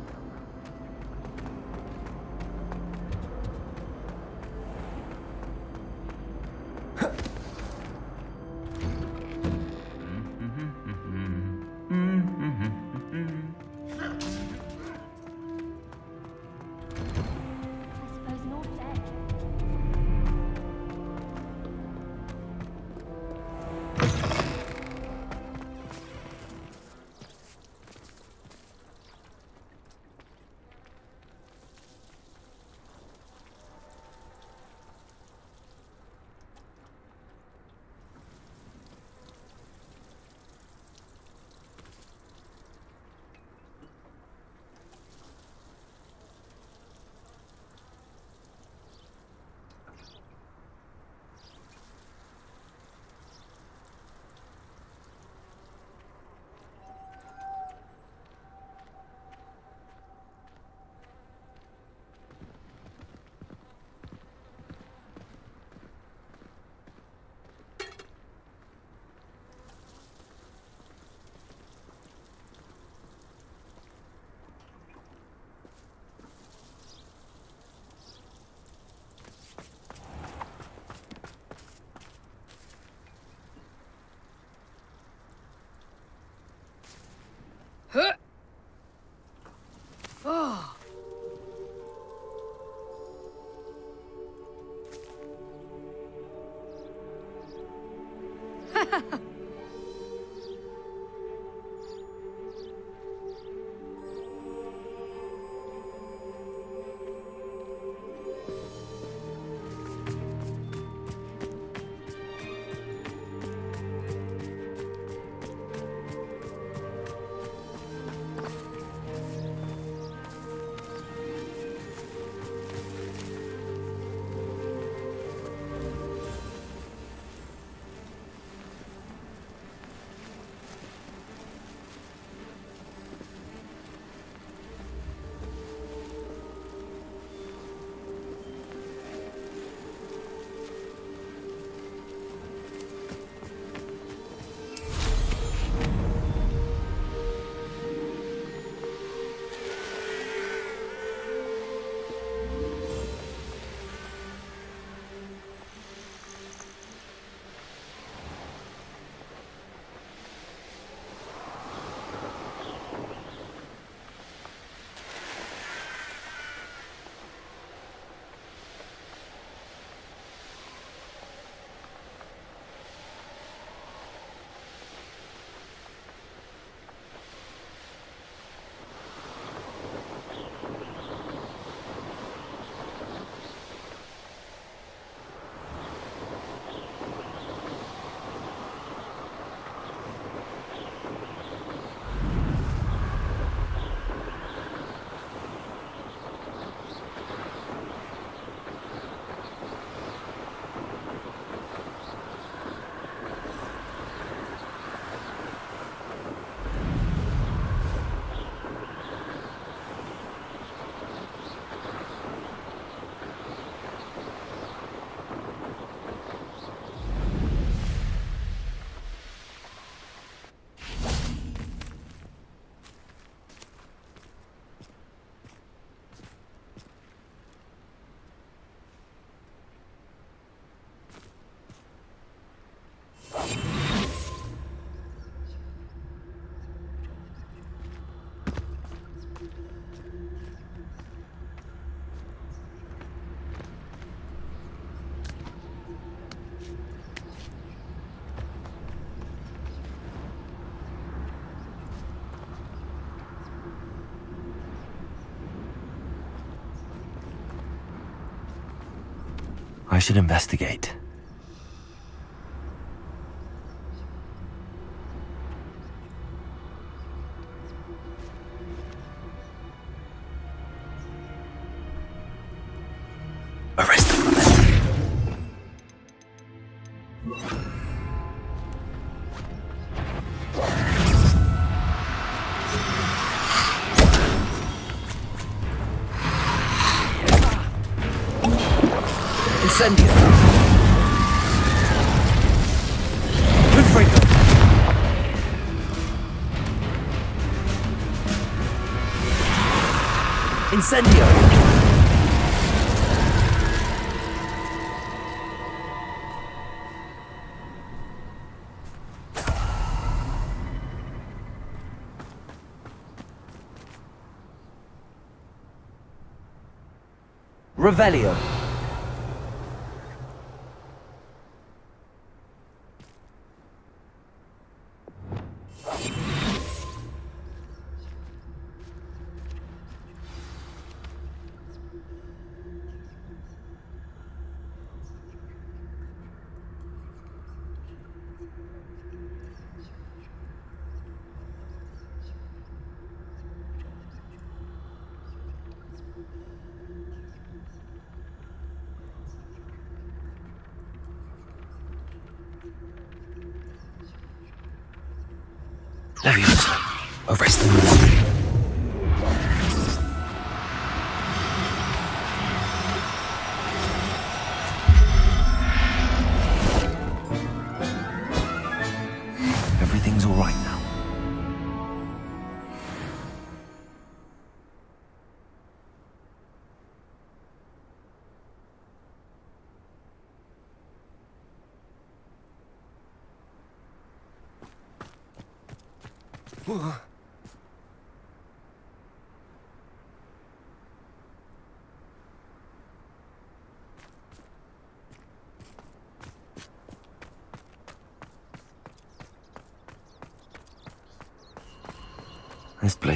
I should investigate. Incendio. Revelio. Leviosa. Arrest them.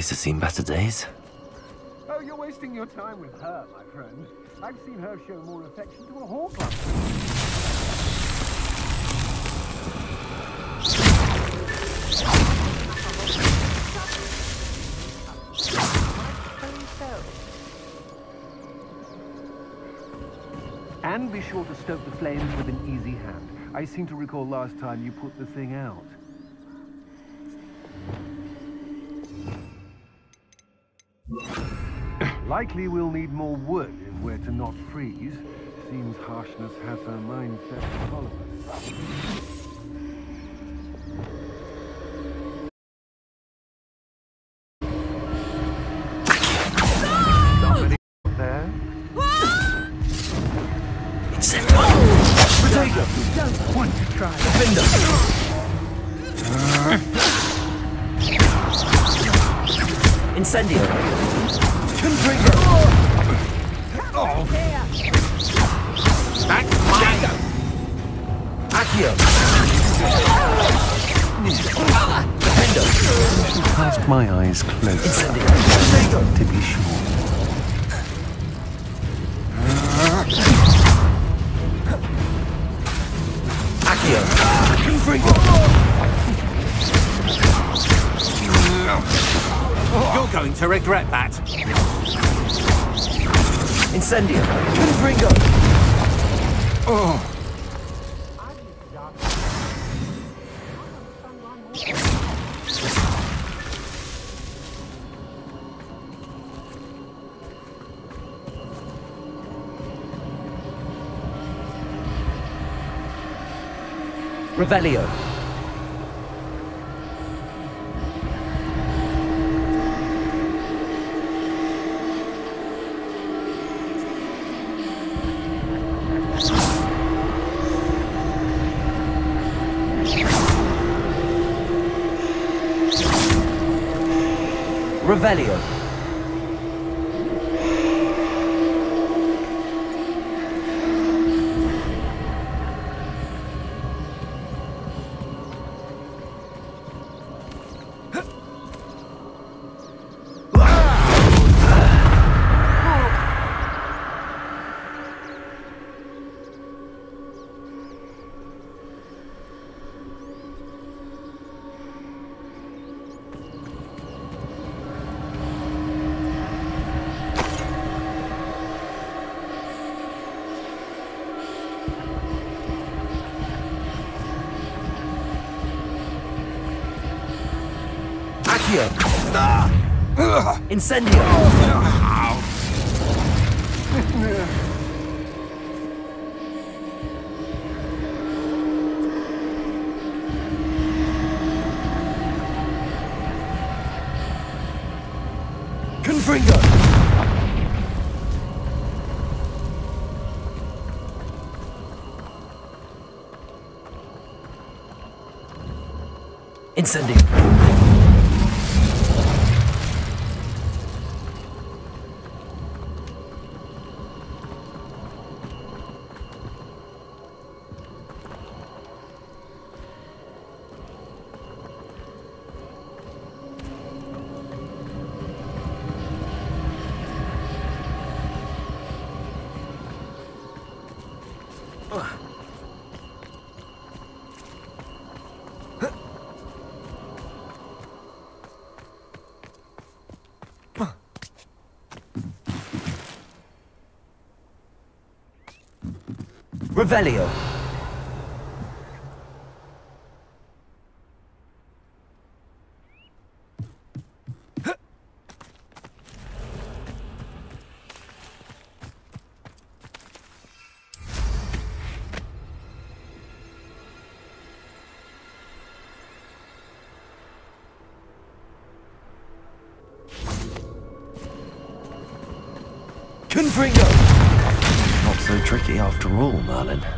Place has seen better days. Oh, you're wasting your time with her, my friend. I've seen her show more affection to a horse. And be sure to stoke the flames with an easy hand. I seem to recall last time you put the thing out. Likely we'll need more wood if we're to not freeze. Seems harshness has her mind set to follow Revelio. Revelio. Incendio! Confringo! Incendio! Revelio. After all, Merlin.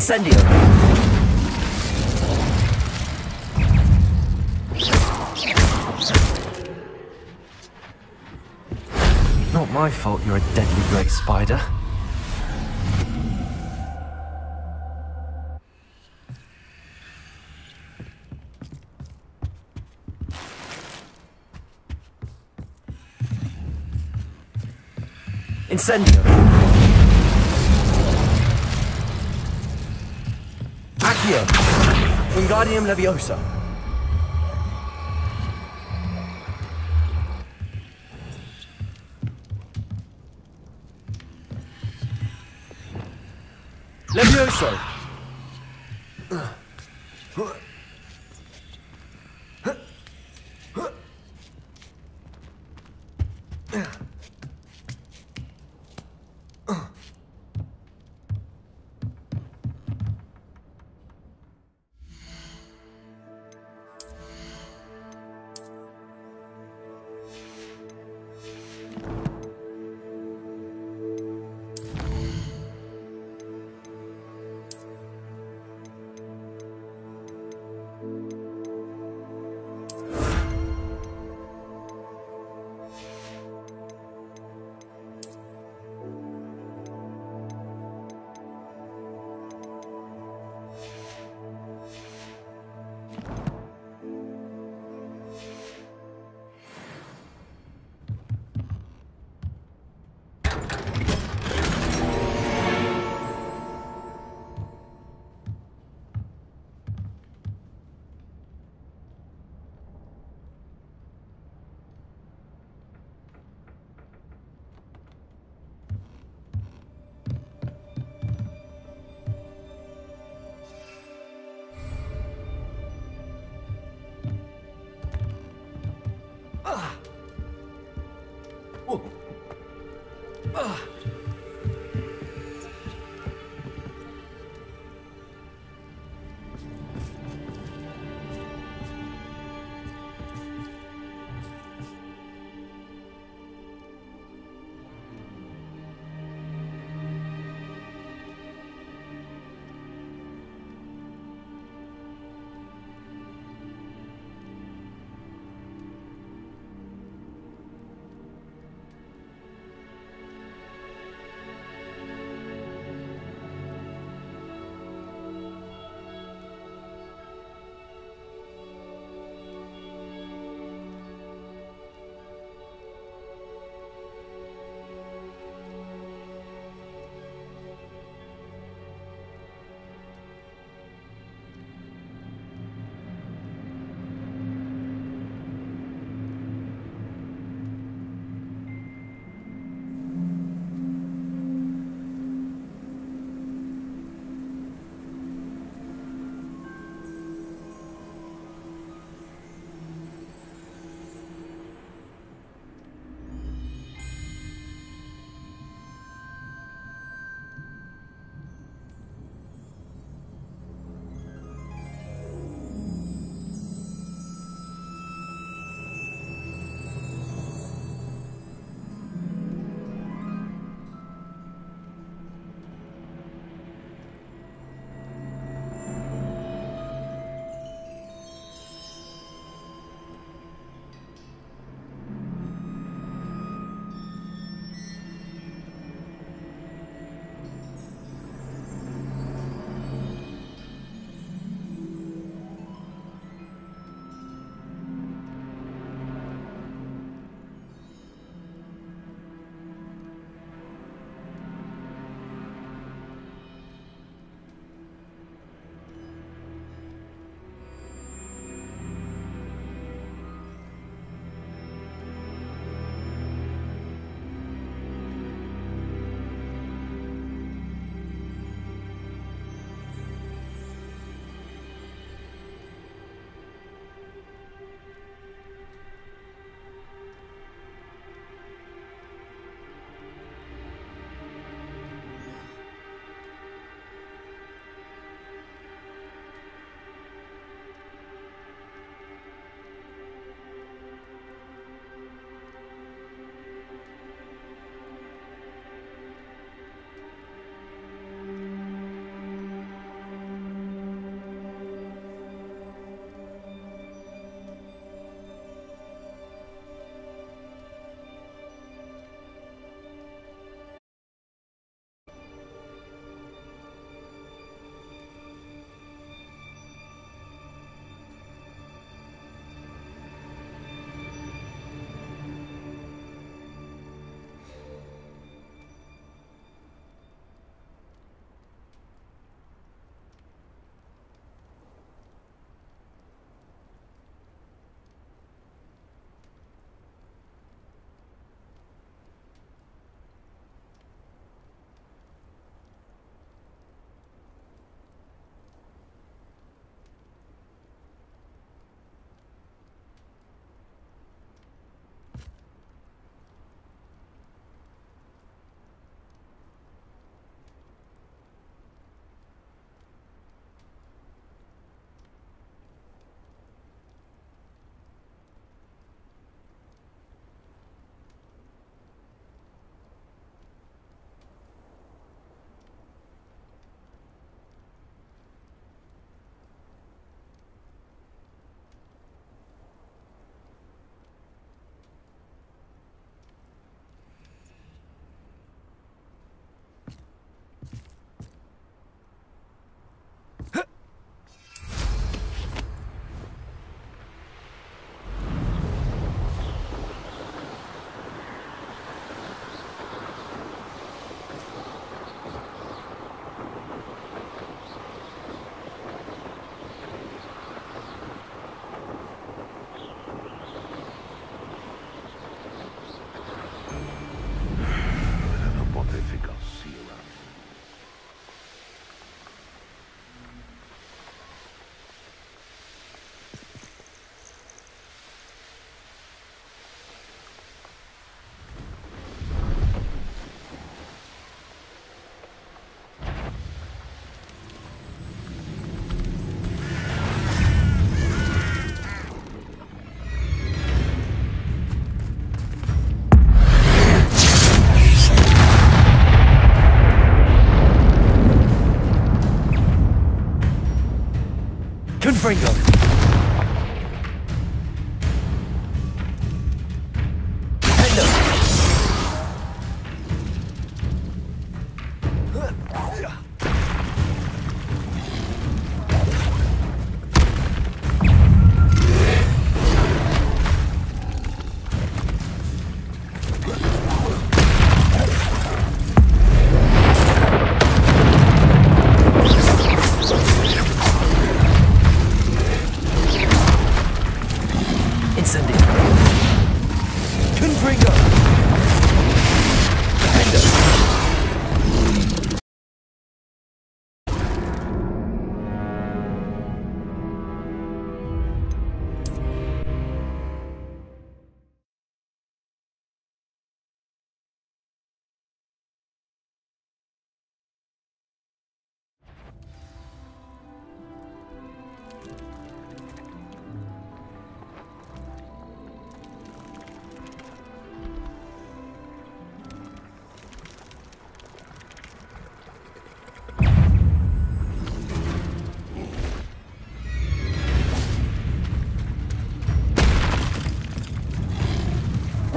Incendio. Not my fault you're a deadly great spider. Incendio. Wingardium Leviosa. Levioso.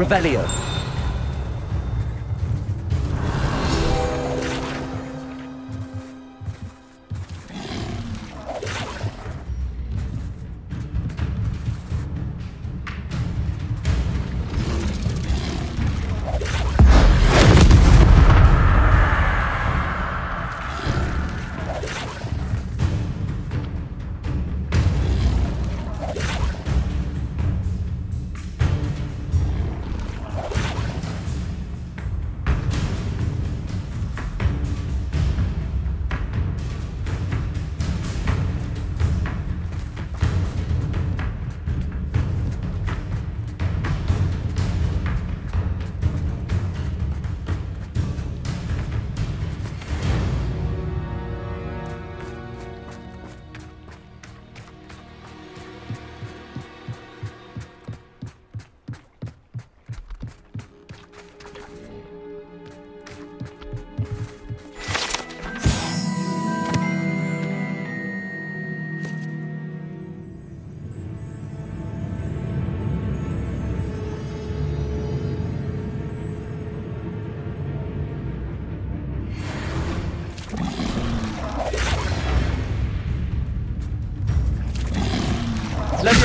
Revelio.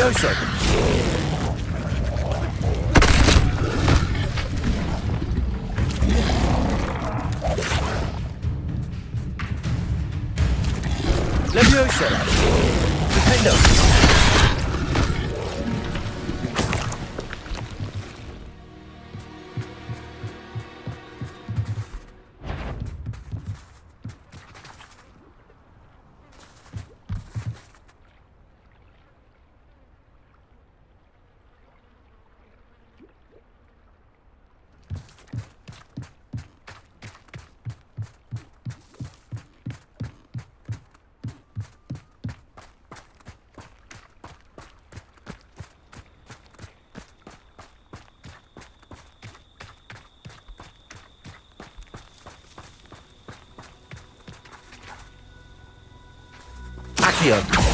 Levioso. Accio.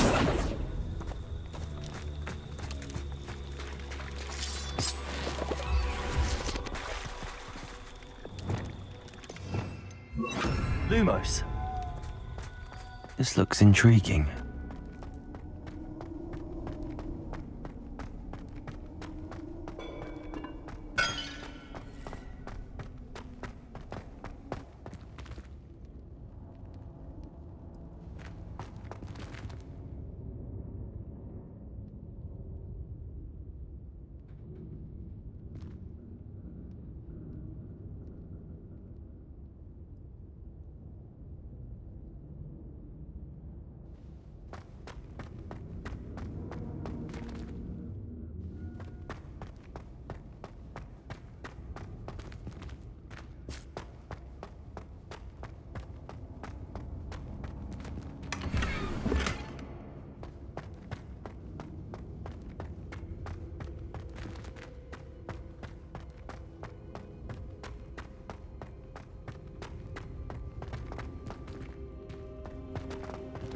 Lumos. This looks intriguing.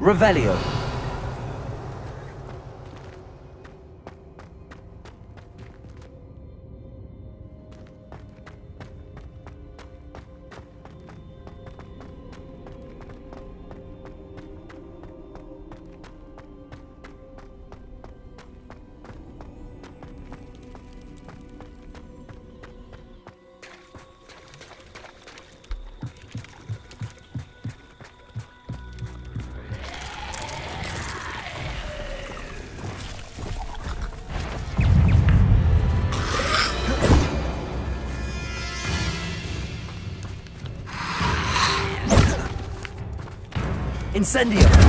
Revelio. Incendio!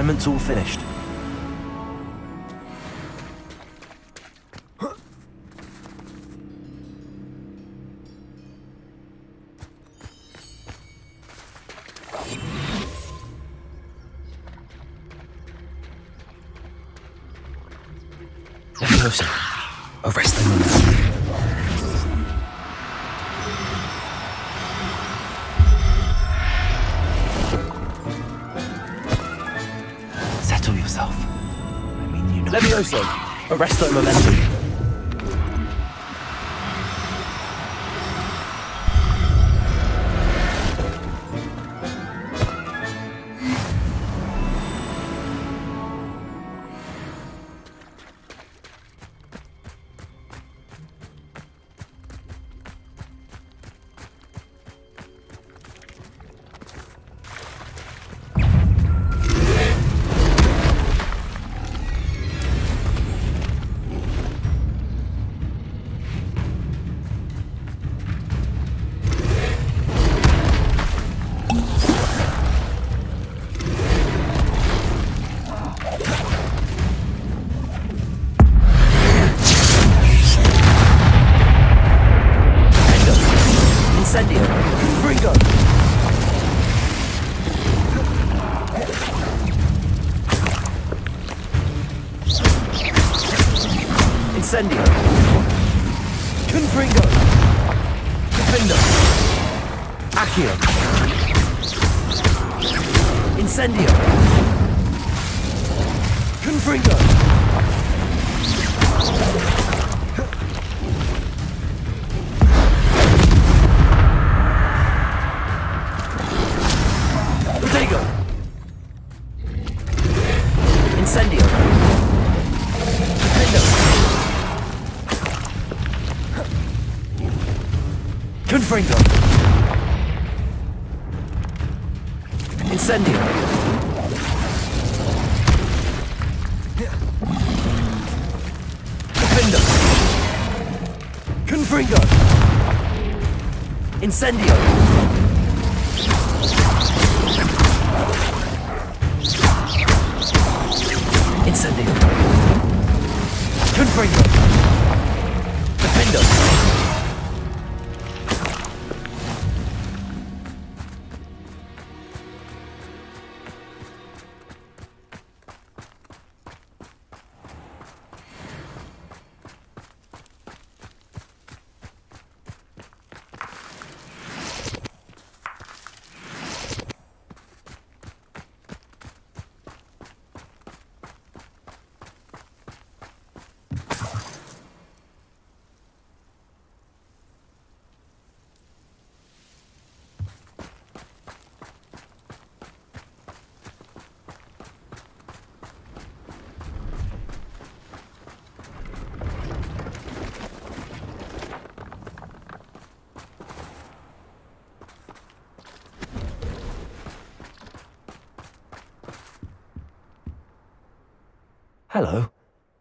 assignment's all finished. You arrest the momentum.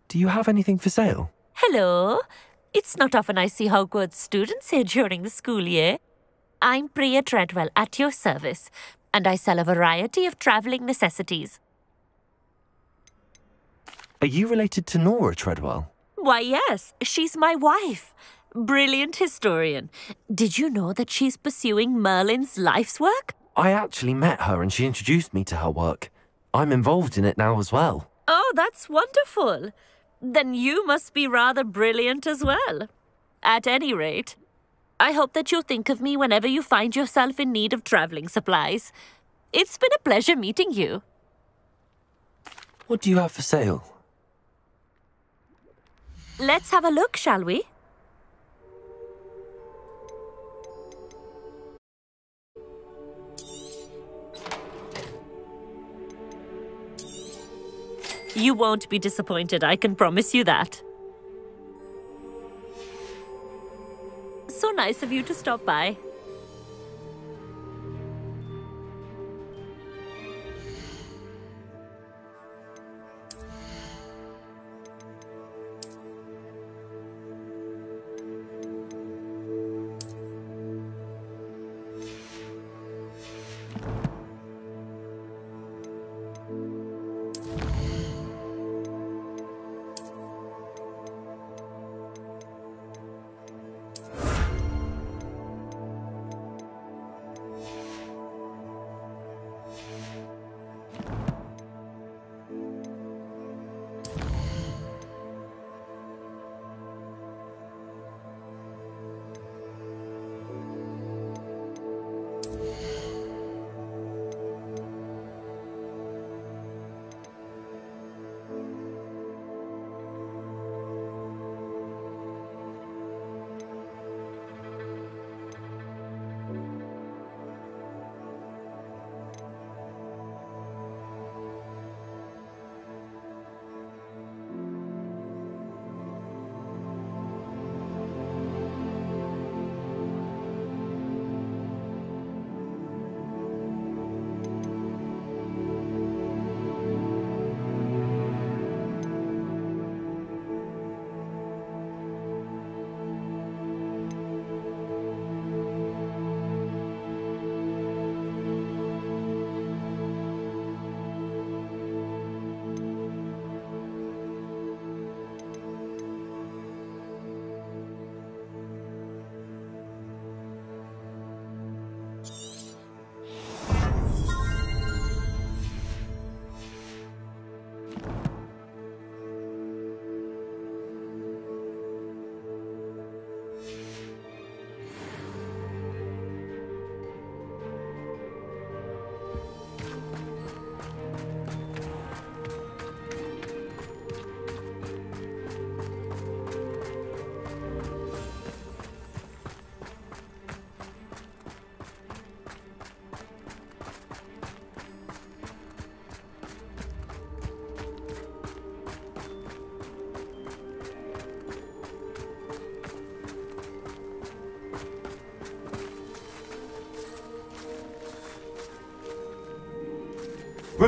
Do you have anything for sale? Hello. It's not often I see Hogwarts students here during the school year. I'm Priya Treadwell at your service, and I sell a variety of travelling necessities. Are you related to Nora Treadwell? Why, yes, she's my wife. Brilliant historian. Did you know that she's pursuing Merlin's life's work? I actually met her and she introduced me to her work. I'm involved in it now as well. Oh, that's wonderful. Then you must be rather brilliant as well. At any rate, I hope that you'll think of me whenever you find yourself in need of travelling supplies. It's been a pleasure meeting you. What do you have for sale? Let's have a look, shall we? You won't be disappointed, I can promise you that. So nice of you to stop by.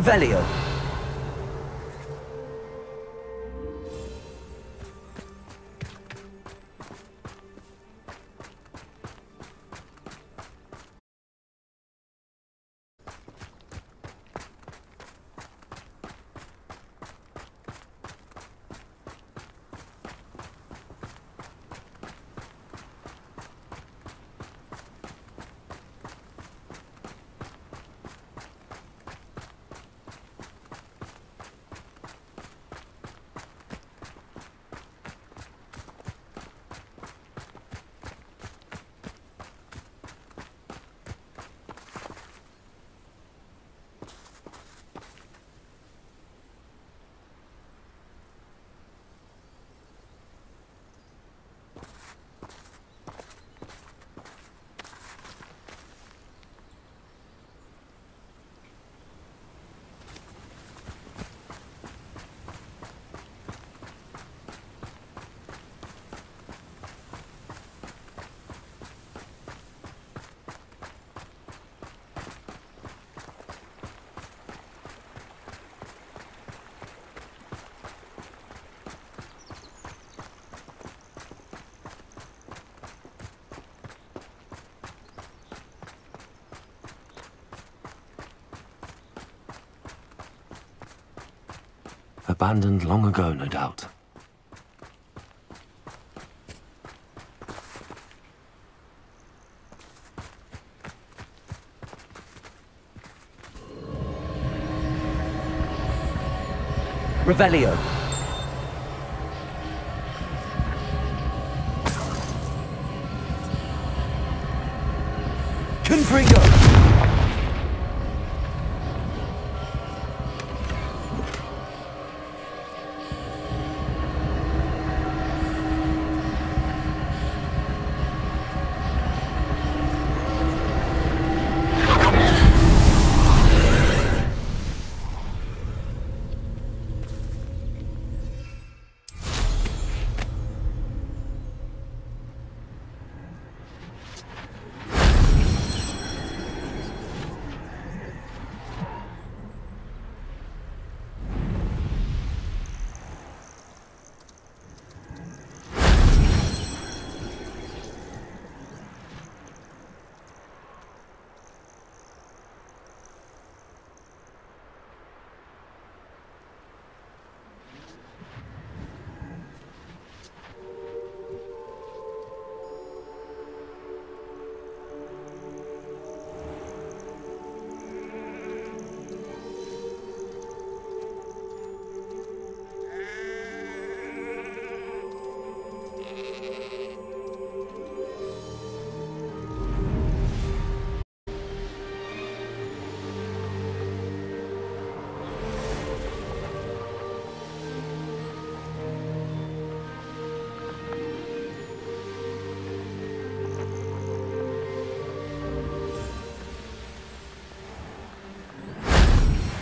Revelio. Abandoned long ago, no doubt. Revelio.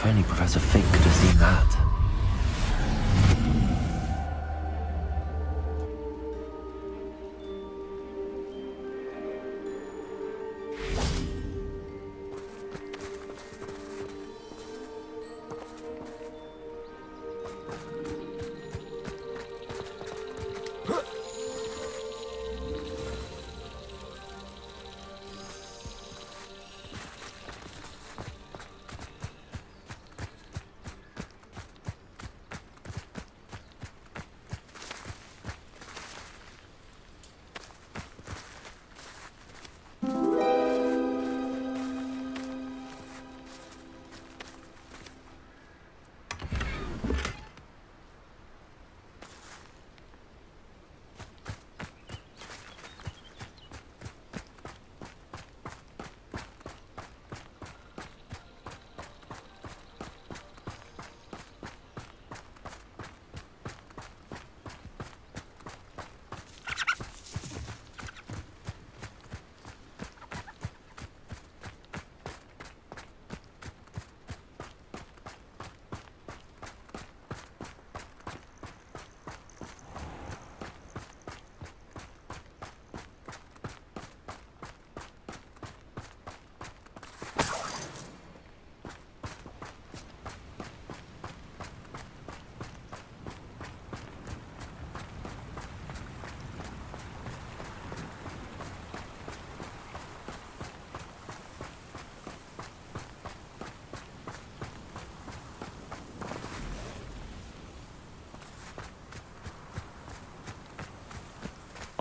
Only Professor Fig could have seen that.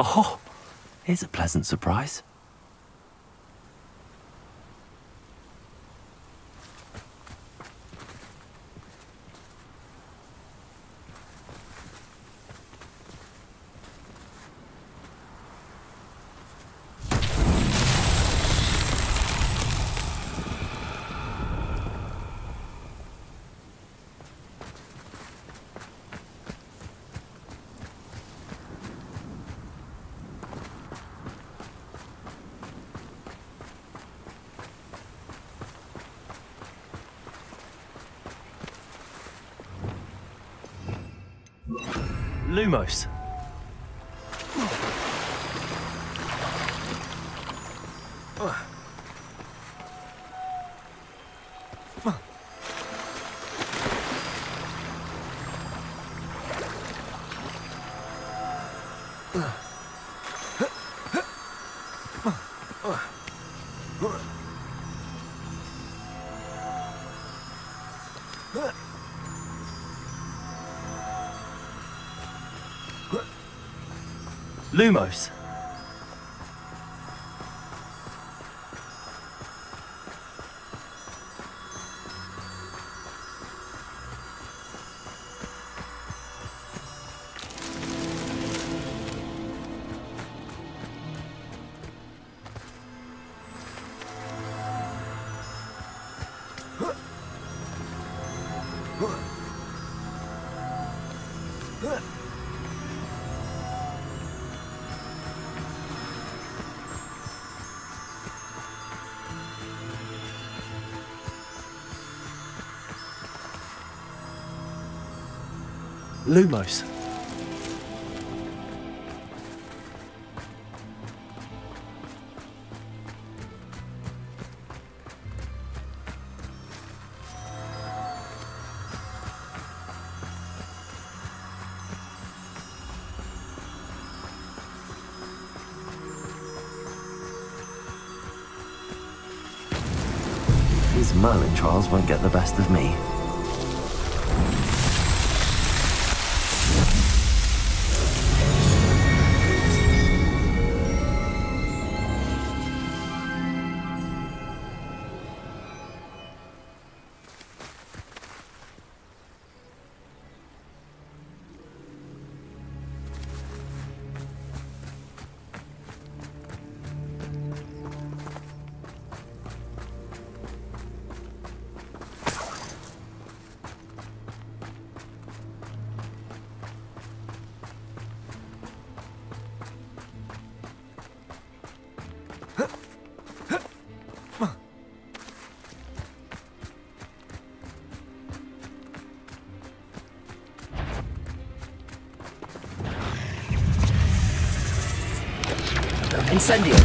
Oh, here's a pleasant surprise. Lumos. Lumos. Lumos. Merlin trials won't get the best of me. Incendio!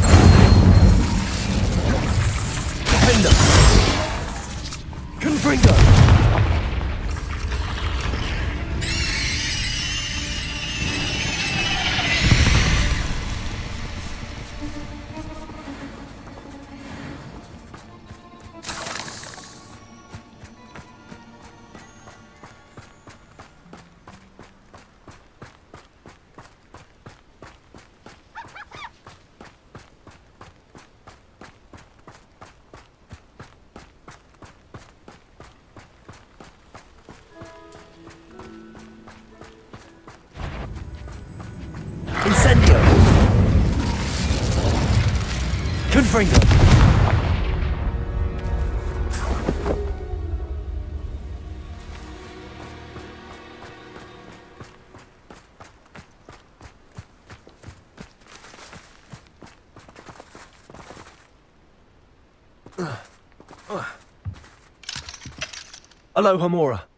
Alohomora.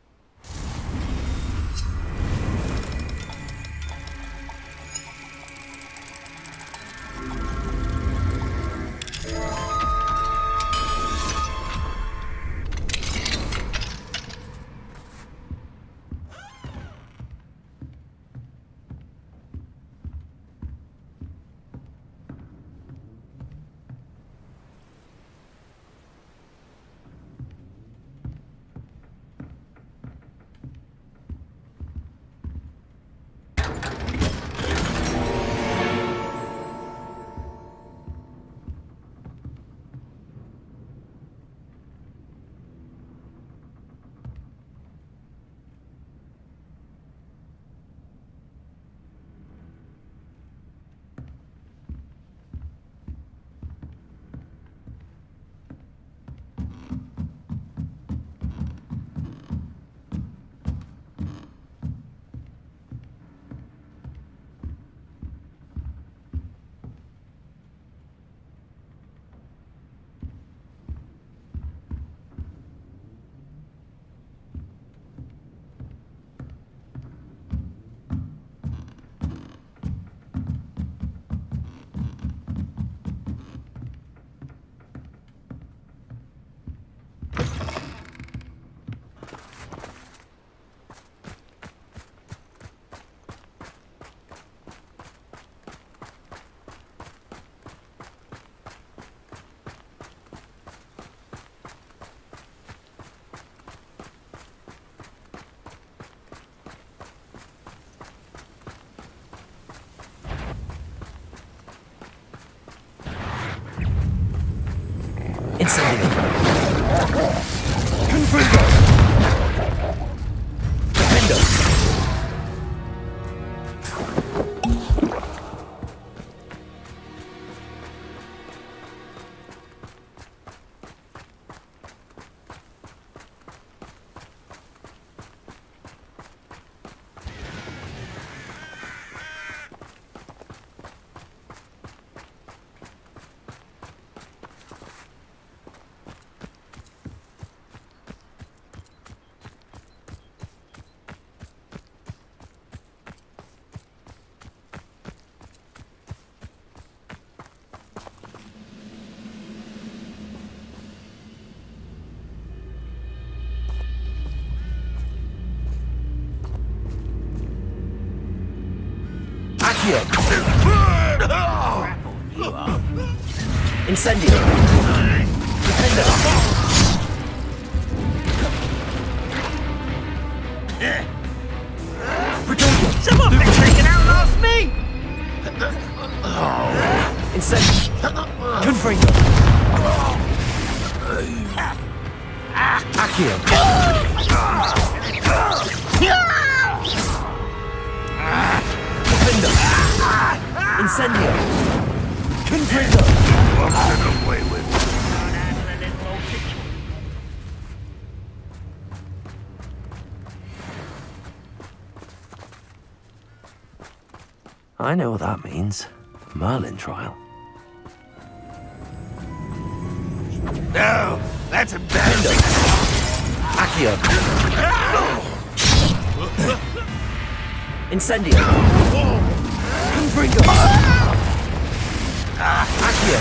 Incendio! I know what that means. Merlin trial. No, that's embarrassing. Accio! Incendio! Confringo! Accio!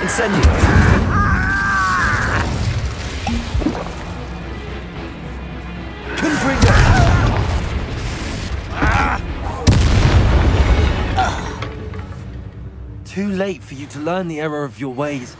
Incendio! Late for you to learn the error of your ways.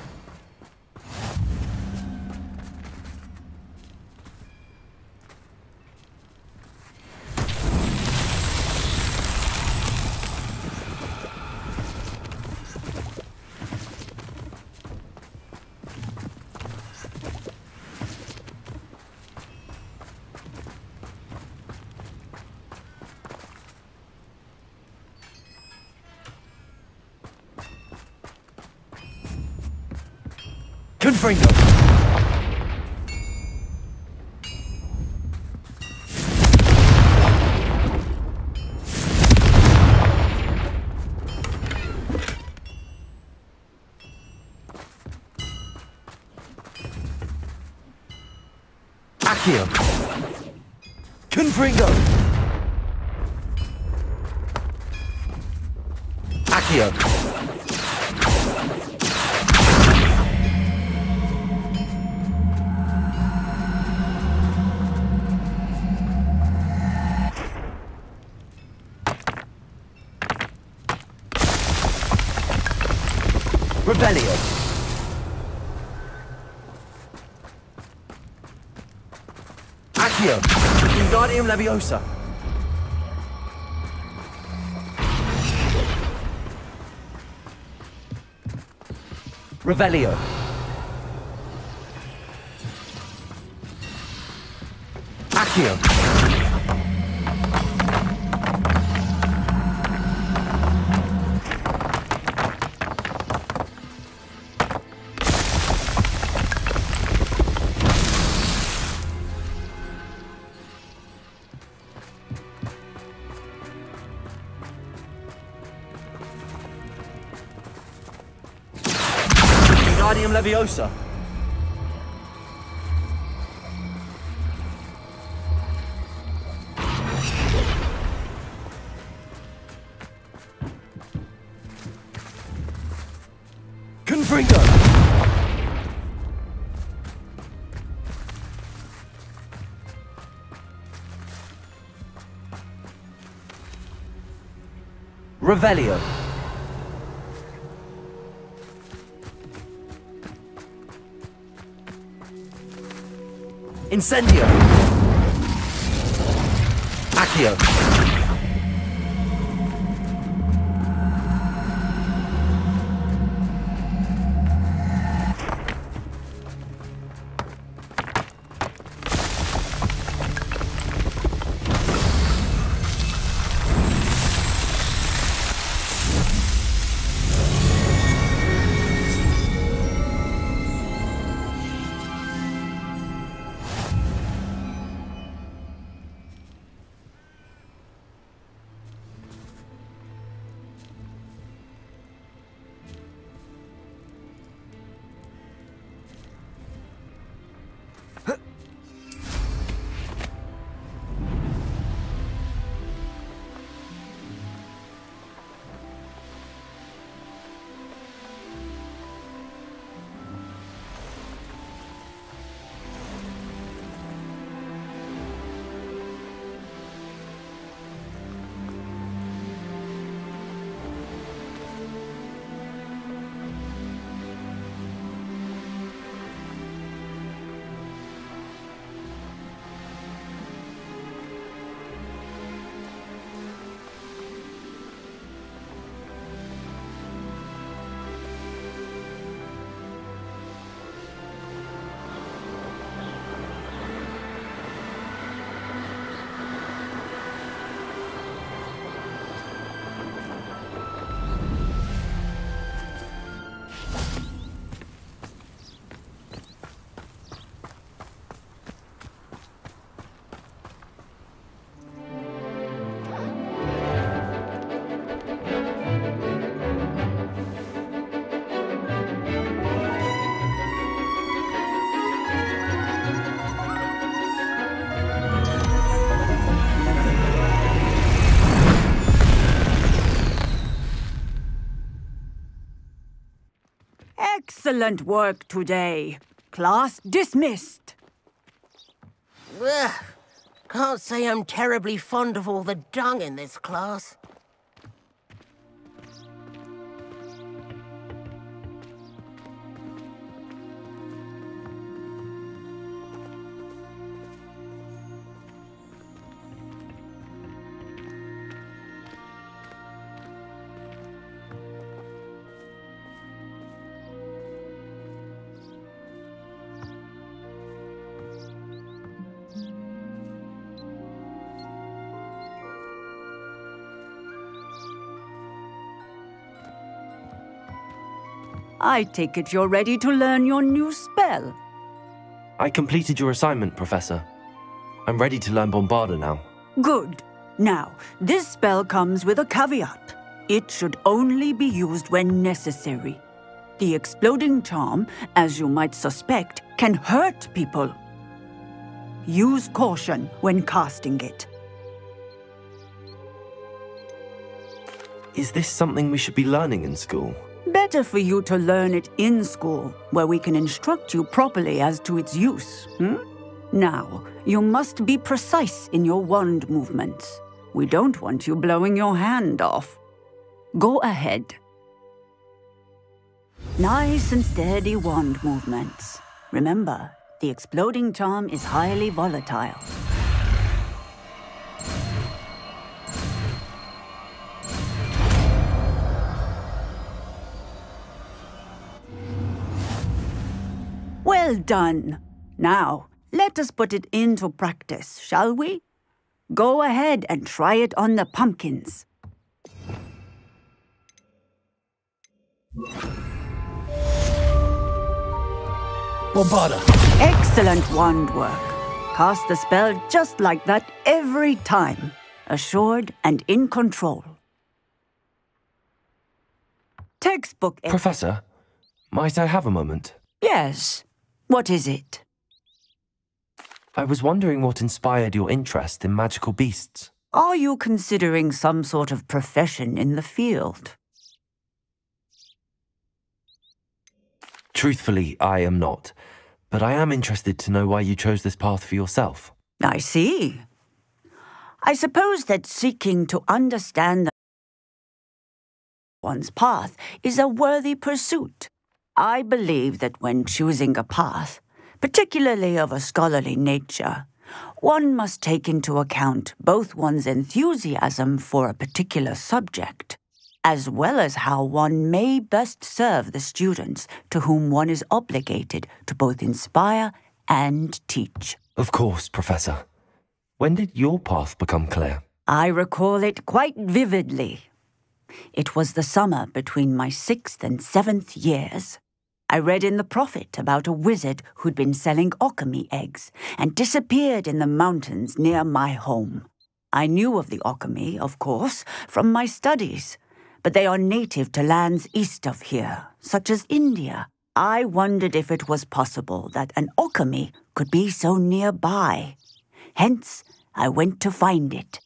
Leviosa! Revelio! Revelio! Incendio! Accio! Excellent work today. Class dismissed. Ugh. Can't say I'm terribly fond of all the dung in this class. I take it you're ready to learn your new spell. I completed your assignment, Professor. I'm ready to learn Bombarda now. Good. Now, this spell comes with a caveat. It should only be used when necessary. The exploding charm, as you might suspect, can hurt people. Use caution when casting it. Is this something we should be learning in school? Better for you to learn it in school, where we can instruct you properly as to its use. Hmm? Now, you must be precise in your wand movements. We don't want you blowing your hand off. Go ahead. Nice and steady wand movements. Remember, the exploding charm is highly volatile. Well done. Now, let us put it into practice, shall we? Go ahead and try it on the pumpkins. Bombarda. Excellent wand work. Cast the spell just like that every time. Assured and in control. Textbook. Professor, might I have a moment? Yes. What is it? I was wondering what inspired your interest in magical beasts. Are you considering some sort of profession in the field? Truthfully, I am not. But I am interested to know why you chose this path for yourself. I see. I suppose that seeking to understand one's path is a worthy pursuit. I believe that when choosing a path, particularly of a scholarly nature, one must take into account both one's enthusiasm for a particular subject, as well as how one may best serve the students to whom one is obligated to both inspire and teach. Of course, Professor. When did your path become clear? I recall it quite vividly. It was the summer between my sixth and seventh years. I read in the Prophet about a wizard who'd been selling Occamy eggs and disappeared in the mountains near my home. I knew of the Occamy, of course, from my studies, but they are native to lands east of here, such as India. I wondered if it was possible that an Occamy could be so nearby. Hence, I went to find it.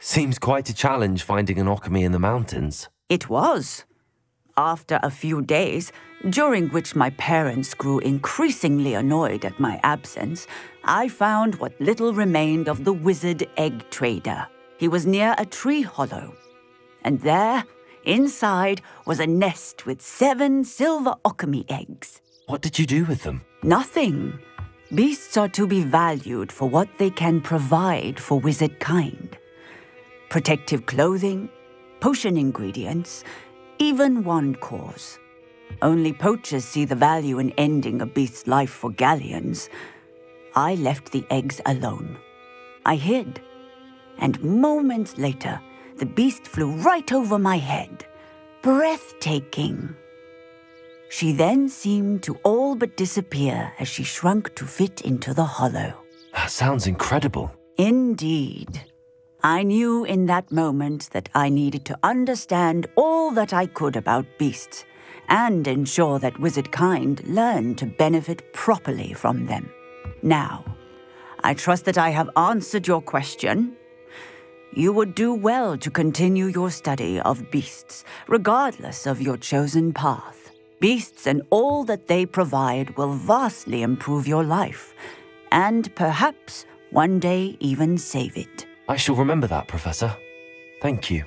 Seems quite a challenge finding an Occamy in the mountains. It was. After a few days, during which my parents grew increasingly annoyed at my absence, I found what little remained of the wizard egg trader. He was near a tree hollow. And there, inside, was a nest with seven silver Occamy eggs. What did you do with them? Nothing. Beasts are to be valued for what they can provide for wizard kind protective clothing, potion ingredients, even wand cores. Only poachers see the value in ending a beast's life for galleons. I left the eggs alone. I hid. And moments later, the beast flew right over my head. Breathtaking. She then seemed to all but disappear as she shrunk to fit into the hollow. That sounds incredible. Indeed. I knew in that moment that I needed to understand all that I could about beasts and ensure that wizard kind learned to benefit properly from them. Now, I trust that I have answered your question. You would do well to continue your study of beasts, regardless of your chosen path. Beasts and all that they provide will vastly improve your life, and perhaps one day even save it. I shall remember that, Professor. Thank you.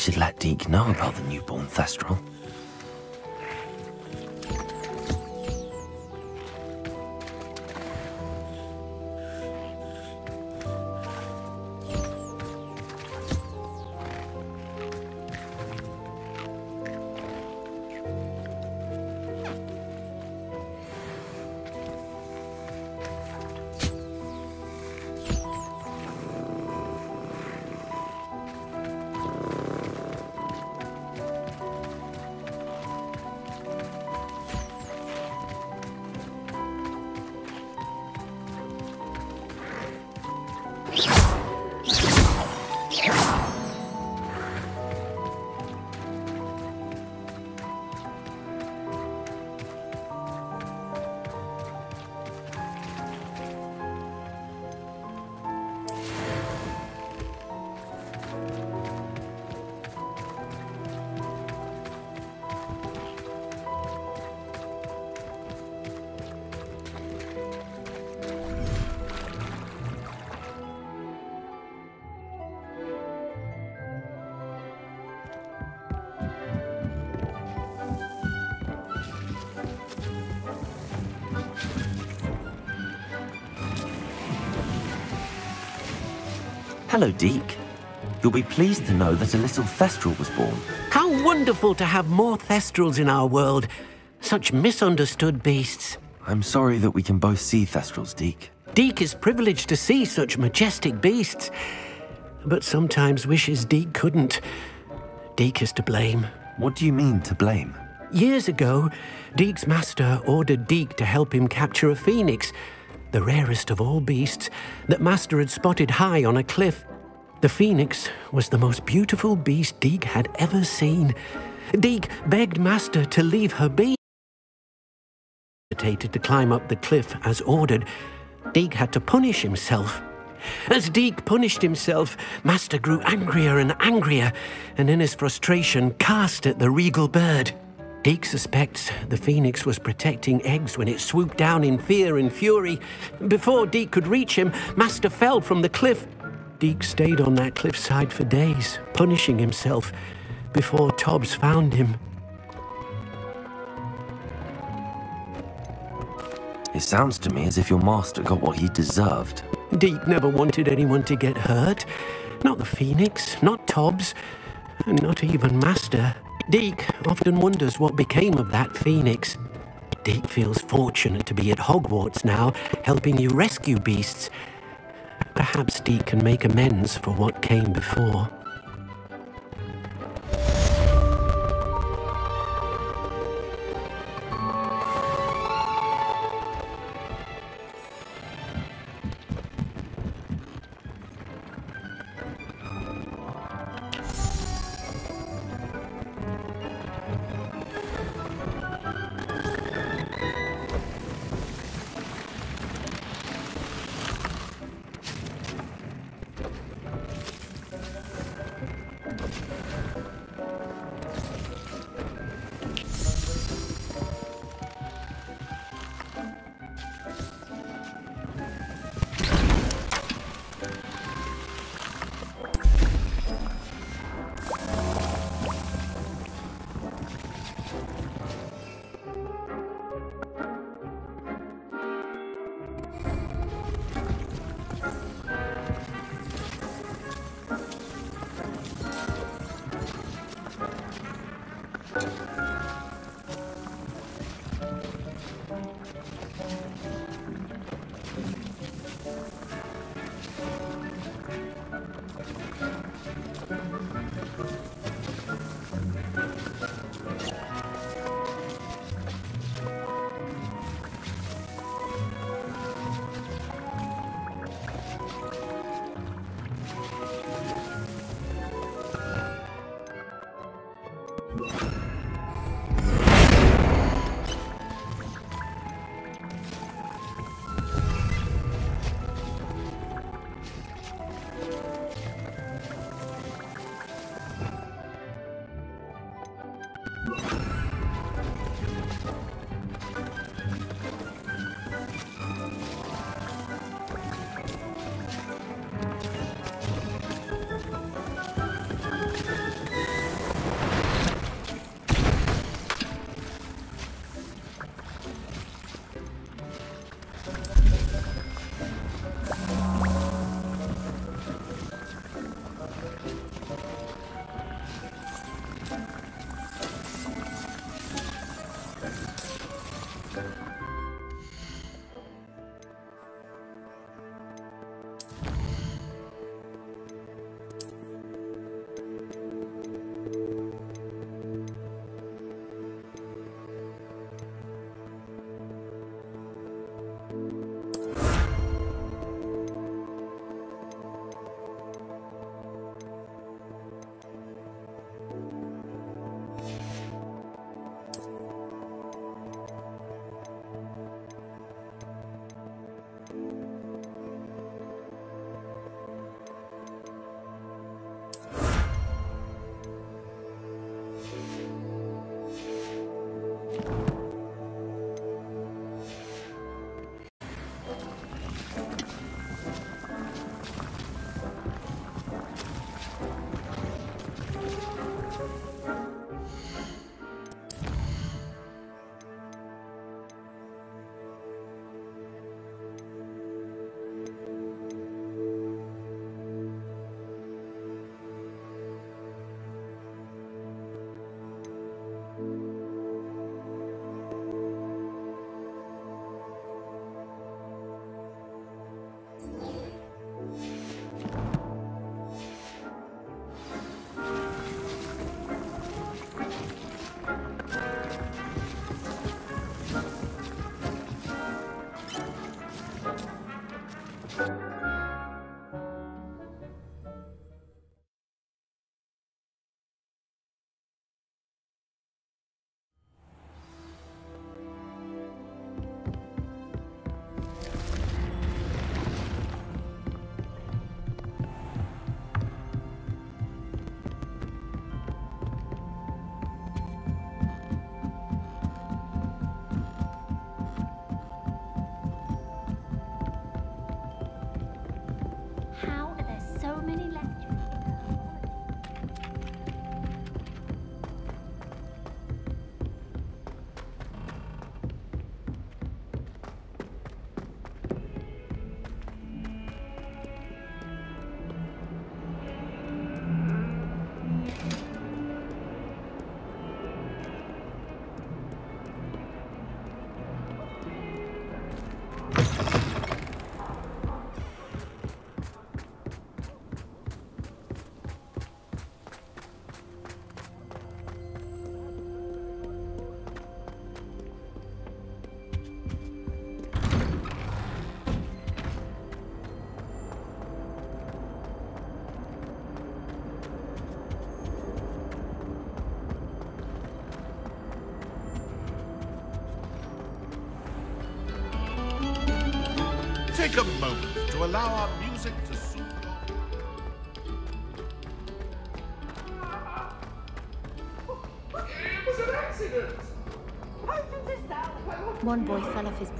I should let Deek know about the newborn Thestral. Hello, Deek. You'll be pleased to know that a little Thestral was born. How wonderful to have more Thestrals in our world. Such misunderstood beasts. I'm sorry that we can both see Thestrals, Deek. Deek is privileged to see such majestic beasts, but sometimes wishes Deek couldn't. Deek is to blame. What do you mean, to blame? Years ago, Deek's master ordered Deek to help him capture a phoenix, the rarest of all beasts, that master had spotted high on a cliff. The phoenix was the most beautiful beast Deek had ever seen. Deek begged master to leave her be. Hesitated to climb up the cliff as ordered. Deek had to punish himself. As Deek punished himself, Master grew angrier and angrier, and in his frustration cast at the regal bird. Deek suspects the phoenix was protecting eggs when it swooped down in fear and fury. Before Deek could reach him, Master fell from the cliff. Deek stayed on that cliffside for days, punishing himself, before Tobbs found him. It sounds to me as if your master got what he deserved. Deek never wanted anyone to get hurt. Not the Phoenix, not Tobbs, and not even Master. Deek often wonders what became of that Phoenix. Deek feels fortunate to be at Hogwarts now, helping you rescue beasts. Perhaps Deek can make amends for what came before.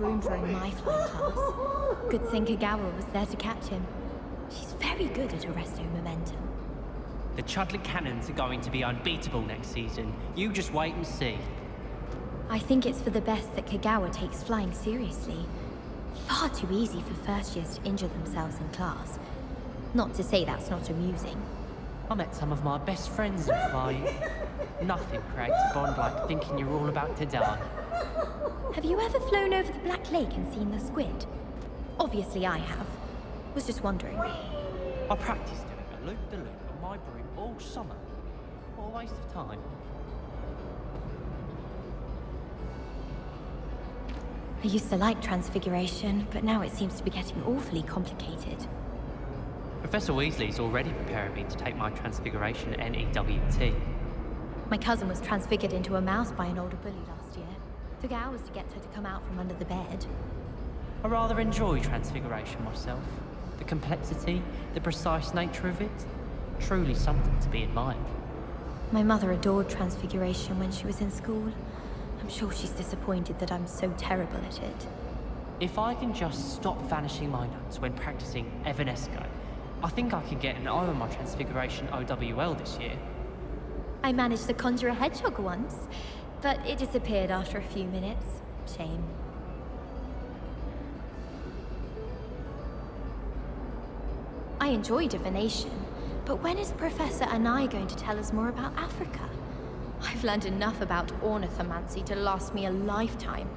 Fell off his broom during my flying class. Good thing Kogawa was there to catch him. She's very good at arresting momentum. The Chudley Cannons are going to be unbeatable next season. You just wait and see. I think it's for the best that Kogawa takes flying seriously. Far too easy for first years to injure themselves in class. Not to say that's not amusing. I met some of my best friends in flying. Nothing creates a bond like thinking you're all about to die. Have you ever flown over the Black Lake and seen the squid? Obviously I have. Was just wondering. I practiced doing a loop-the-loop on my broom all summer. What a waste of time. I used to like Transfiguration, but now it seems to be getting awfully complicated. Professor Weasley's already preparing me to take my Transfiguration NEWT. My cousin was transfigured into a mouse by an older bully last. Took hours to get her to come out from under the bed. I rather enjoy Transfiguration myself. The complexity, the precise nature of it, truly something to be admired. My mother adored Transfiguration when she was in school. I'm sure she's disappointed that I'm so terrible at it. If I can just stop vanishing my notes when practicing Evanesco, I think I can get an eye on my Transfiguration OWL this year. I managed to conjure a hedgehog once, but it disappeared after a few minutes. Shame. I enjoy divination, but when is Professor Onai going to tell us more about Africa? I've learned enough about ornithomancy to last me a lifetime.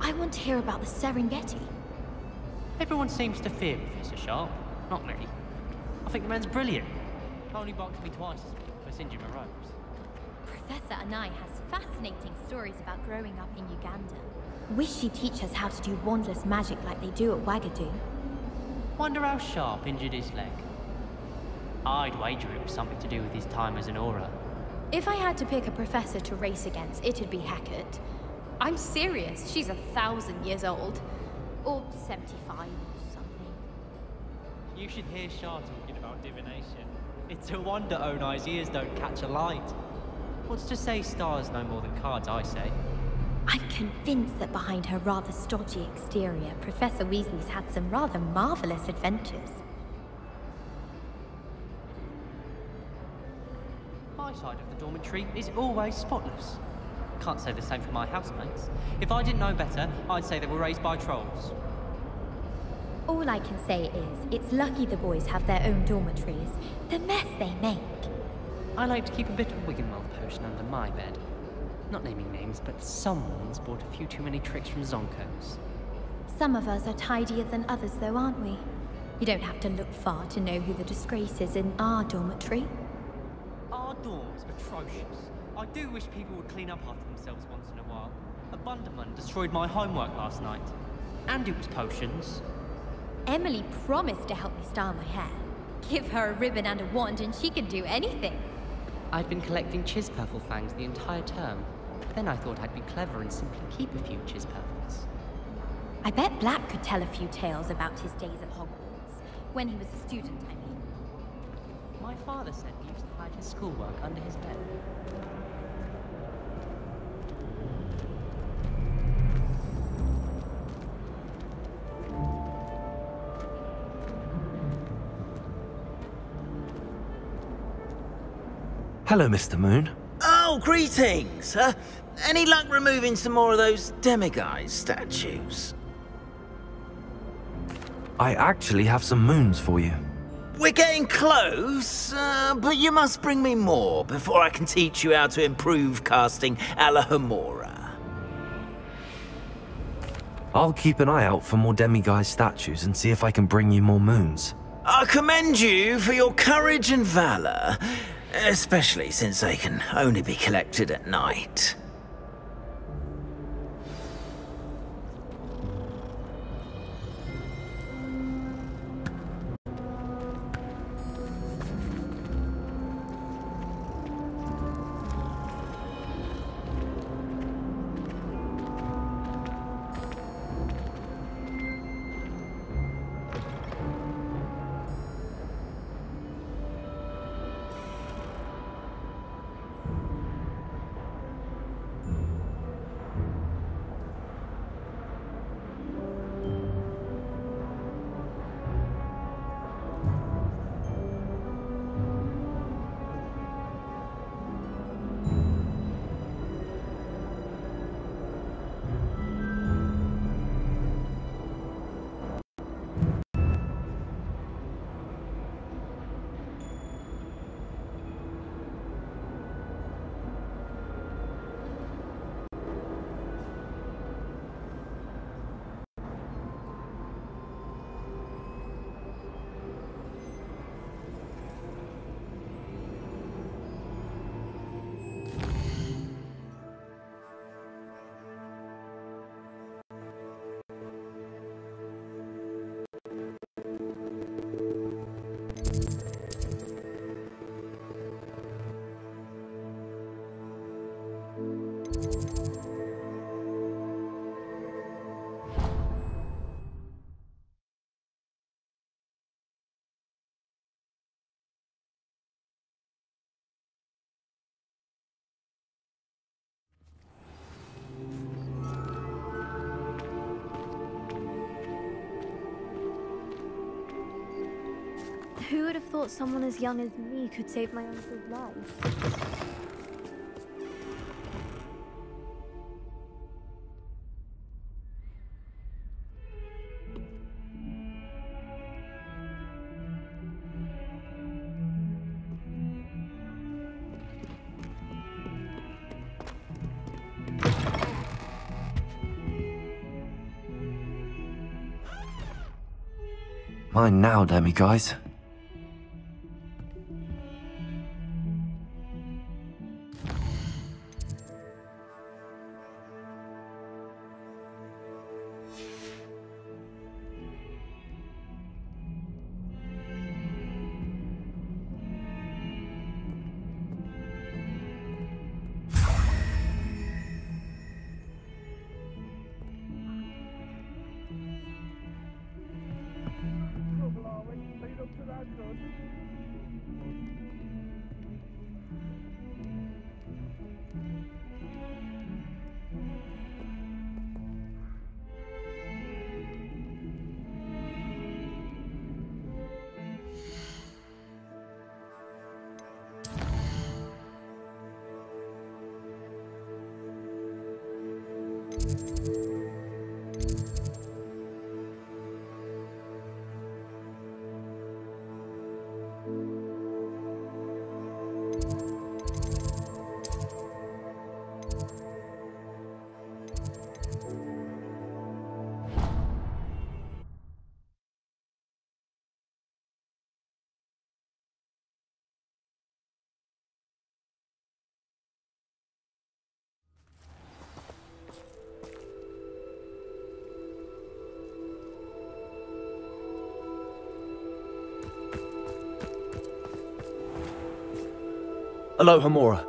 I want to hear about the Serengeti. Everyone seems to fear Professor Sharp. Not me. I think the man's brilliant. Only boxed me twice for singeing my ropes. Professor Onai has fascinating stories about growing up in Uganda. Wish she'd teach us how to do wandless magic like they do at Wagadu. Wonder how Sharp injured his leg. I'd wager it was something to do with his time as an Auror. If I had to pick a professor to race against, it'd be Hecat. I'm serious, she's a thousand years old. Or 75 or something. You should hear Shah talking about divination. It's a wonder Onai's ears don't catch a light. What's to say stars no more than cards, I say. I'm convinced that behind her rather stodgy exterior, Professor Weasley's had some rather marvelous adventures. My side of the dormitory is always spotless. Can't say the same for my housemates. If I didn't know better, I'd say they were raised by trolls. All I can say is, it's lucky the boys have their own dormitories. The mess they make. I like to keep a bit of Wiggenweld potion under my bed. Not naming names, but someone's bought a few too many tricks from Zonkos. Some of us are tidier than others, though, aren't we? You don't have to look far to know who the disgrace is in our dormitory. Our dorm's atrocious. I do wish people would clean up after themselves once in a while. A Bundimun destroyed my homework last night. And it was potions. Emily promised to help me style my hair. Give her a ribbon and a wand and she can do anything. I'd been collecting Chizpurfle fangs the entire term. Then I thought I'd be clever and simply keep a few Chizpurfles. I bet Black could tell a few tales about his days at Hogwarts. When he was a student, I mean. My father said he used to hide his schoolwork under his bed. Hello, Mr. Moon. Oh, greetings! Uh, any luck removing some more of those demiguise statues? I actually have some moons for you. We're getting close, uh, but you must bring me more before I can teach you how to improve casting Alohomora. I'll keep an eye out for more demiguise statues and see if I can bring you more moons. I commend you for your courage and valor, especially since they can only be collected at night. Thought someone as young as me could save my uncle's life? Mine now, Demiguise. Alohomora.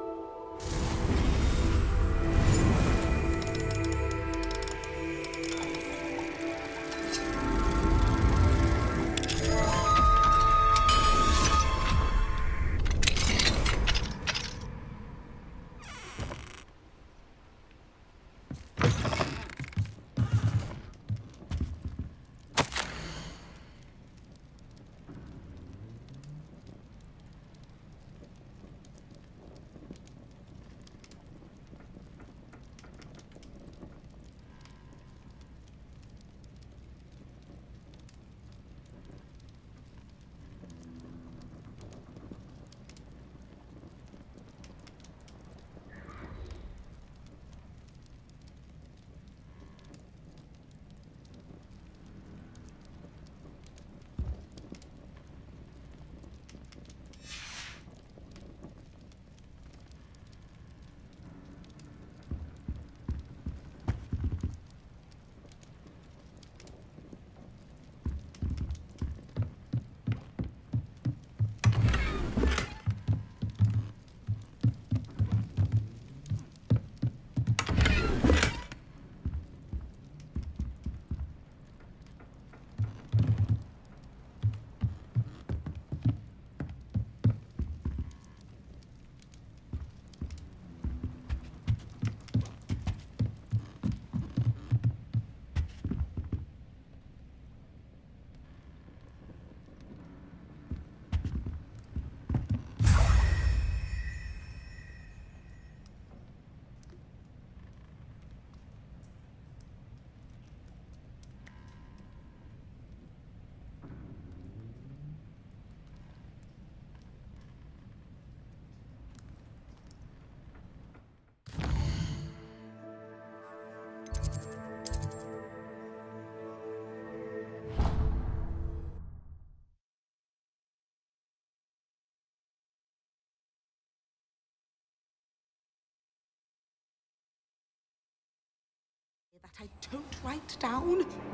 Don't write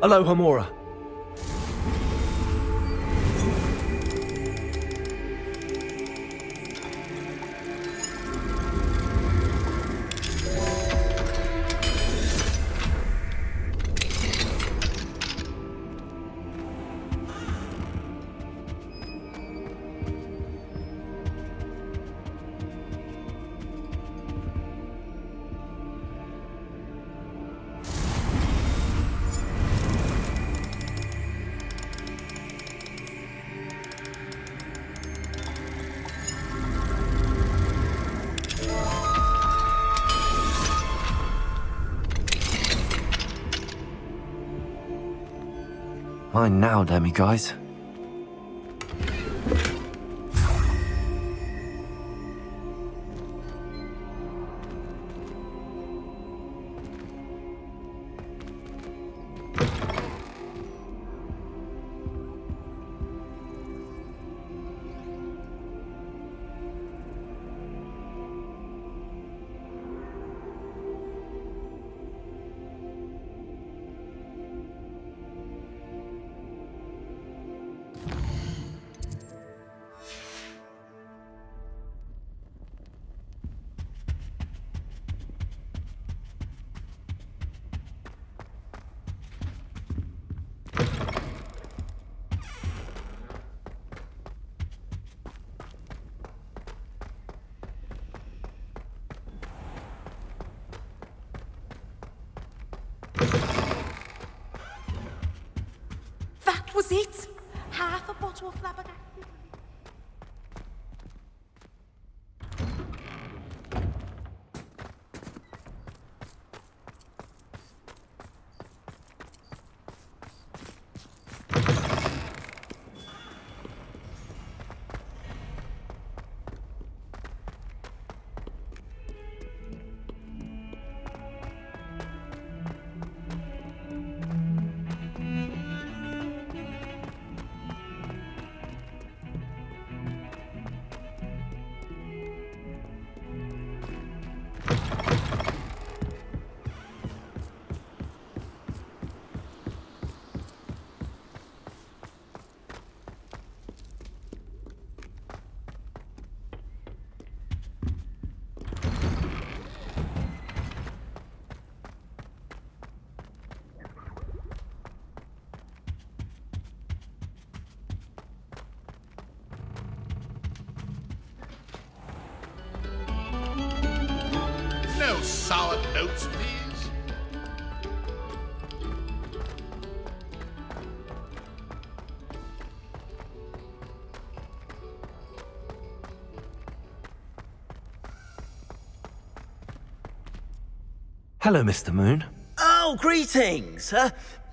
down? Alohomora. Mine now, Demiguise. Hello, Mr. Moon. Oh, greetings. Uh,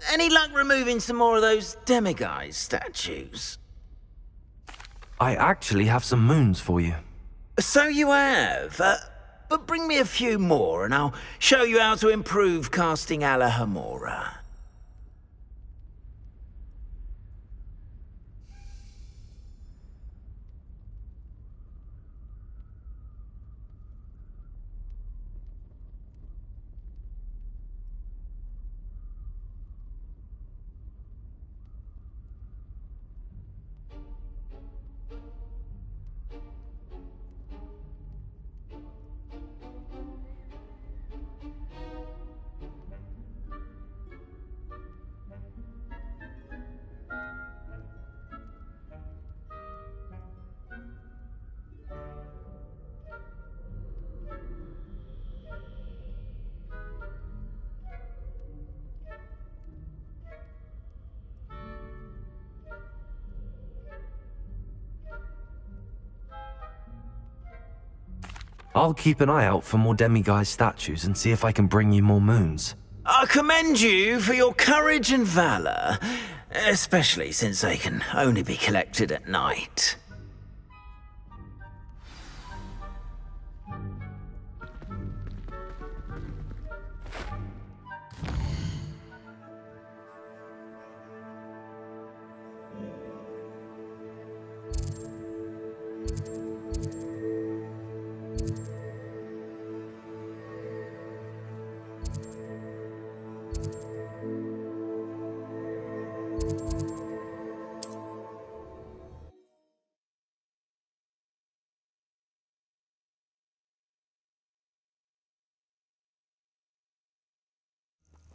any luck removing some more of those demiguise statues? I actually have some moons for you. So you have. Uh, but bring me a few more and I'll show you how to improve casting Alohomora. I'll keep an eye out for more demiguise statues and see if I can bring you more moons. I commend you for your courage and valour, especially since they can only be collected at night.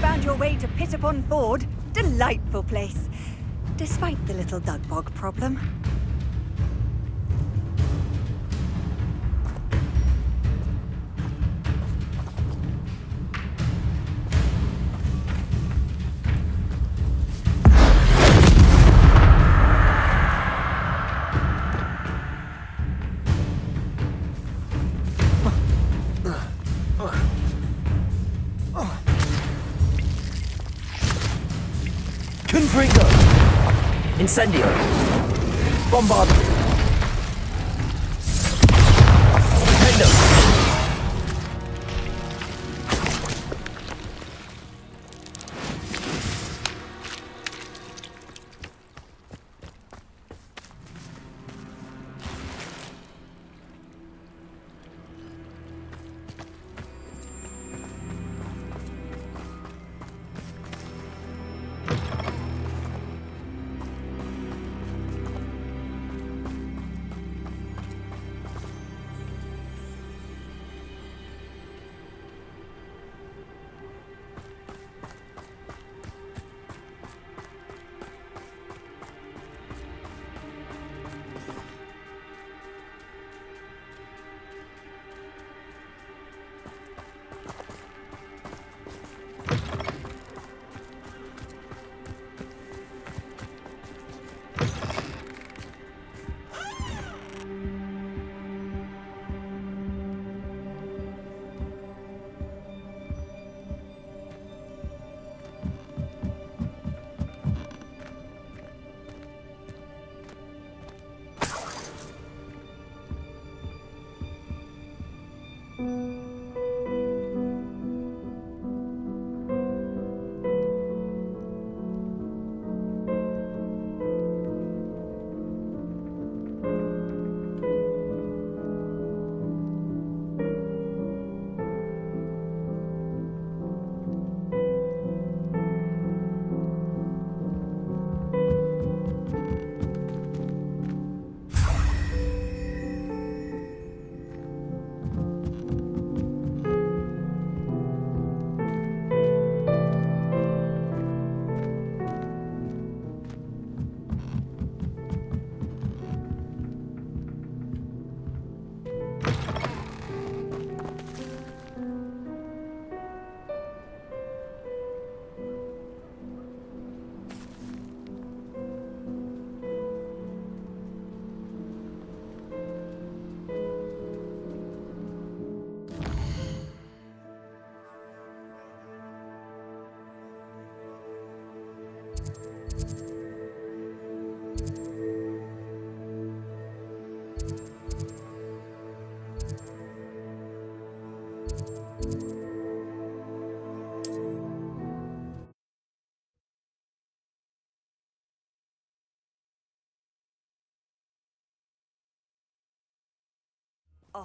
Found your way to Pitt-Upon-Ford. Delightful place. Despite the little Dugbog problem. Incendio! Bombardment!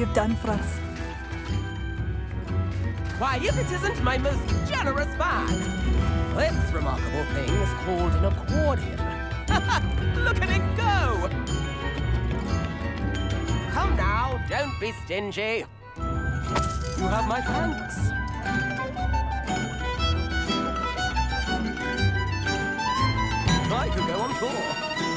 you've done for us. Why, if it isn't my most generous bag, This remarkable thing is called an accordion. Look at it go! Come now, don't be stingy. You have my thanks. I could go on tour.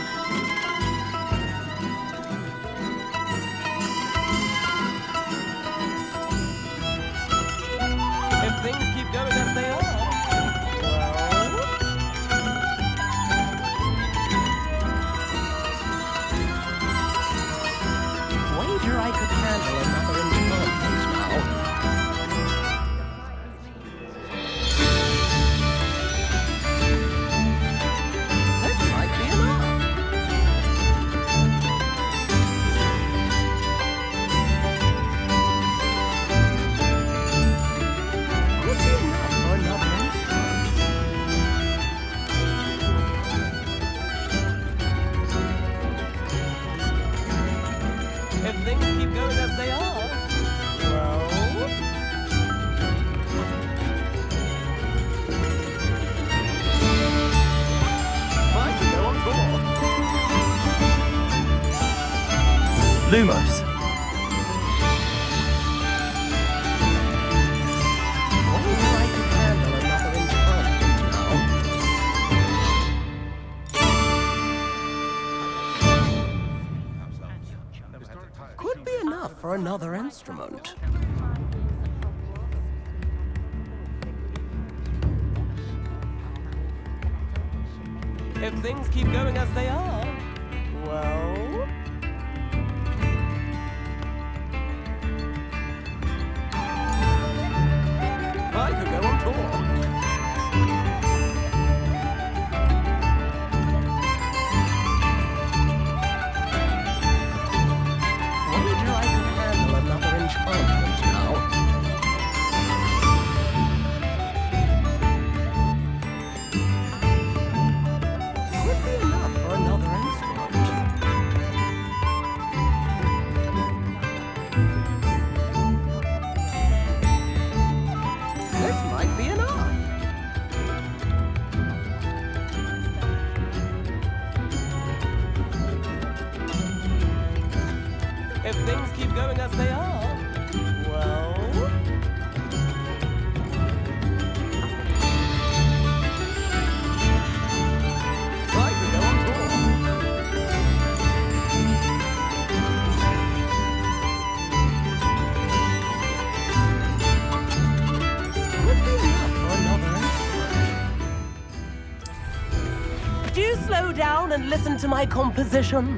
my composition.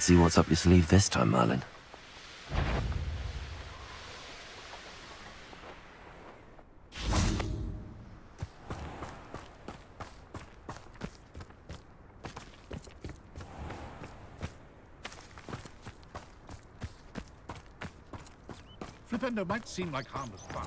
Let's see what's up your sleeve this time, Merlin. Flipendo might seem like harmless fun.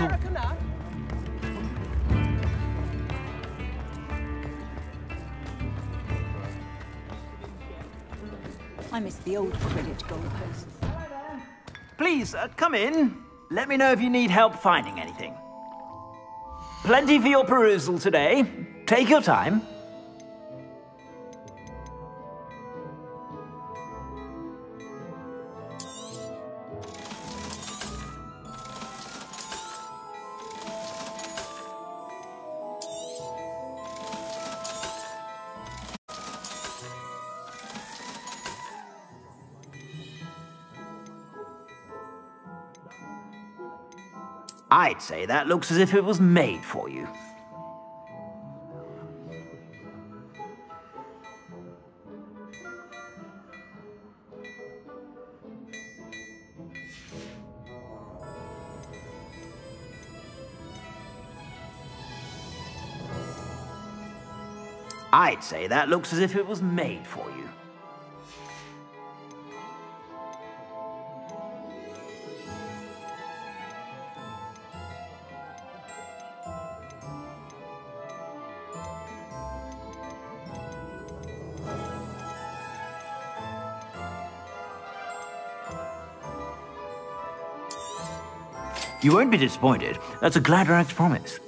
Gaunt was the sort. I miss the old Quidditch goalposts. Please, uh, come in. Let me know if you need help finding anything. Plenty for your perusal today. Take your time. Say that looks as if it was made for you. I'd say that looks as if it was made for you. You won't be disappointed. That's a Gladrags promise.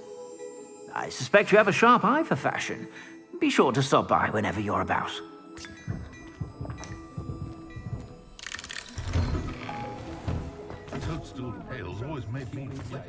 I suspect you have a sharp eye for fashion. Be sure to stop by whenever you're about. Toadstool tales always made me forget.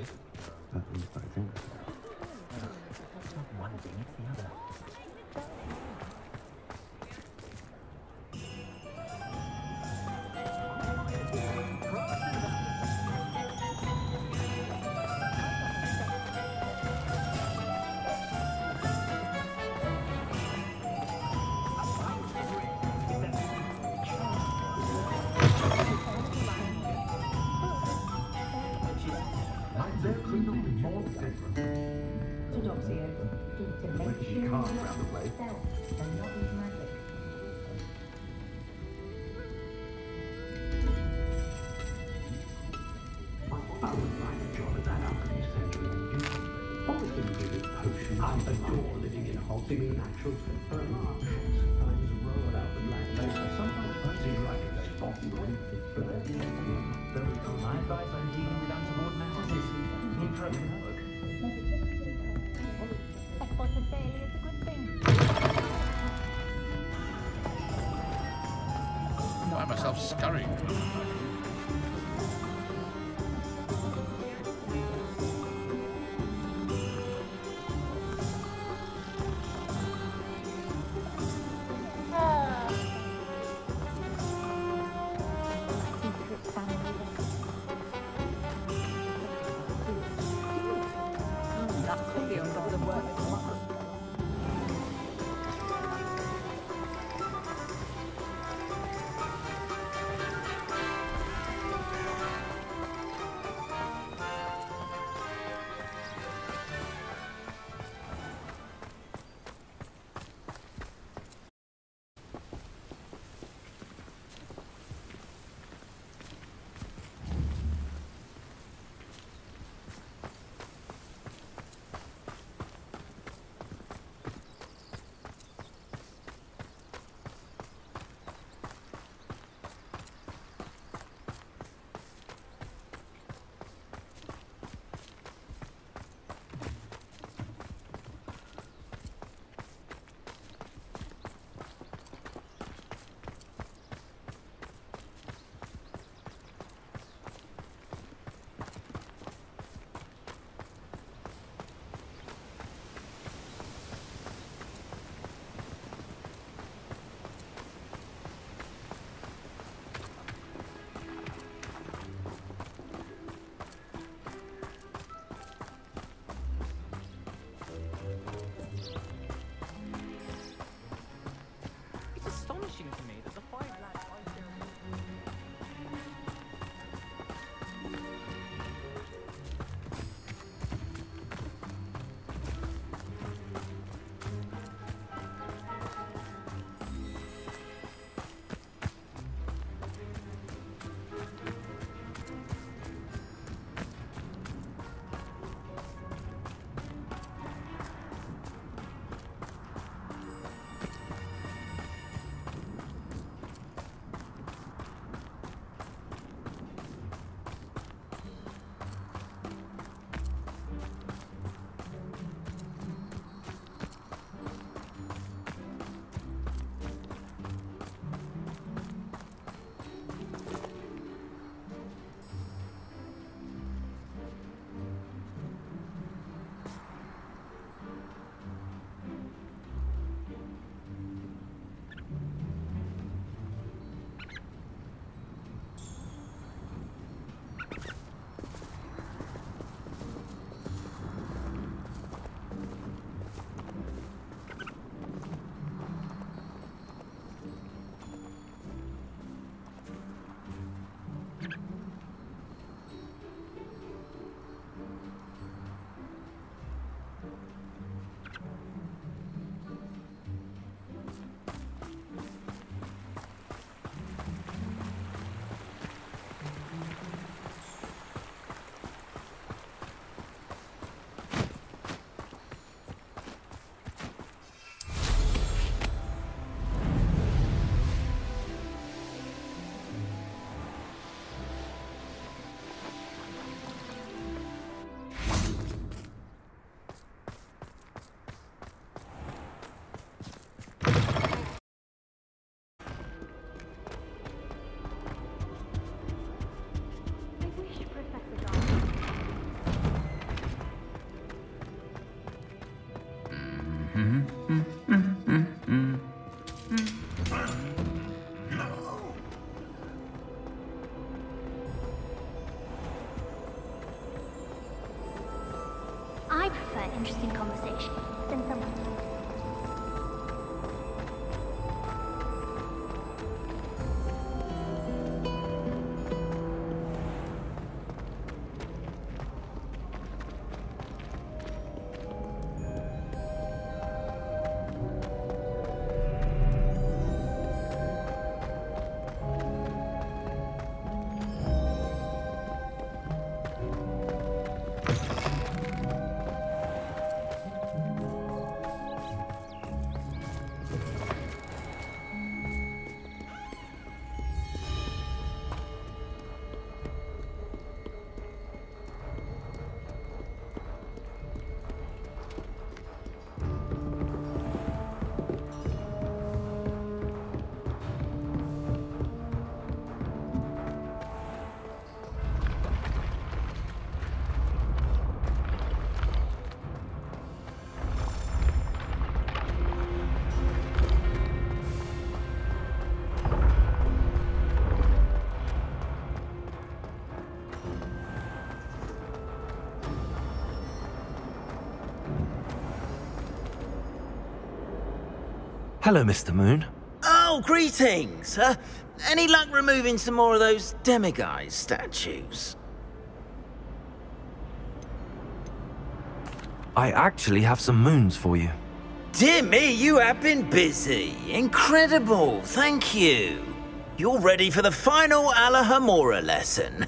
Hello, Mr. Moon. Oh, greetings! Uh, any luck removing some more of those demiguise statues? I actually have some moons for you. Dear me, you have been busy. Incredible, thank you. You're ready for the final Alohomora lesson.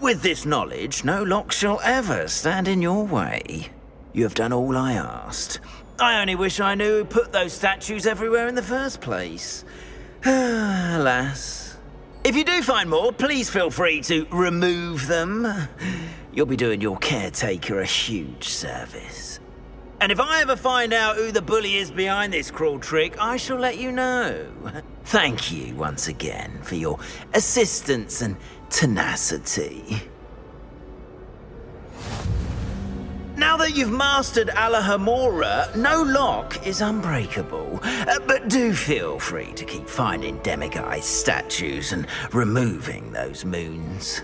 With this knowledge, no lock shall ever stand in your way. You have done all I asked. I only wish I knew who put those statues everywhere in the first place. Alas. If you do find more, please feel free to remove them. You'll be doing your caretaker a huge service. And if I ever find out who the bully is behind this cruel trick, I shall let you know. Thank you once again for your assistance and tenacity. That you've mastered Alohomora, no lock is unbreakable. Uh, but do feel free to keep finding demiguise statues and removing those moons.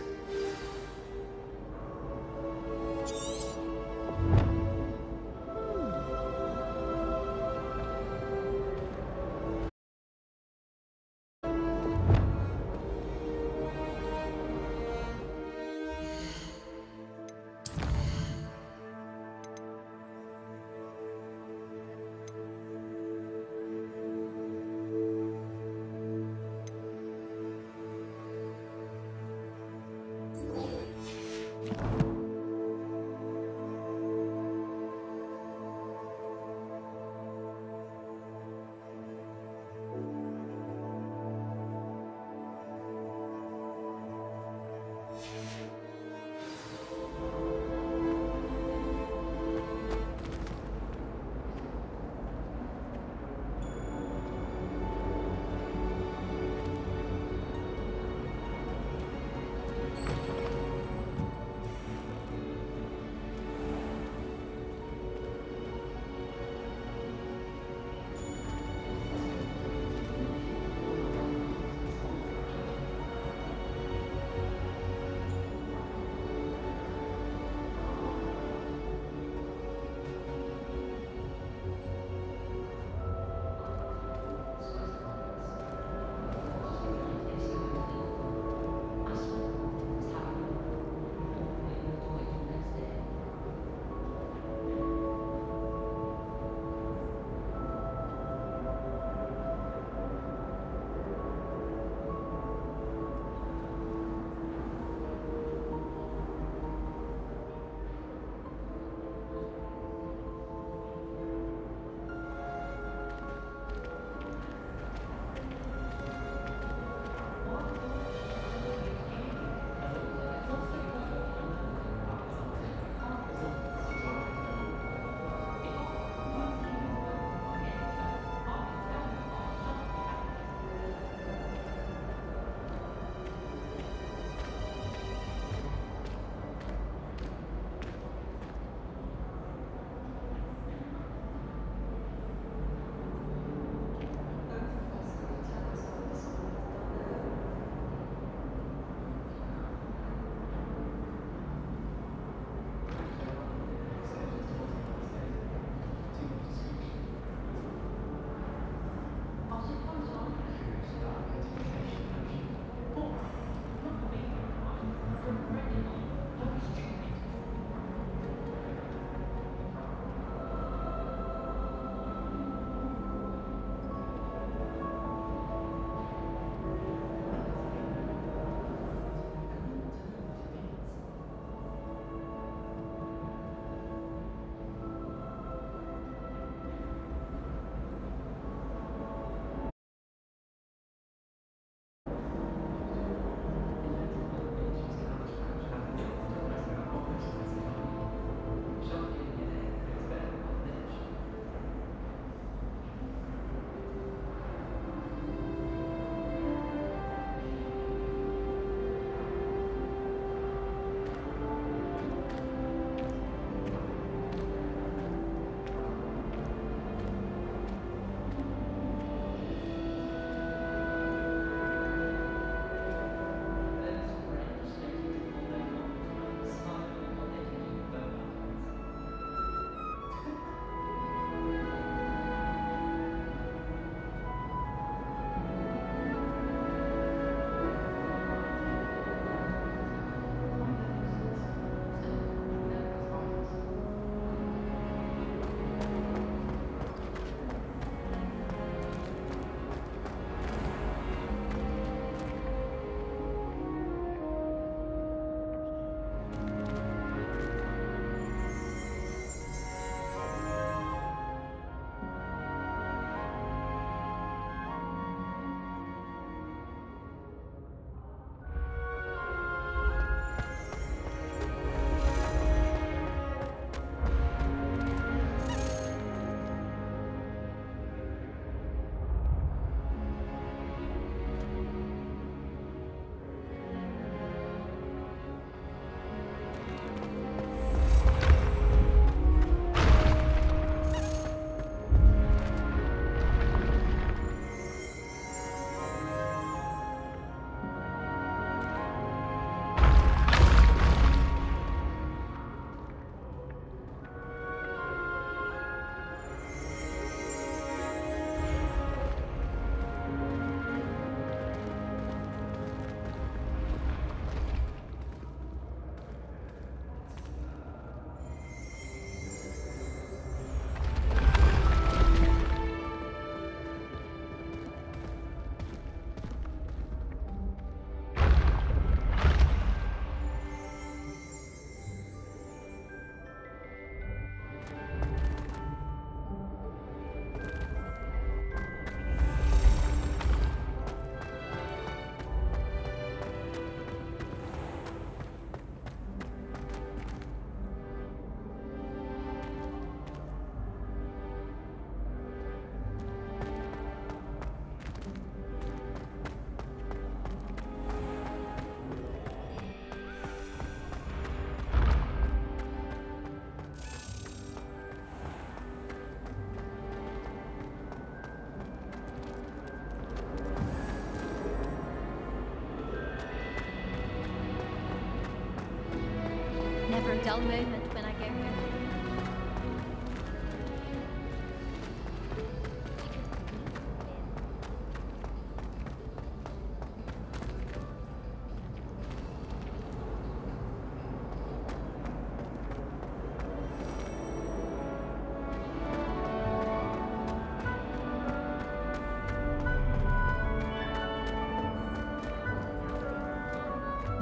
Dull moment when I go home.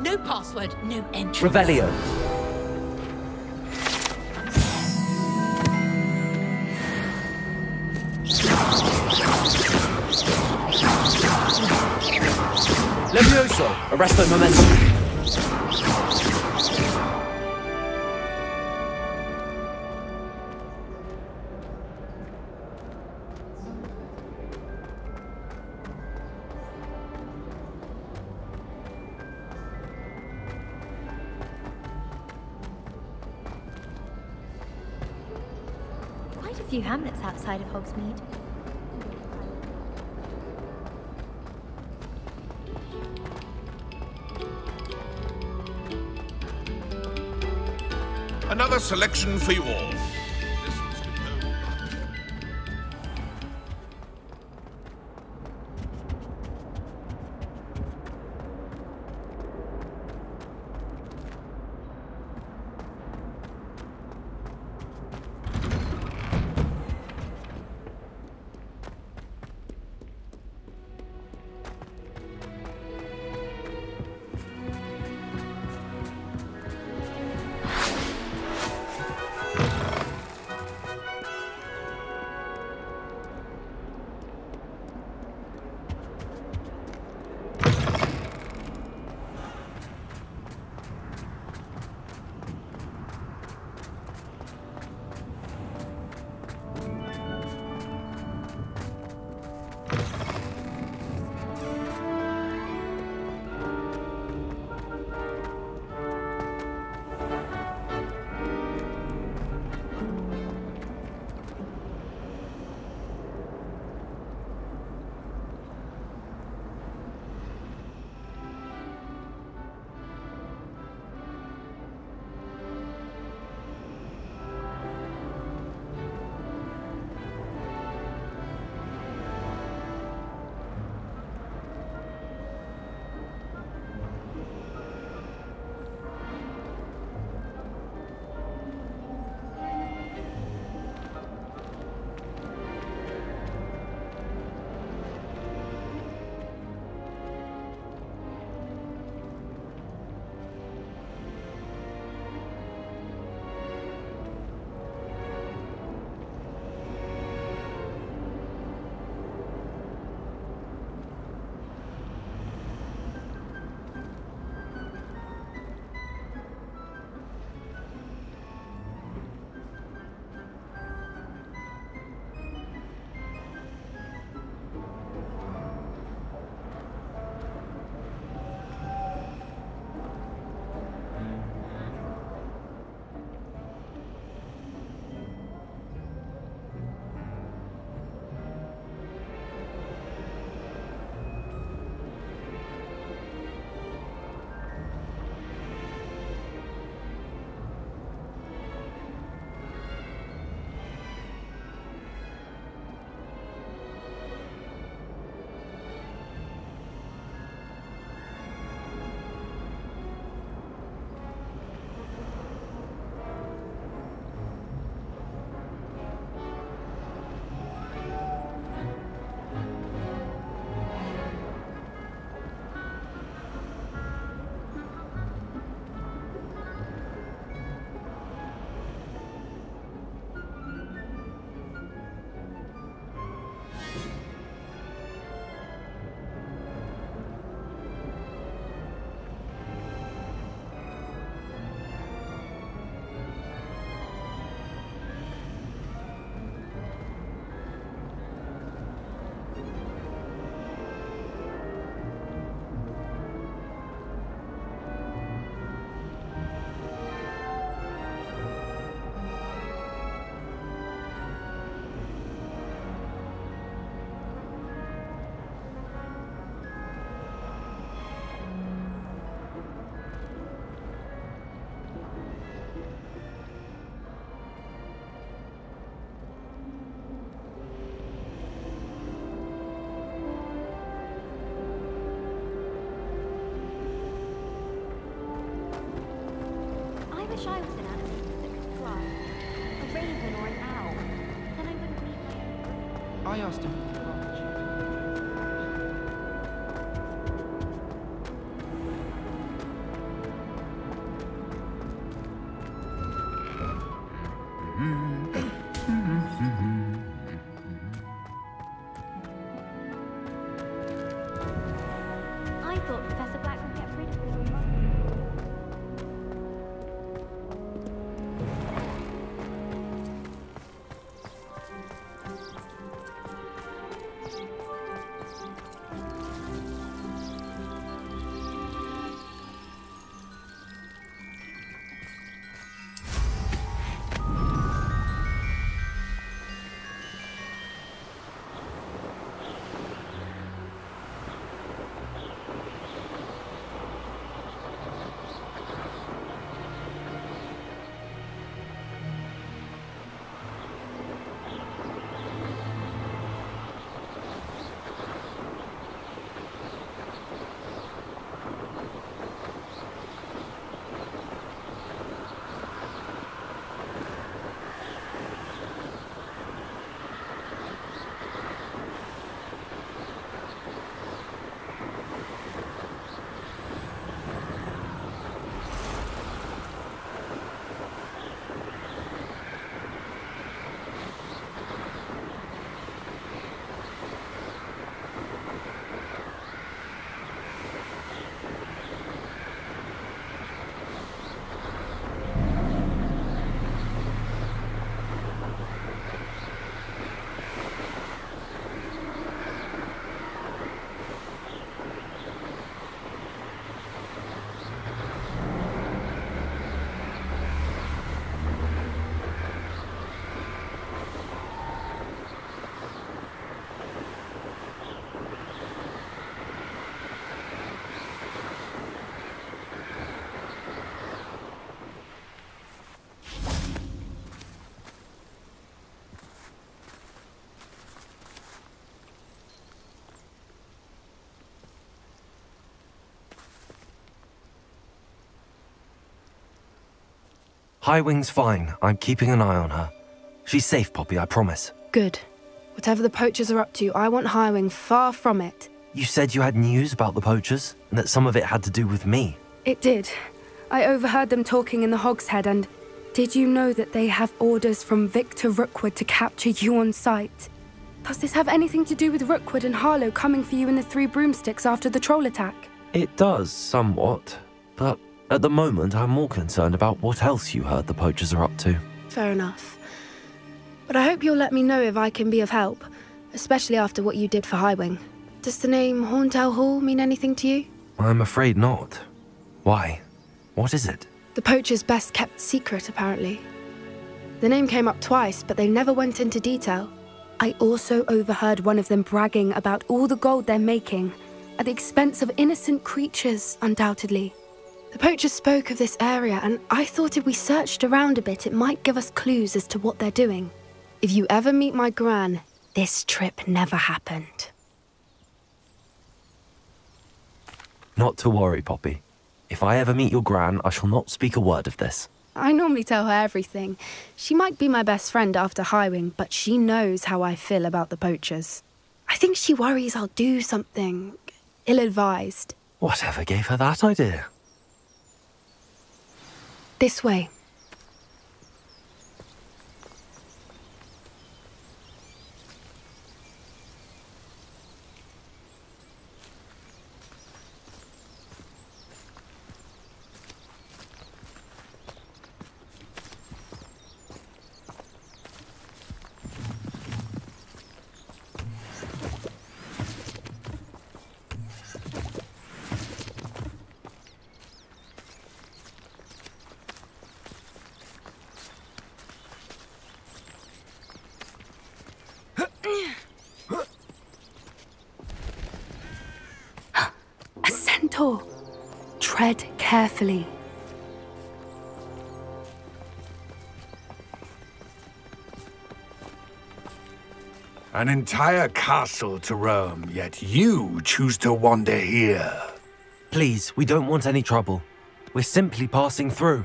No password, no entry. Revelio. Levioso. Arresto momentum. Quite a few hamlets outside of Hogsmeade. Selection for you all. I Highwing's fine. I'm keeping an eye on her. She's safe, Poppy, I promise. Good. Whatever the poachers are up to, I want Highwing far from it. You said you had news about the poachers, and that some of it had to do with me. It did. I overheard them talking in the Hogshead, and did you know that they have orders from Victor Rookwood to capture you on sight? Does this have anything to do with Rookwood and Harlow coming for you in the Three Broomsticks after the troll attack? It does, somewhat. At the moment, I'm more concerned about what else you heard the poachers are up to. Fair enough. But I hope you'll let me know if I can be of help, especially after what you did for Highwing. Does the name Horntail Hall mean anything to you? I'm afraid not. Why? What is it? The poacher's best kept secret, apparently. The name came up twice, but they never went into detail. I also overheard one of them bragging about all the gold they're making, at the expense of innocent creatures, undoubtedly. The poacher spoke of this area, and I thought if we searched around a bit, it might give us clues as to what they're doing. If you ever meet my gran, this trip never happened. Not to worry, Poppy. If I ever meet your gran, I shall not speak a word of this. I normally tell her everything. She might be my best friend after Highwing, but she knows how I feel about the poachers. I think she worries I'll do something ill advised. Whatever gave her that idea? This way. Carefully. An entire castle to roam, yet you choose to wander here. Please, we don't want any trouble. We're simply passing through.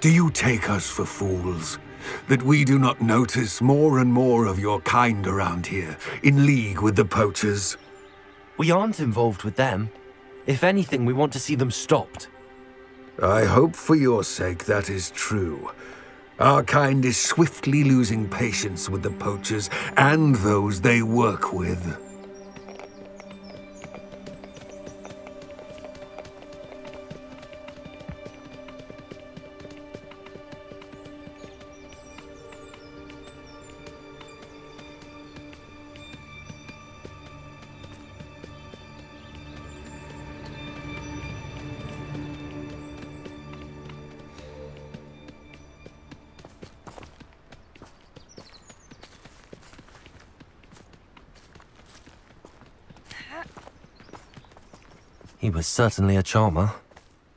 Do you take us for fools? that we do not notice more and more of your kind around here, in league with the poachers? We aren't involved with them. If anything, we want to see them stopped. I hope for your sake that is true. Our kind is swiftly losing patience with the poachers and those they work with. Was certainly a charmer.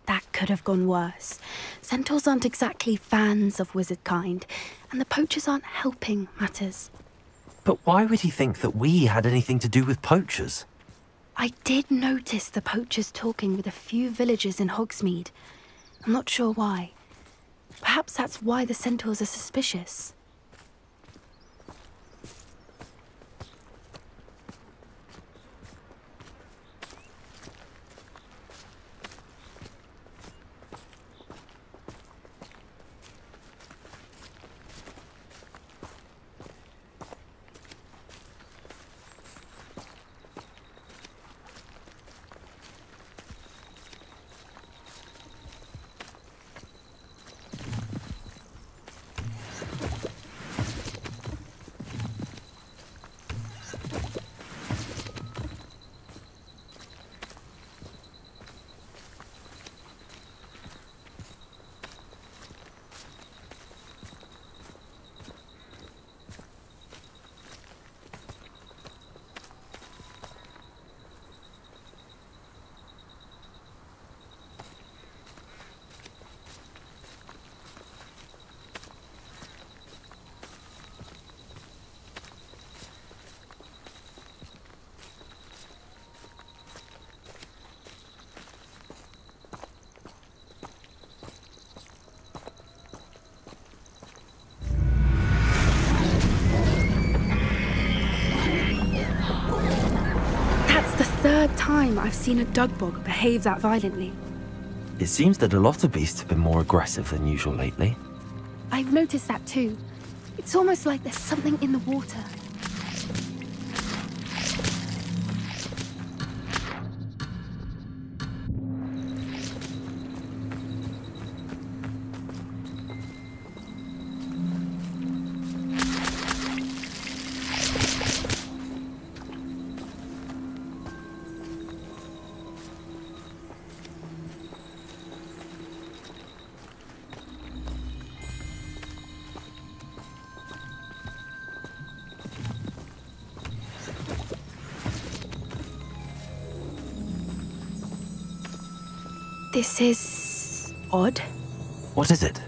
That could have gone worse. Centaurs aren't exactly fans of wizard kind, and the poachers aren't helping matters. But why would he think that we had anything to do with poachers? I did notice the poachers talking with a few villagers in Hogsmeade. I'm not sure why. Perhaps that's why the centaurs are suspicious. That's the time I've seen a Dugbog behave that violently. It seems that a lot of beasts have been more aggressive than usual lately. I've noticed that too. It's almost like there's something in the water. This is odd. What is it?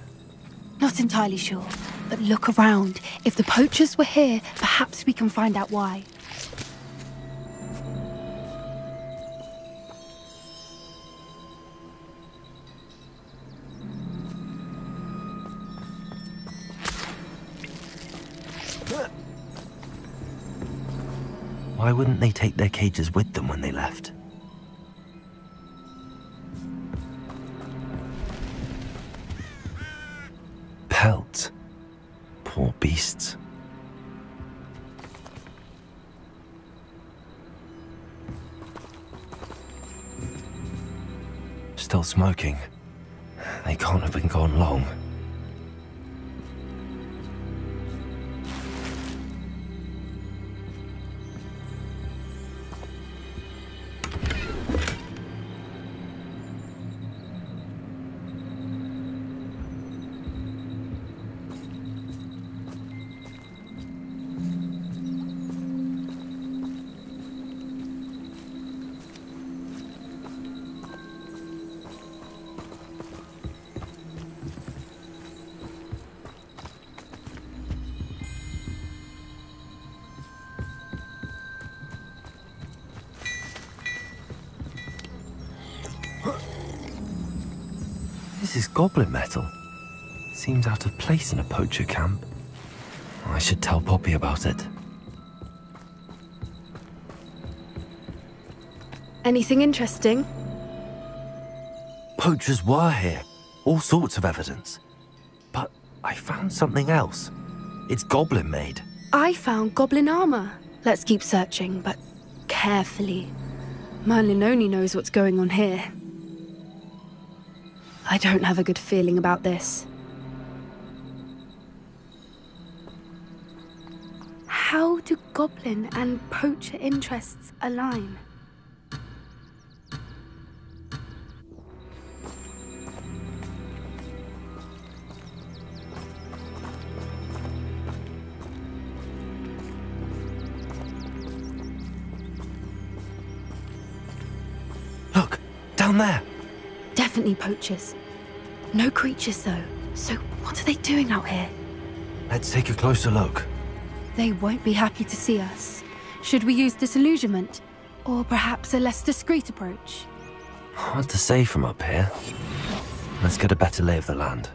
Not entirely sure, but look around. If the poachers were here, perhaps we can find out why. Why wouldn't they take their cages with them when they left? Smoking. They can't have been gone long. Seems out of place in a poacher camp. I should tell Poppy about it. Anything interesting? Poachers were here. All sorts of evidence. But I found something else. It's goblin made. I found goblin armor. Let's keep searching, but carefully. Merlin only knows what's going on here. I don't have a good feeling about this. Goblin and poacher interests align? Look, down there. Definitely poachers. No creatures, though. So, what are they doing out here? Let's take a closer look. They won't be happy to see us. Should we use disillusionment? Or perhaps a less discreet approach? Hard to say from up here. Let's get a better lay of the land.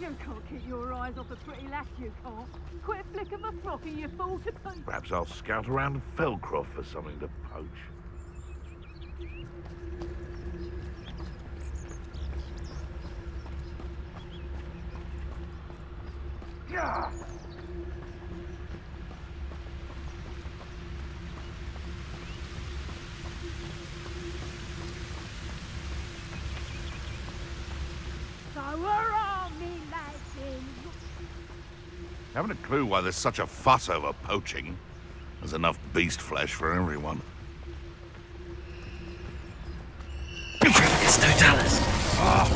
You can't keep your eyes off a pretty lass, you can't. Quit a flick of a frock and you fall to pieces. Perhaps I'll scout around Feldcroft for something to clue why there's such a fuss over poaching. There's enough beast flesh for everyone. It's Totalis. Ah.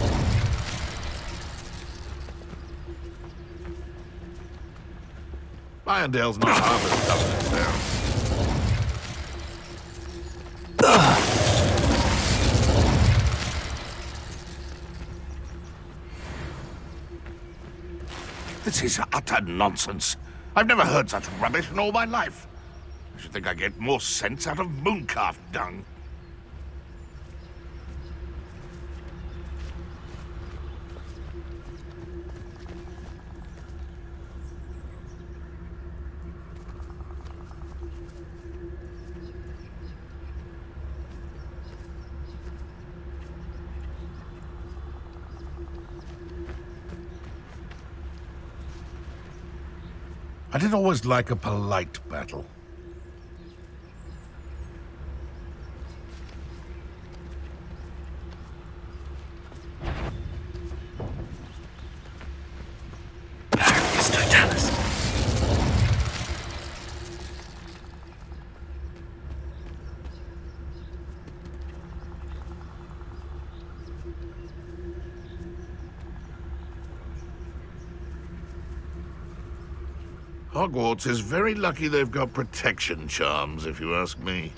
Irondale's not half as This is utter nonsense. I've never heard such rubbish in all my life. I should think I get more sense out of mooncalf dung. I did always like a polite battle. It's Totalis. Hogwarts is very lucky they've got protection charms, if you ask me.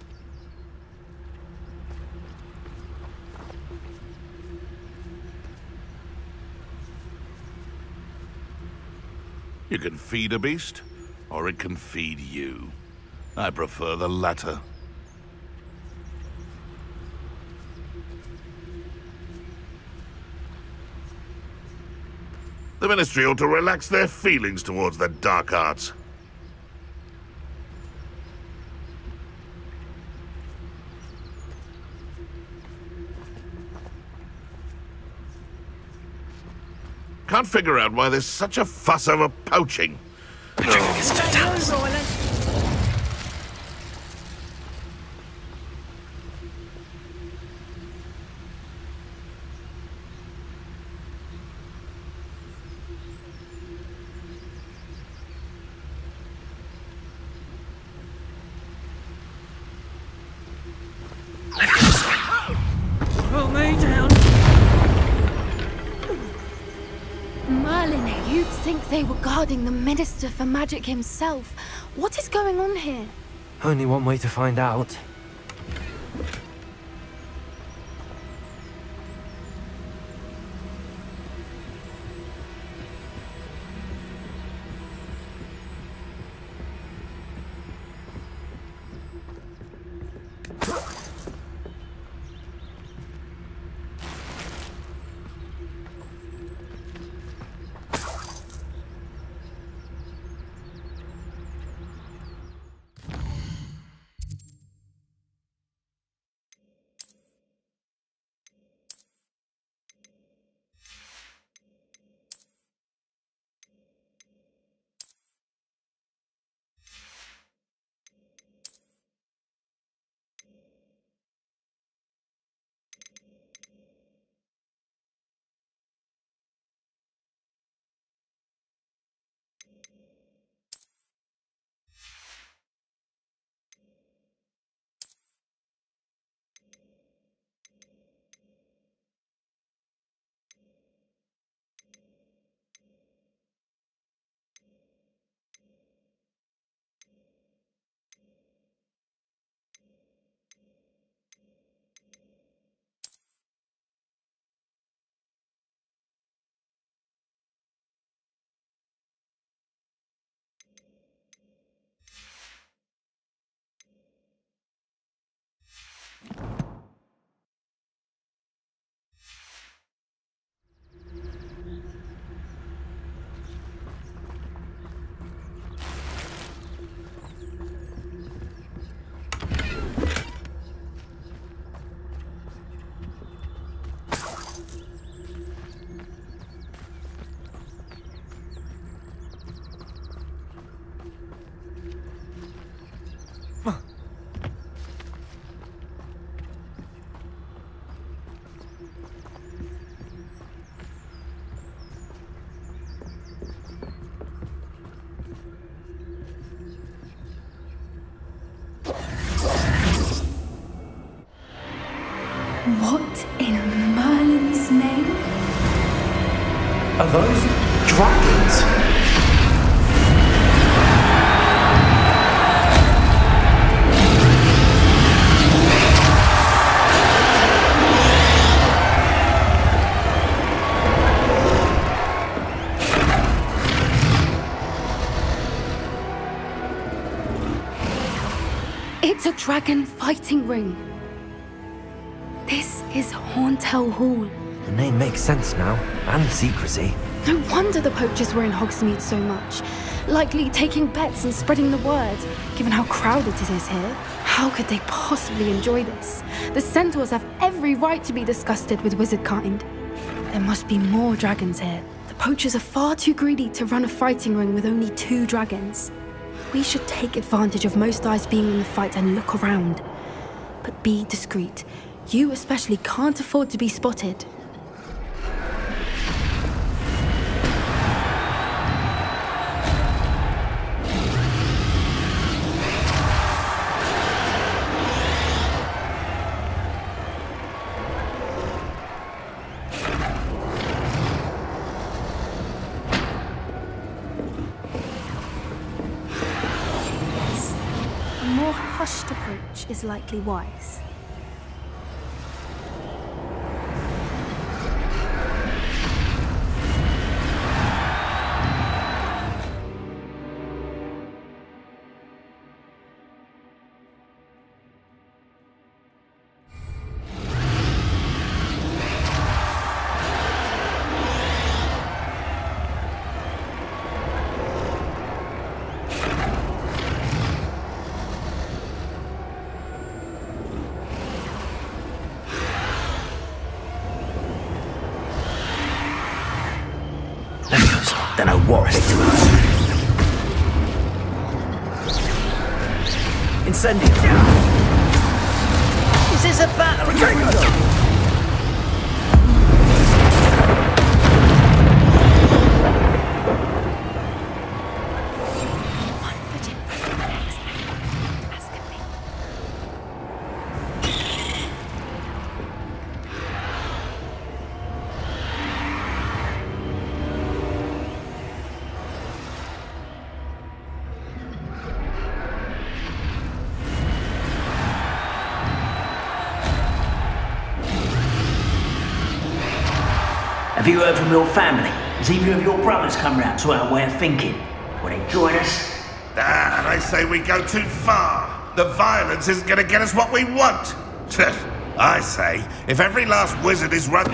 You can feed a beast, or it can feed you. I prefer the latter. The Ministry ought to relax their feelings towards the dark arts. Can't figure out why there's such a fuss over poaching. Pull Minister for Magic himself. What is going on here? Only one way to find out. Those dragons? It's a dragon fighting ring. This is Horntail Hall. The name makes sense now, and secrecy. No wonder the poachers were in Hogsmeade so much. Likely taking bets and spreading the word, given how crowded it is here. How could they possibly enjoy this? The centaurs have every right to be disgusted with wizard kind. There must be more dragons here. The poachers are far too greedy to run a fighting ring with only two dragons. We should take advantage of most eyes being in the fight and look around. But be discreet. You especially can't afford to be spotted. Wise. Your family? Has either of your brothers come round to our way of thinking? Will they join us? Ah, they say we go too far. The violence isn't going to get us what we want. I say, if every last wizard is run...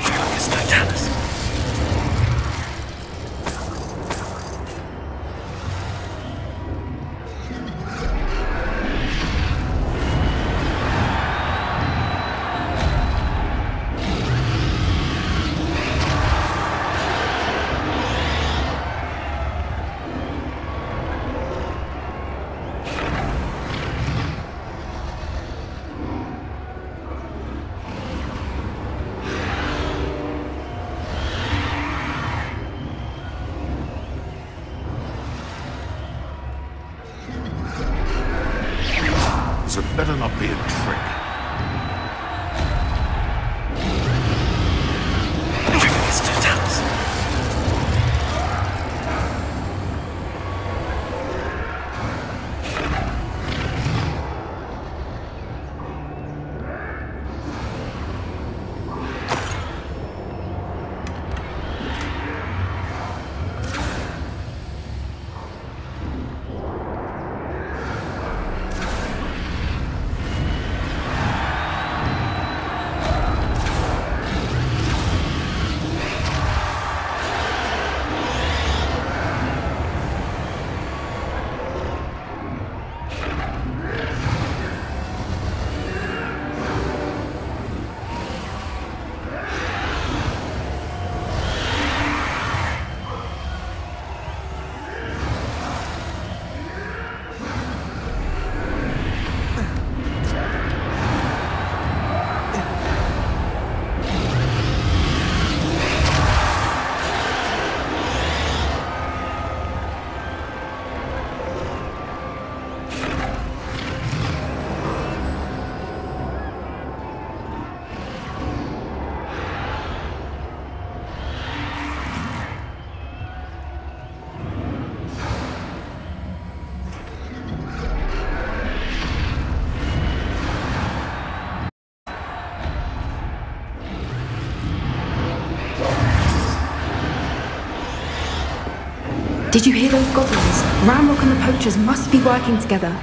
Did you hear those goblins? Ranrok and the poachers must be working together.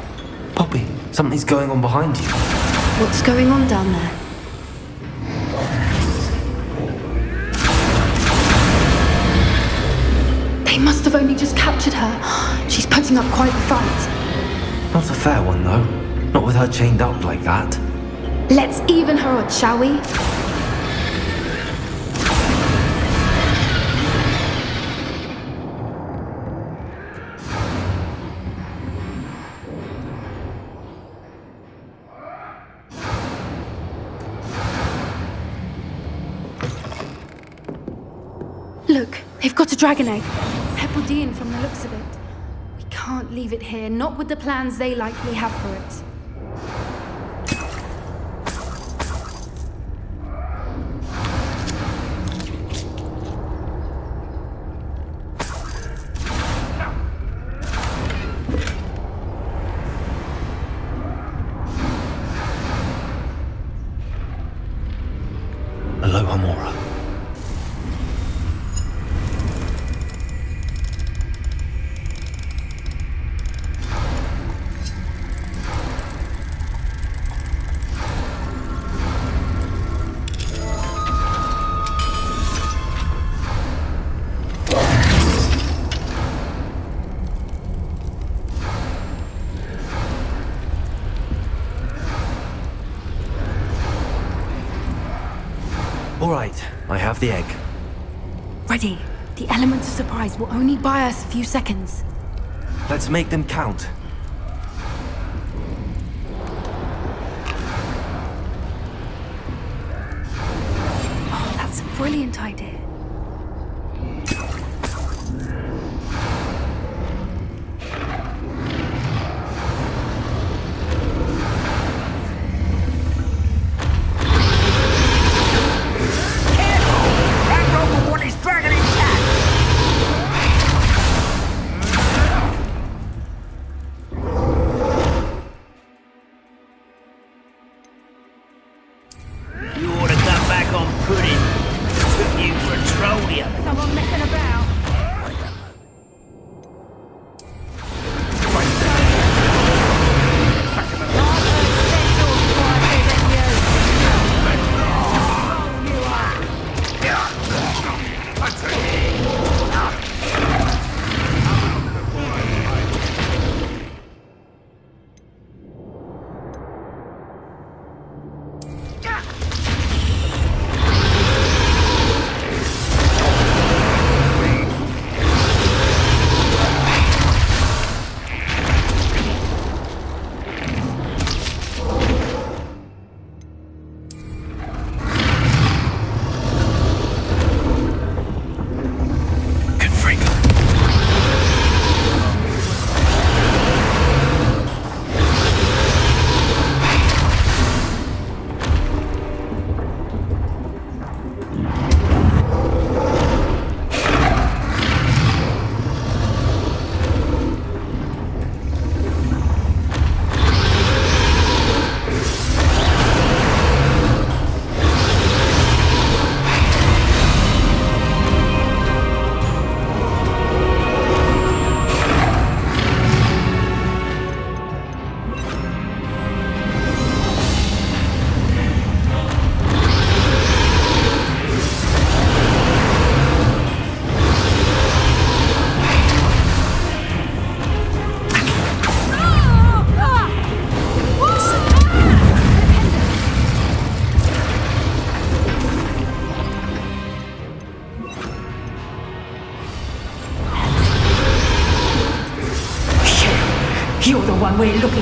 Poppy, something's going on behind you. What's going on down there? They must have only just captured her. She's putting up quite the fight. Not a fair one, though. Not with her chained up like that. Let's even her odds, shall we? Dragon egg. Hebridean from the looks of it. We can't leave it here, not with the plans they likely have for it. Few seconds. Let's make them count. You're the one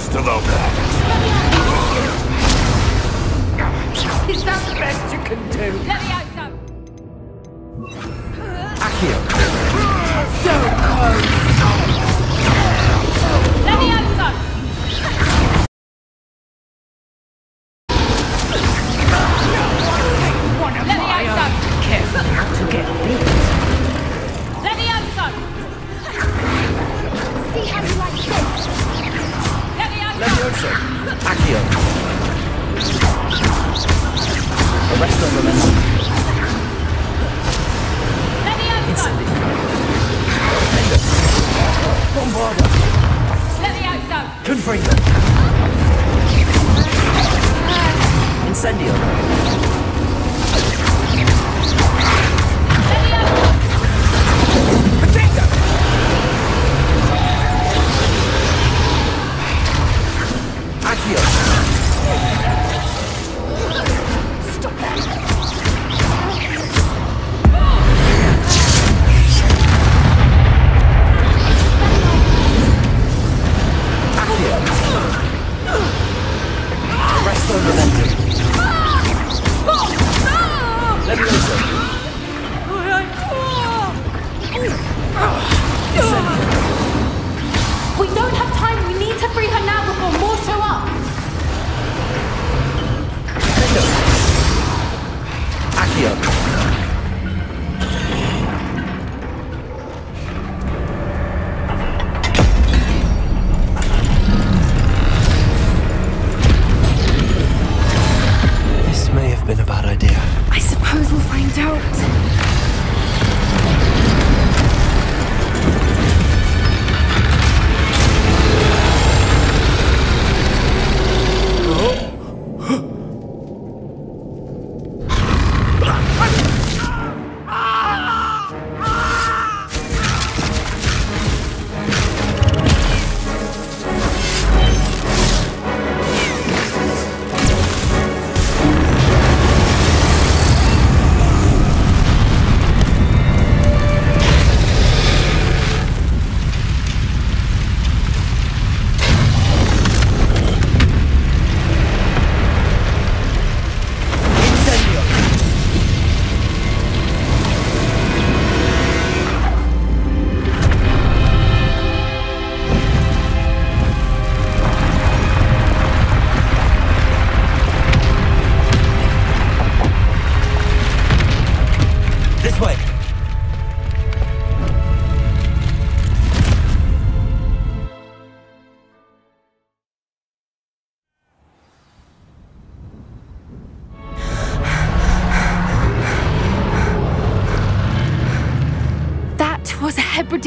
returns to the Is that the best you can do?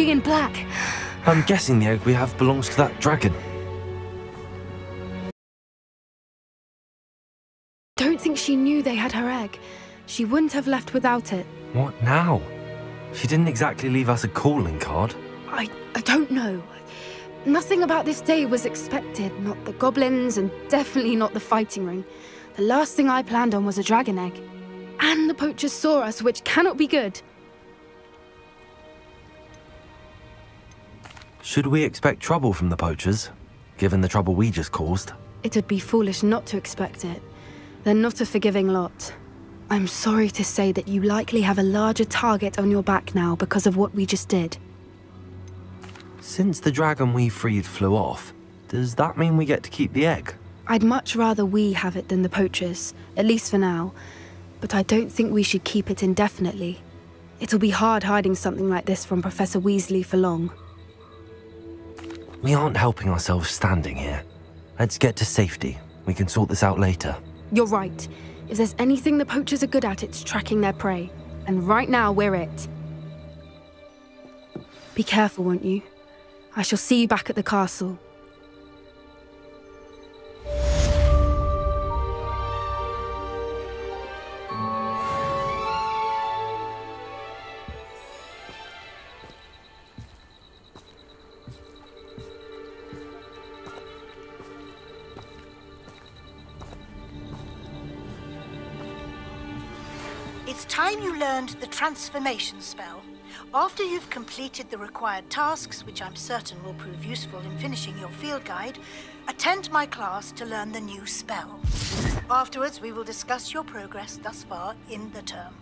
A Hebridean black. I'm guessing the egg we have belongs to that dragon. Don't think she knew they had her egg. She wouldn't have left without it. What now? She didn't exactly leave us a calling card. I, I don't know. Nothing about this day was expected. Not the goblins, and definitely not the fighting ring. The last thing I planned on was a dragon egg. And the poachers saw us, which cannot be good. Should we expect trouble from the poachers, given the trouble we just caused? It would be foolish not to expect it. They're not a forgiving lot. I'm sorry to say that you likely have a larger target on your back now because of what we just did. Since the dragon we freed flew off, does that mean we get to keep the egg? I'd much rather we have it than the poachers, at least for now. But I don't think we should keep it indefinitely. It'll be hard hiding something like this from Professor Weasley for long. We aren't helping ourselves standing here. Let's get to safety. We can sort this out later. You're right. If there's anything the poachers are good at, it's tracking their prey. And right now, we're it. Be careful, won't you? I shall see you back at the castle. Time you learned the transformation spell. After you've completed the required tasks, which I'm certain will prove useful in finishing your field guide, attend my class to learn the new spell. Afterwards, we will discuss your progress thus far in the term.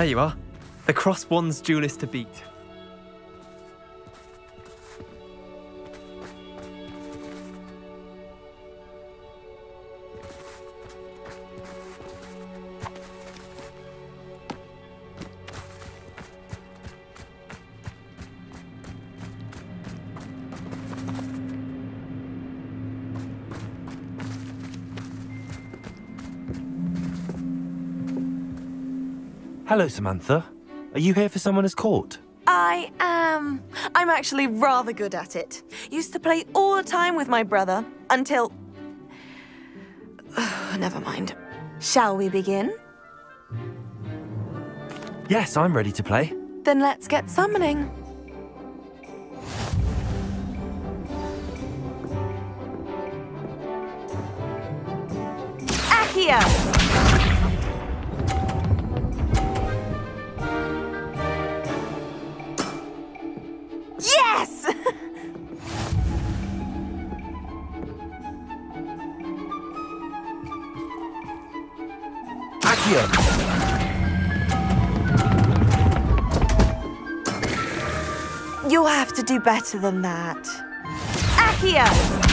There you are. The Cross Wands duelist to beat. Hello, Samantha. Are you here for Summoner's Court? I am. I'm actually rather good at it. Used to play all the time with my brother until. Never mind. Shall we begin? Yes, I'm ready to play. Then let's get summoning. Accio! To do better than that. Accio!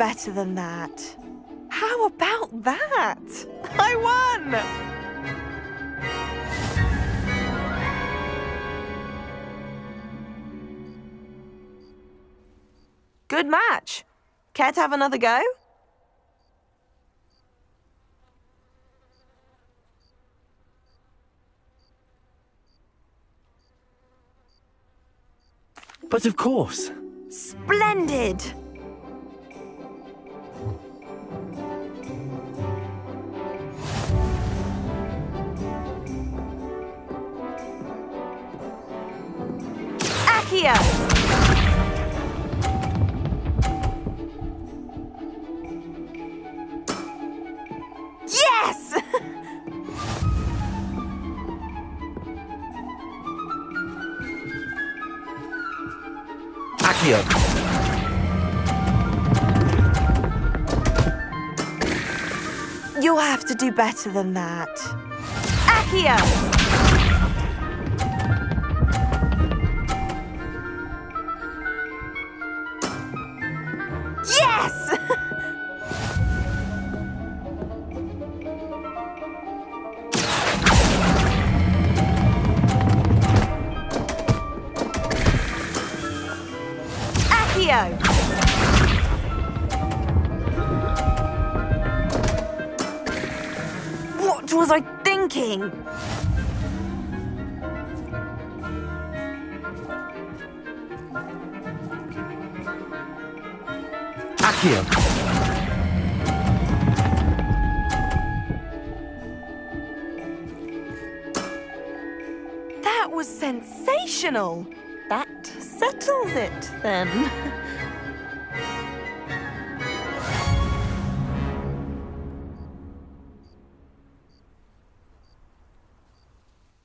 Better than that. How about that? I won! Good match. Care to have another go? But of course. Splendid! Yes! Accio. You'll have to do better than that. Accio! That was sensational. That settles it, then.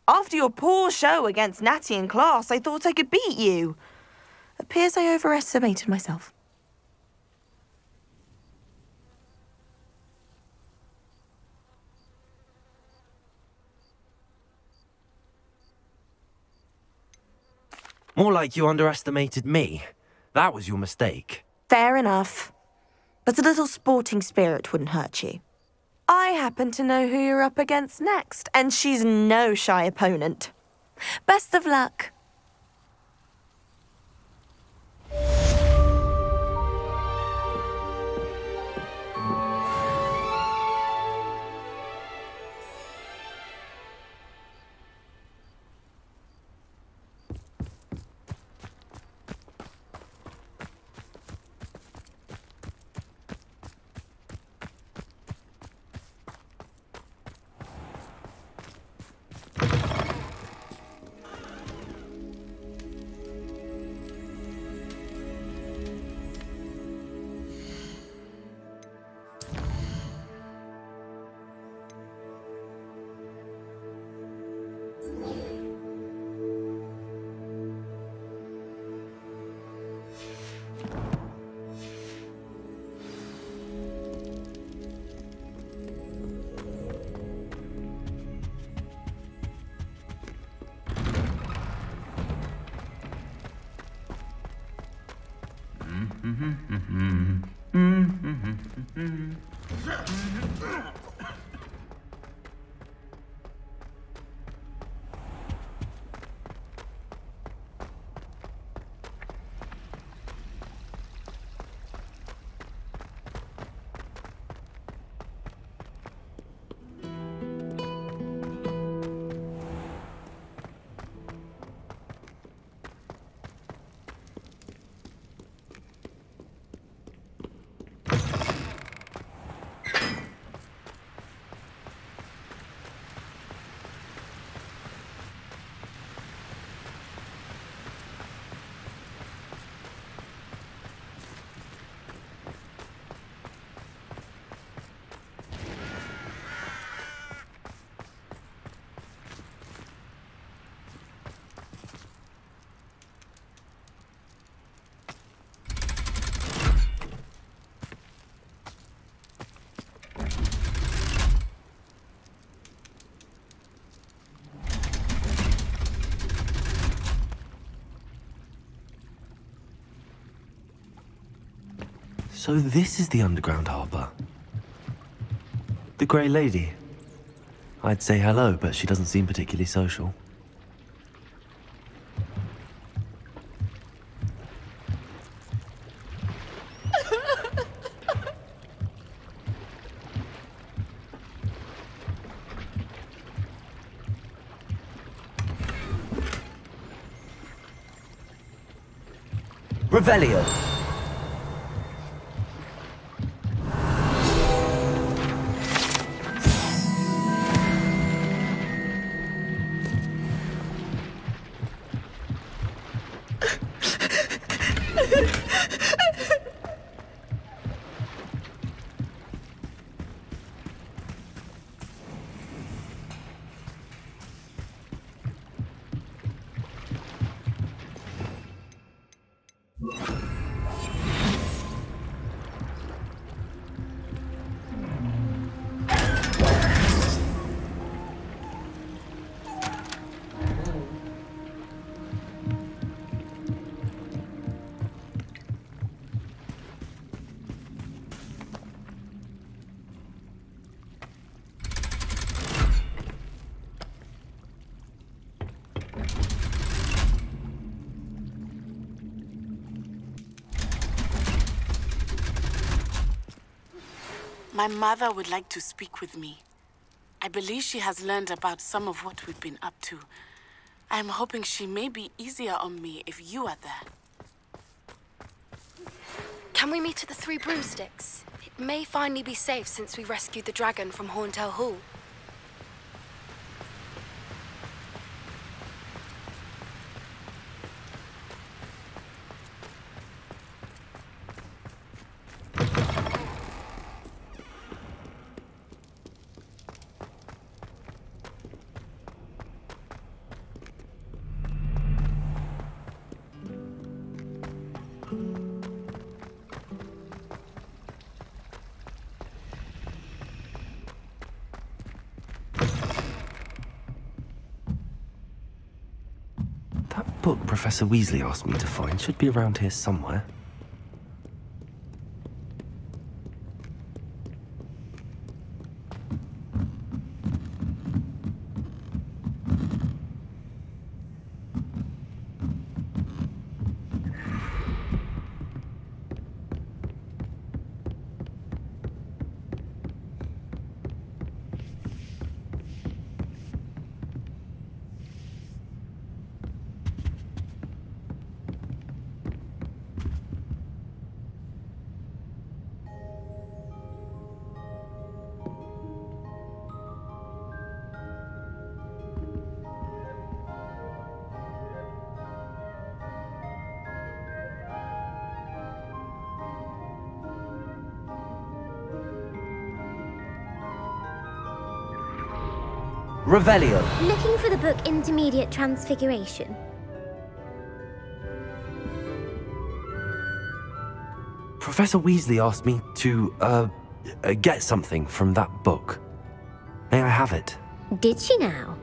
After your poor show against Natty in class, I thought I could beat you. Appears I overestimated myself. More like you underestimated me. That was your mistake. Fair enough. But a little sporting spirit wouldn't hurt you. I happen to know who you're up against next, and she's no shy opponent. Best of luck. So this is the underground harbour. The Grey Lady. I'd say hello, but she doesn't seem particularly social. Revelio. My mother would like to speak with me. I believe she has learned about some of what we've been up to. I am hoping she may be easier on me if you are there. Can we meet at the Three Broomsticks? It may finally be safe since we rescued the dragon from Horntail Hall. Professor Weasley asked me to find should be around here somewhere. Revelio. Looking for the book Intermediate Transfiguration. Professor Weasley asked me to, uh, uh, get something from that book. May I have it? Did she now?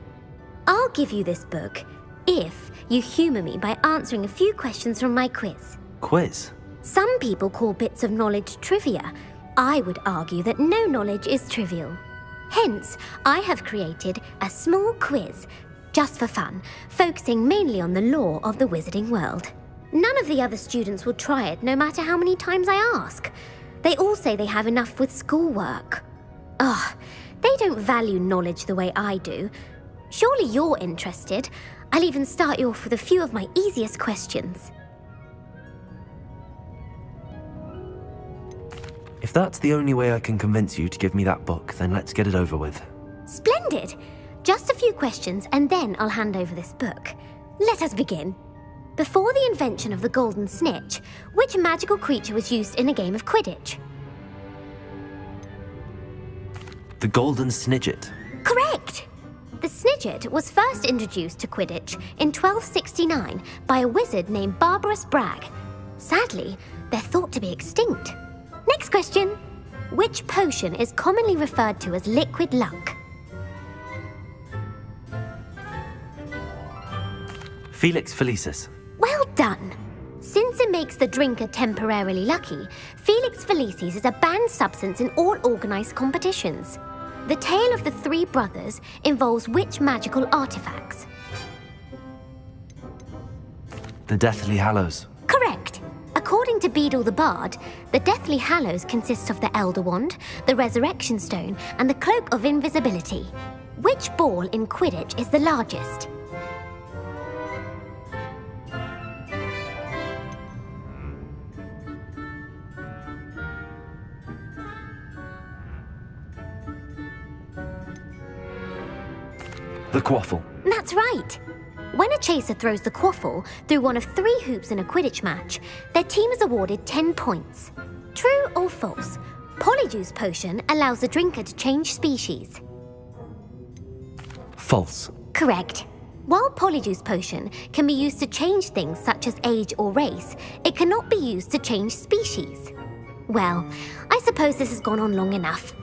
I'll give you this book if you humour me by answering a few questions from my quiz. Quiz? Some people call bits of knowledge trivia. I would argue that no knowledge is trivial. Hence, I have created a small quiz, just for fun, focusing mainly on the lore of the wizarding world. None of the other students will try it, no matter how many times I ask. They all say they have enough with schoolwork. Ugh, they don't value knowledge the way I do. Surely you're interested. I'll even start you off with a few of my easiest questions. If that's the only way I can convince you to give me that book, then let's get it over with. Splendid! Just a few questions and then I'll hand over this book. Let us begin. Before the invention of the golden snitch, which magical creature was used in a game of Quidditch? The Golden Snidget. Correct! The Snidget was first introduced to Quidditch in 1269 by a wizard named Barberus Bragg. Sadly, they're thought to be extinct. Next question. Which potion is commonly referred to as liquid luck? Felix Felicis. Well done! Since it makes the drinker temporarily lucky, Felix Felicis is a banned substance in all organised competitions. The tale of the three brothers involves which magical artifacts? The Deathly Hallows. Correct. According to Beedle the Bard, the Deathly Hallows consists of the Elder Wand, the Resurrection Stone, and the Cloak of Invisibility. Which ball in Quidditch is the largest? The Quaffle. That's right. When a chaser throws the quaffle through one of three hoops in a Quidditch match, their team is awarded 10 points. True or false? Polyjuice potion allows the drinker to change species. False. Correct. While Polyjuice potion can be used to change things such as age or race, it cannot be used to change species. Well, I suppose this has gone on long enough.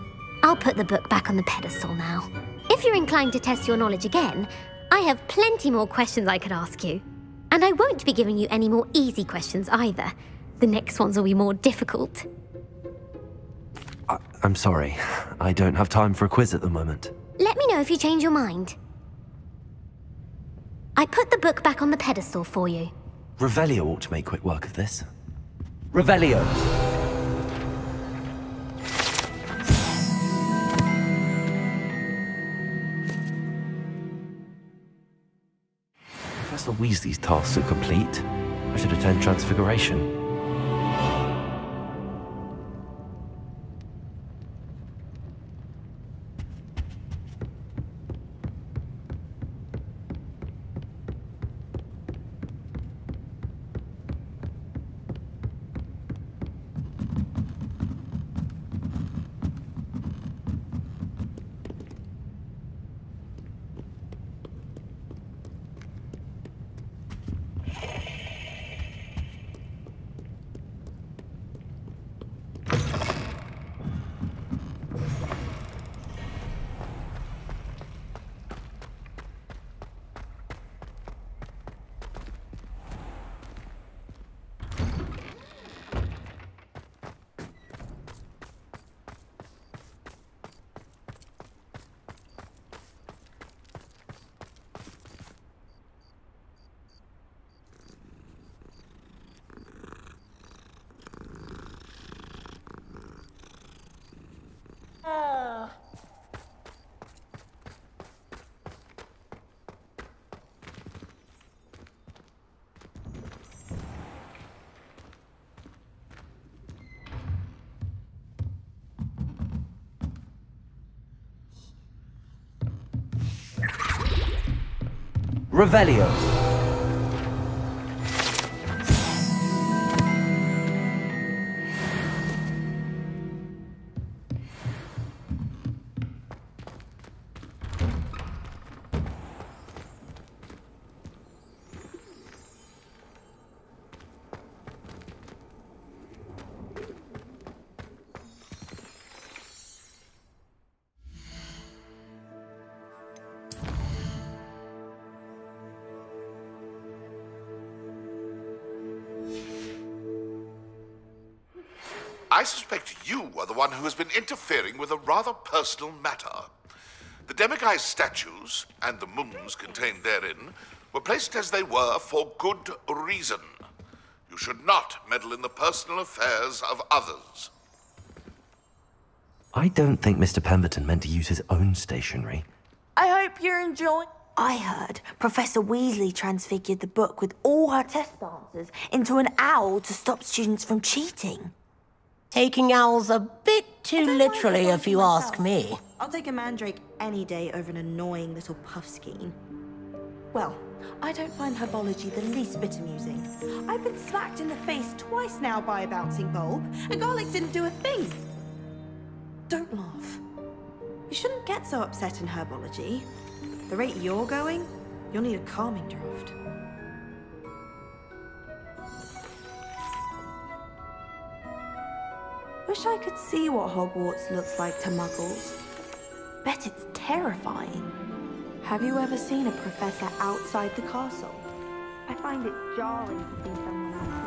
I'll put the book back on the pedestal now. If you're inclined to test your knowledge again, I have plenty more questions I could ask you. And I won't be giving you any more easy questions either. The next ones will be more difficult. I'm sorry. I don't have time for a quiz at the moment. Let me know if you change your mind. I put the book back on the pedestal for you. Revelio ought to make quick work of this. Revelio. Professor Weasley's tasks are complete. I should attend Transfiguration. Revelio. Interfering with a rather personal matter. The Demiguise statues, and the mums contained therein, were placed as they were for good reason. You should not meddle in the personal affairs of others. I don't think Mr. Pemberton meant to use his own stationery. I hope you're enjoying. I heard Professor Weasley transfigured the book with all her test answers into an owl to stop students from cheating. Taking owls a bit too literally, if you ask me. I'll take a mandrake any day over an annoying little puffskein. Well, I don't find herbology the least bit amusing. I've been smacked in the face twice now by a bouncing bulb, and garlic didn't do a thing. Don't laugh. You shouldn't get so upset in herbology. The rate you're going, you'll need a calming draft. Wish I could see what Hogwarts looks like to muggles. Bet it's terrifying. Have you ever seen a professor outside the castle? I find it jarring to see someone like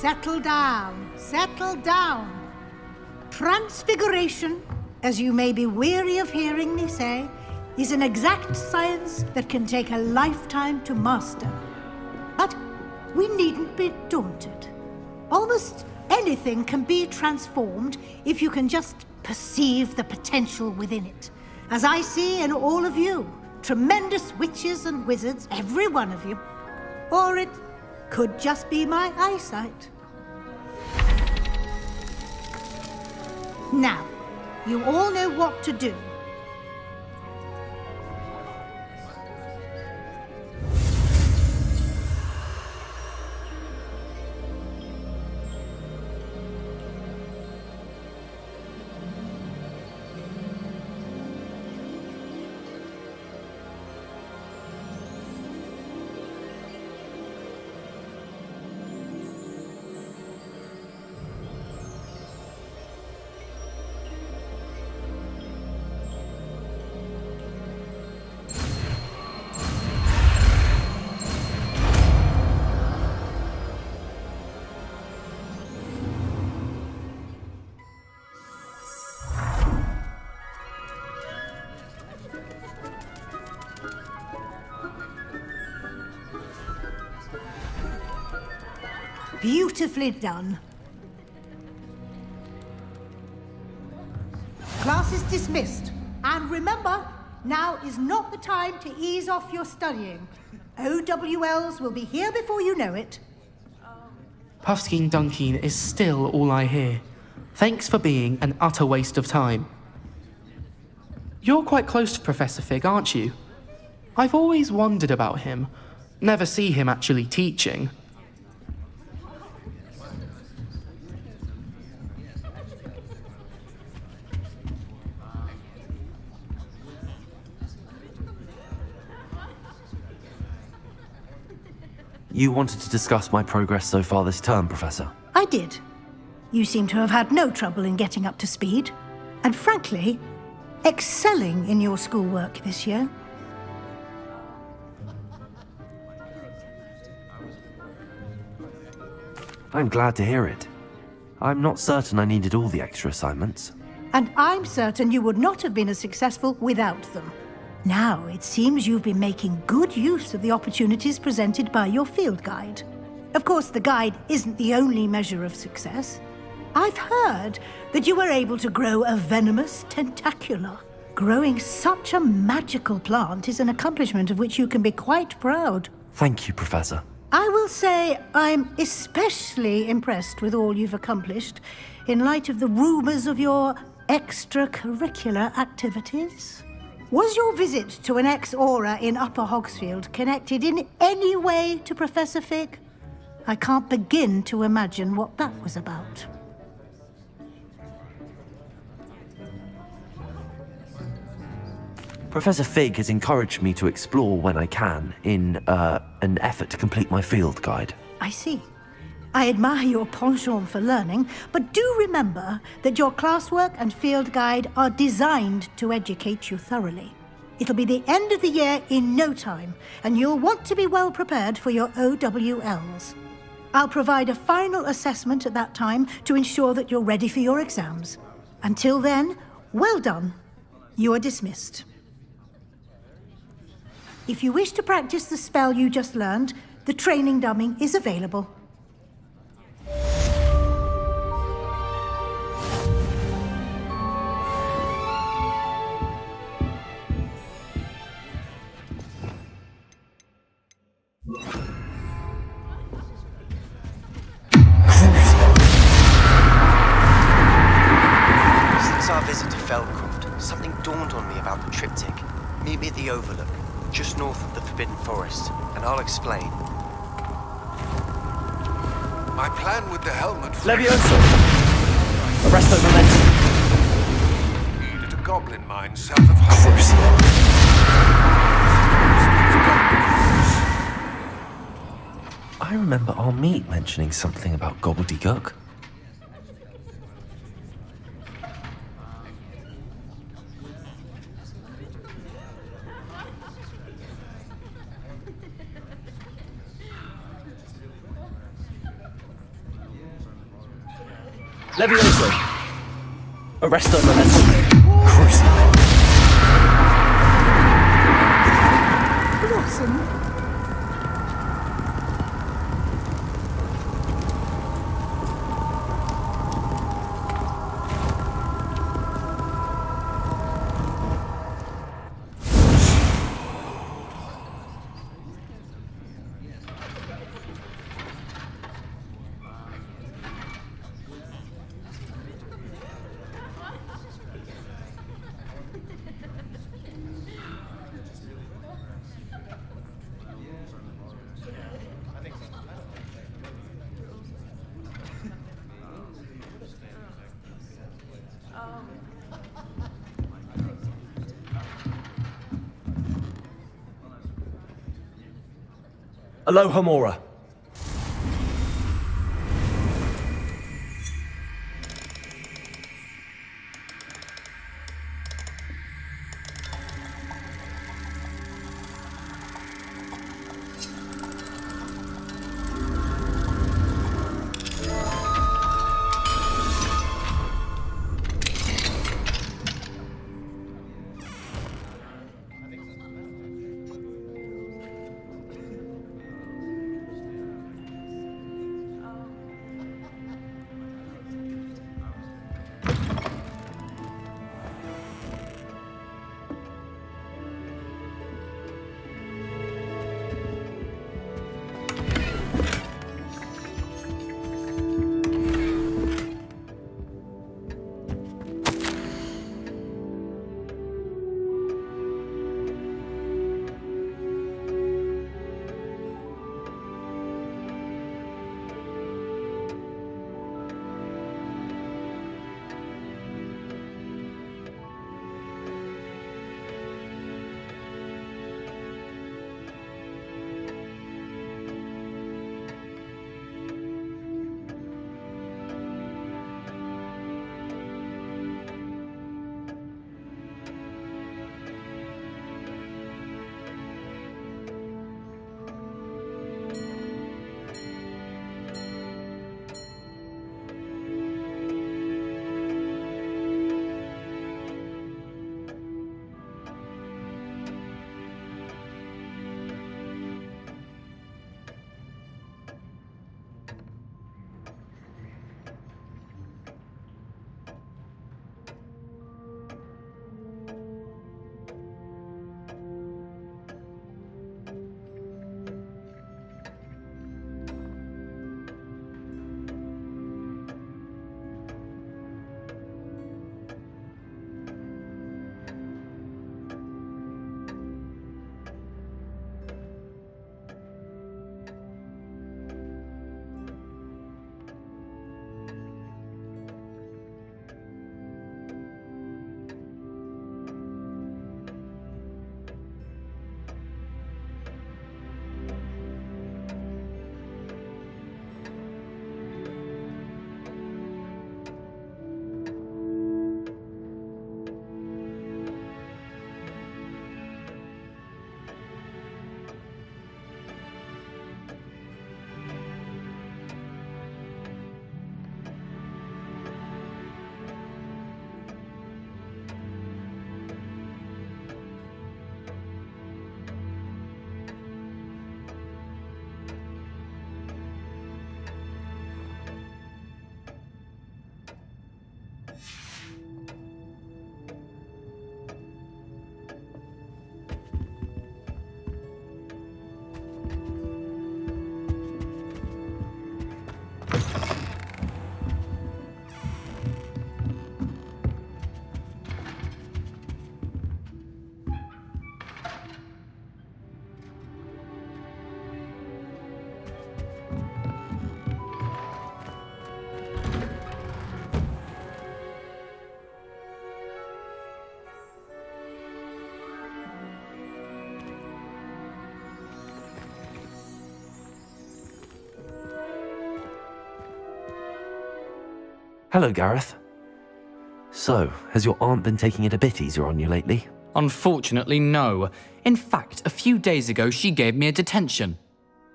Settle down, settle down. Transfiguration, as you may be weary of hearing me say, is an exact science that can take a lifetime to master. But we needn't be daunted. Almost anything can be transformed if you can just perceive the potential within it. As I see in all of you, tremendous witches and wizards, every one of you. Or it could just be my eyesight. Now, you all know what to do. Beautifully done. Class is dismissed. And remember, now is not the time to ease off your studying. OWLs will be here before you know it. Puffskein Dunkin is still all I hear. Thanks for being an utter waste of time. You're quite close to Professor Fig, aren't you? I've always wondered about him. Never see him actually teaching. You wanted to discuss my progress so far this term, Professor. I did. You seem to have had no trouble in getting up to speed. And frankly, excelling in your schoolwork this year. I'm glad to hear it. I'm not certain I needed all the extra assignments. And I'm certain you would not have been as successful without them. Now, it seems you've been making good use of the opportunities presented by your field guide. Of course, the guide isn't the only measure of success. I've heard that you were able to grow a venomous tentacula. Growing such a magical plant is an accomplishment of which you can be quite proud. Thank you, Professor. I will say I'm especially impressed with all you've accomplished in light of the rumours of your extracurricular activities. Was your visit to an ex-Auror in Upper Hogsfield connected in any way to Professor Fig? I can't begin to imagine what that was about. Professor Fig has encouraged me to explore when I can in uh, an effort to complete my field guide. I see. I admire your penchant for learning, but do remember that your classwork and field guide are designed to educate you thoroughly. It'll be the end of the year in no time, and you'll want to be well prepared for your OWLs. I'll provide a final assessment at that time to ensure that you're ready for your exams. Until then, well done. You are dismissed. If you wish to practice the spell you just learned, the training dummy is available. Since our visit to Feldcroft, something dawned on me about the triptych. Meet me at the Overlook, just north of the Forbidden Forest, and I'll explain. My plan with the helmet... Levioso! Arresto momentum. At a goblin mine south of Crucio. I remember our meet mentioning something about gobbledygook. Levioso! Arresto momentum. Blossom? Alohomora. Hello, Gareth. So, has your aunt been taking it a bit easier on you lately? Unfortunately, no. In fact, a few days ago, she gave me a detention.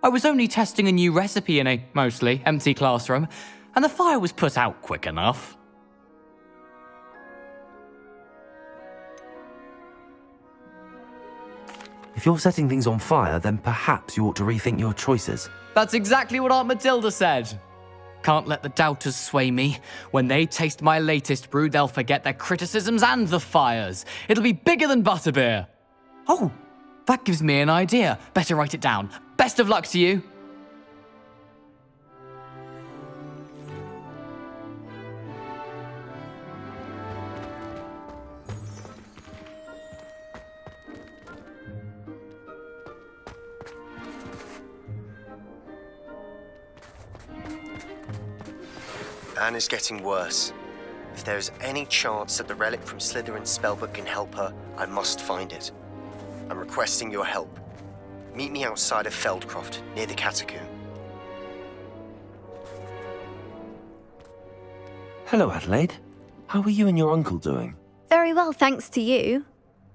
I was only testing a new recipe in a mostly empty classroom, and the fire was put out quick enough. If you're setting things on fire, then perhaps you ought to rethink your choices. That's exactly what Aunt Matilda said. Can't let the doubters sway me. When they taste my latest brew, they'll forget their criticisms and the fires. It'll be bigger than butterbeer. Oh, that gives me an idea. Better write it down. Best of luck to you. Is getting worse. If there is any chance that the relic from Slytherin's spellbook can help her, I must find it. I'm requesting your help. Meet me outside of Feldcroft, near the Catacomb. Hello, Adelaide. How are you and your uncle doing? Very well, thanks to you.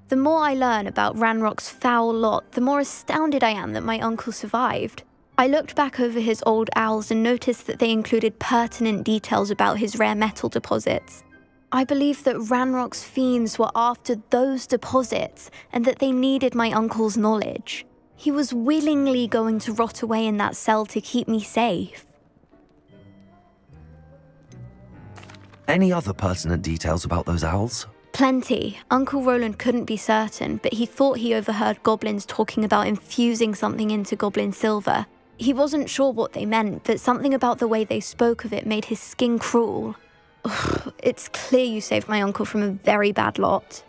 The more I learn about Ranrok's foul lot, the more astounded I am that my uncle survived. I looked back over his old owls and noticed that they included pertinent details about his rare metal deposits. I believe that Ranrok's fiends were after those deposits and that they needed my uncle's knowledge. He was willingly going to rot away in that cell to keep me safe. Any other pertinent details about those owls? Plenty. Uncle Roland couldn't be certain, but he thought he overheard goblins talking about infusing something into goblin silver. He wasn't sure what they meant, but something about the way they spoke of it made his skin crawl. Ugh, it's clear you saved my uncle from a very bad lot.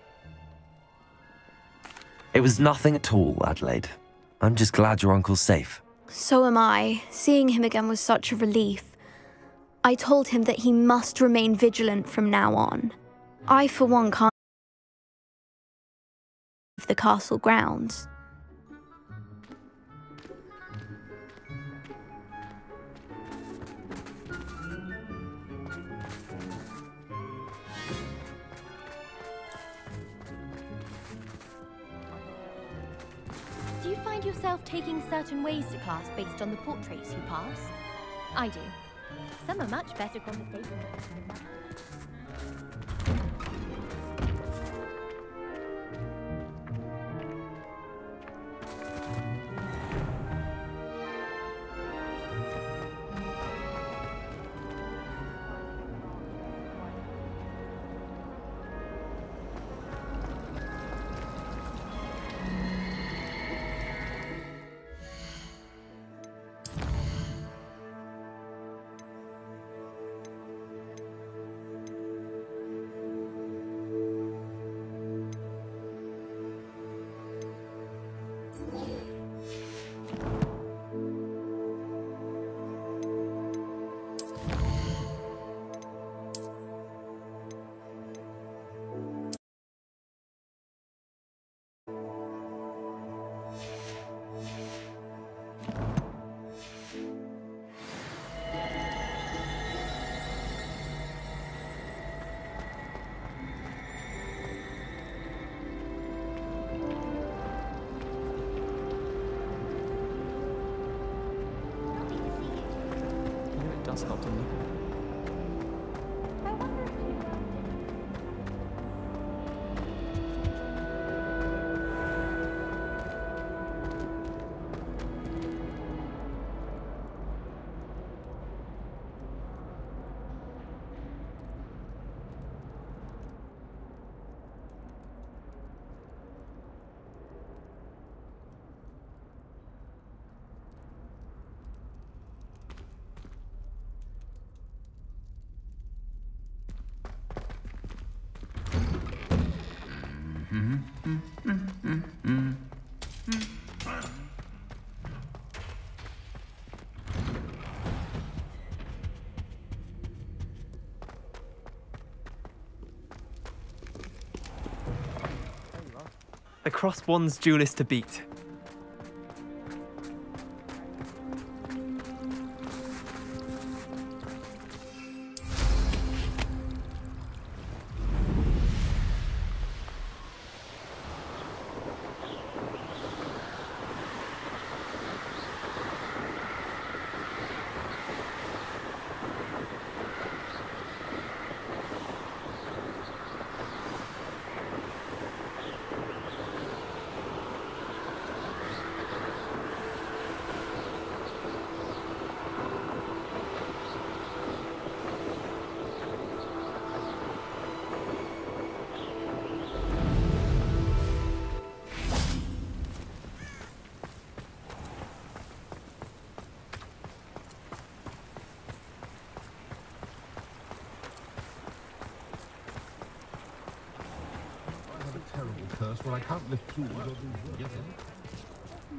It was nothing at all, Adelaide. I'm just glad your uncle's safe. So am I. Seeing him again was such a relief. I told him that he must remain vigilant from now on. I, for one, can't leave the castle grounds. Yourself taking certain ways to class based on the portraits you pass? I do. Some are much better conversations. Cross one's duelist to beat.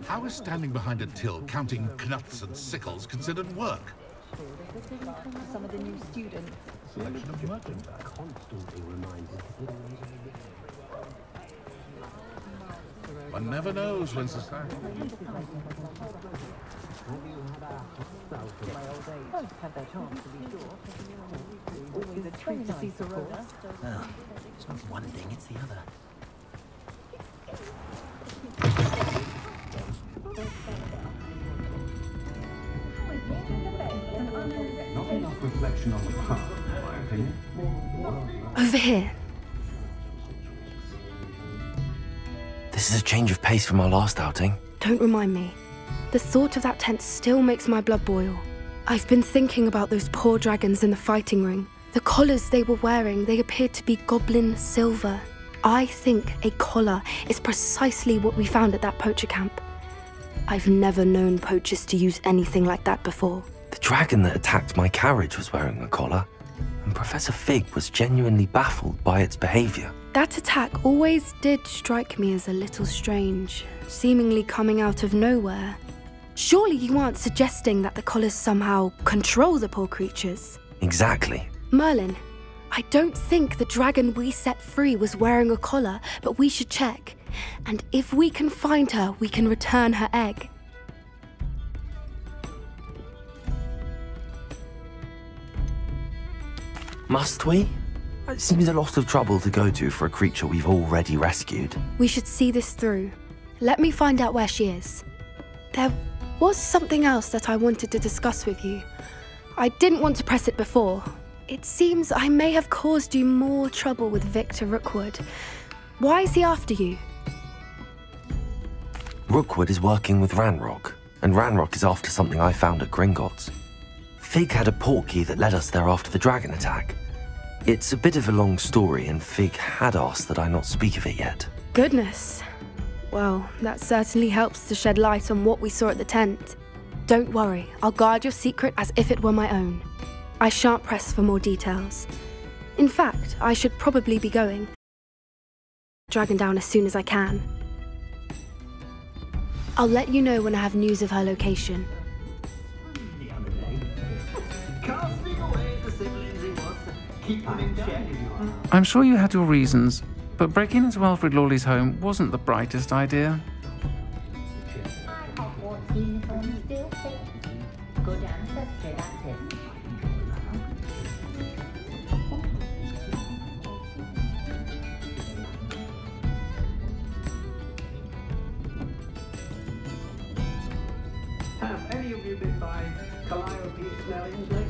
How is standing behind a till counting knuts and sickles considered work? Some of the new students. Selection of merchants. One never knows when society. Both had their chance to be sure. Always a treat to see Corona. Well, it's not one thing, it's the other. Here. This is a change of pace from our last outing. Don't remind me. The thought of that tent still makes my blood boil. I've been thinking about those poor dragons in the fighting ring. The collars they were wearing, they appeared to be goblin silver. I think a collar is precisely what we found at that poacher camp. I've never known poachers to use anything like that before. The dragon that attacked my carriage was wearing a collar, and Professor Fig was genuinely baffled by its behavior. That attack always did strike me as a little strange, seemingly coming out of nowhere. Surely you aren't suggesting that the collars somehow control the poor creatures? Exactly. Merlin, I don't think the dragon we set free was wearing a collar, but we should check. And if we can find her, we can return her egg. Must we? It seems a lot of trouble to go to for a creature we've already rescued. We should see this through. Let me find out where she is. There was something else that I wanted to discuss with you. I didn't want to press it before. It seems I may have caused you more trouble with Victor Rookwood. Why is he after you? Rookwood is working with Ranrok, and Ranrok is after something I found at Gringotts. Fig had a portkey that led us there after the dragon attack. It's a bit of a long story, and Fig had asked that I not speak of it yet. Goodness. Well, that certainly helps to shed light on what we saw at the tent. Don't worry, I'll guard your secret as if it were my own. I shan't press for more details. In fact, I should probably be going. Dragon down as soon as I can. I'll let you know when I have news of her location. I'm sure you had your reasons, but breaking into Alfred Lawley's home wasn't the brightest idea. Have any of you been by Calliope Snelling's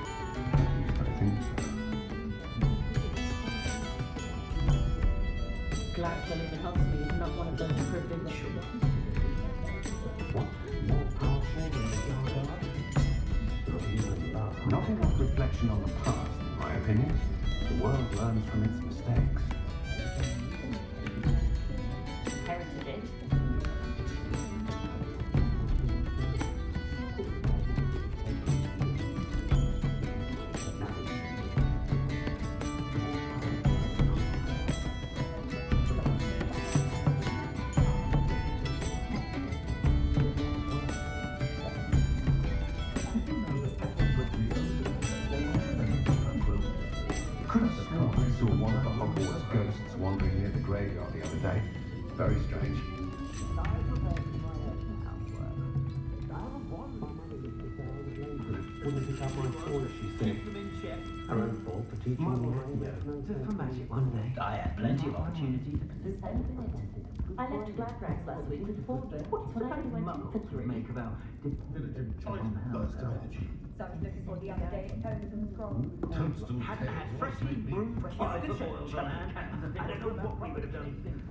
Glad to live in Hogsmeade, and not one of those privileged. What? More powerful than the Yard Not even that. Not enough reflection on the past, in my opinion. The world learns from its mistakes. Just for magic one day. I had plenty of opportunity to participate. I left Gladrags last week with four. What's went in for three. make diligent of energy. So I was looking for the other day at Tomes and Scrolls. Toadstool Hadn't had freshly brewed of oils on hand. I don't know what we would have done. They're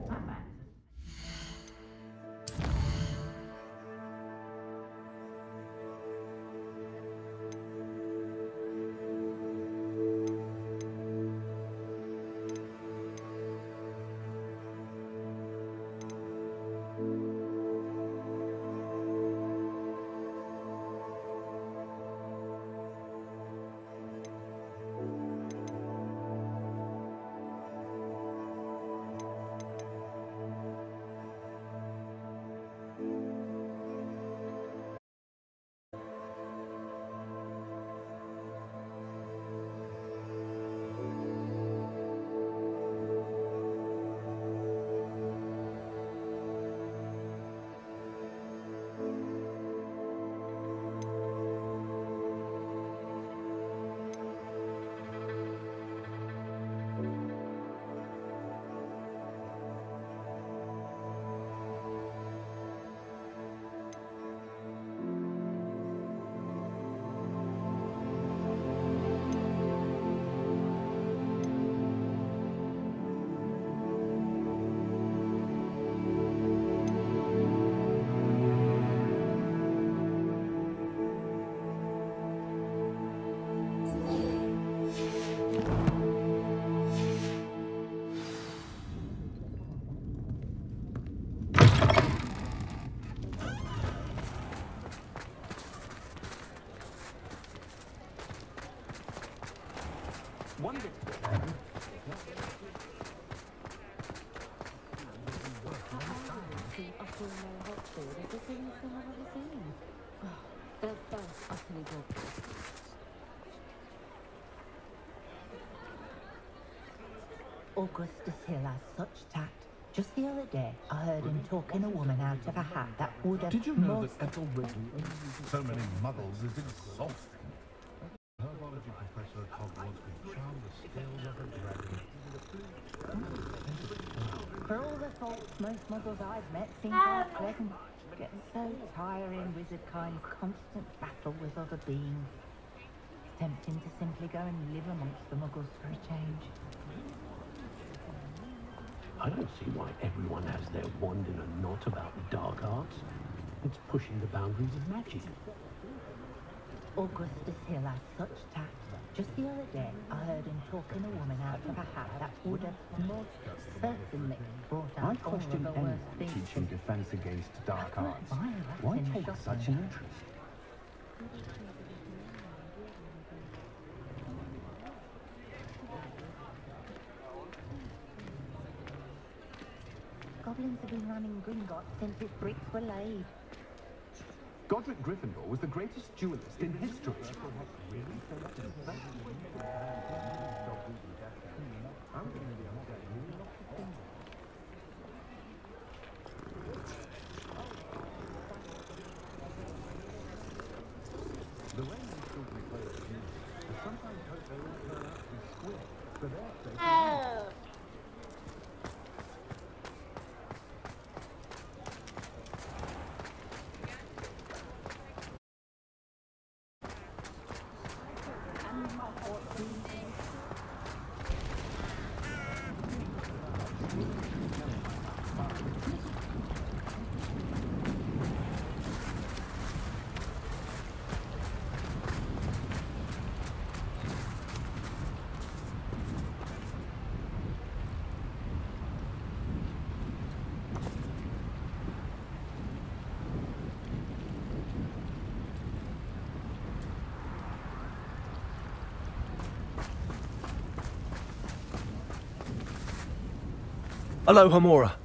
Augustus Hill has such tact. Just the other day, I heard him talking a woman out of a hat that would have Did you know that Ethel Ridley so many muggles is exhausting? Herbology professor at Hogwarts can charm the scales of a dragon. For all the faults most muggles I've met seem ah. quite pleasant. Getting so tiring, wizard kind, constant battle with other beings. It's tempting to simply go and live amongst the muggles for a change. I don't see why everyone has their wand in a knot about dark arts. It's pushing the boundaries of magic. Augustus Hill has such tact. Just the other day, I heard him talking a woman out of a hat that would have most certainly brought I out of question the anyone teaching defense against dark arts. Why, that's Why in take such an interest? Goblins have been running Gringotts since its bricks were laid. Godric Gryffindor was the greatest duelist in history. The way these children play the game, I sometimes hope they all turn out to be squid, for their sake. Alohomora.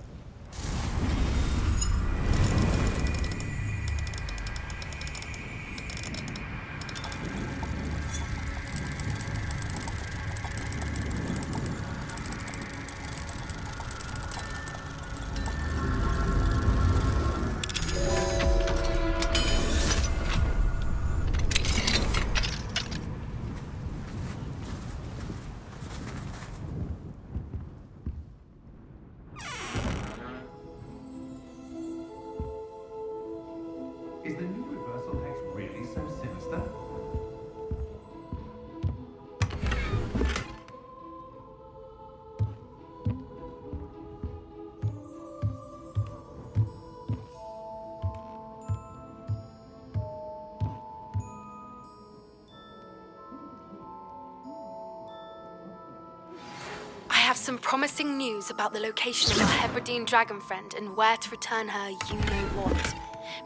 News about the location of our Hebridean dragon friend and where to return her, you know what.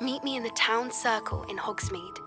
Meet me in the town circle in Hogsmeade.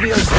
Leviosa.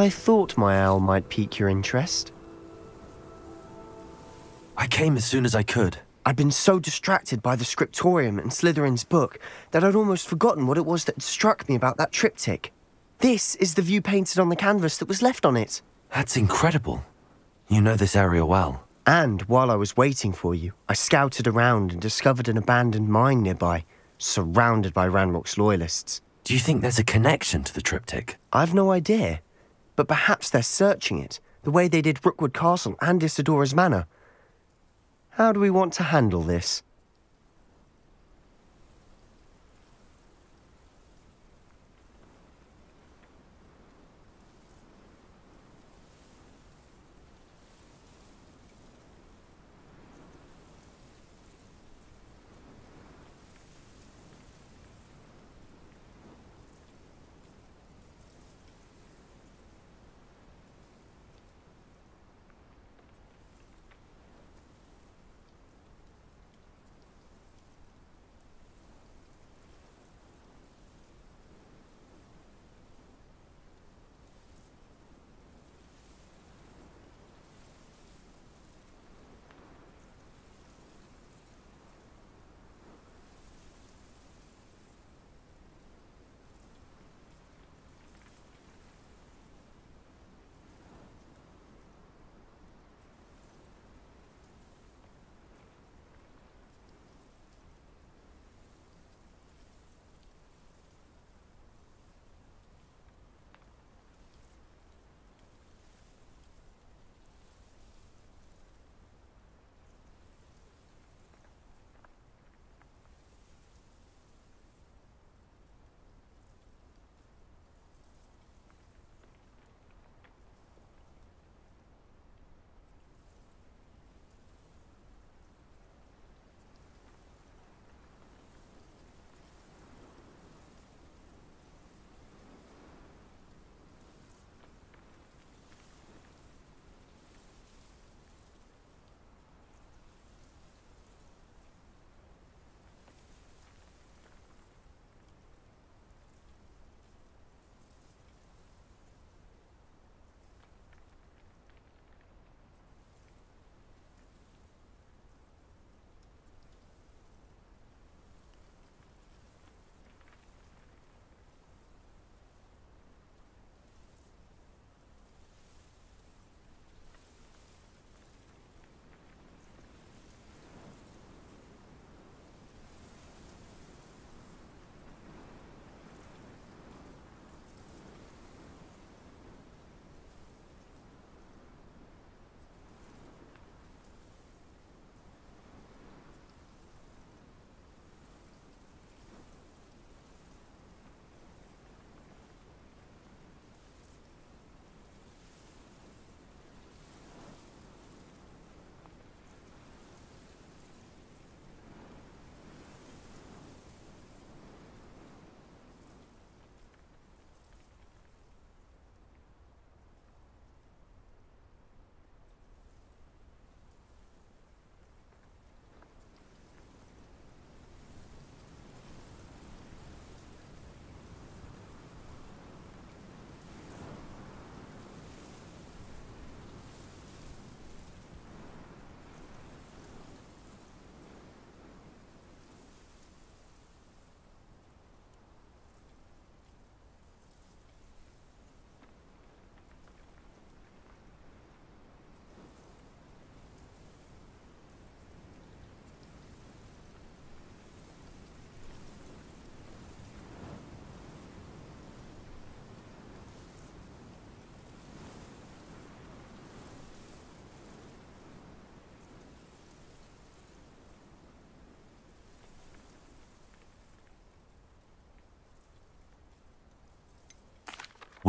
I thought my owl might pique your interest. I came as soon as I could. I'd been so distracted by the scriptorium and Slytherin's book that I'd almost forgotten what it was that struck me about that triptych. This is the view painted on the canvas that was left on it. That's incredible. You know this area well. And while I was waiting for you, I scouted around and discovered an abandoned mine nearby, surrounded by Ranrok's loyalists. Do you think there's a connection to the triptych? I've no idea, but perhaps they're searching it, the way they did Rookwood Castle and Isidora's Manor. How do we want to handle this?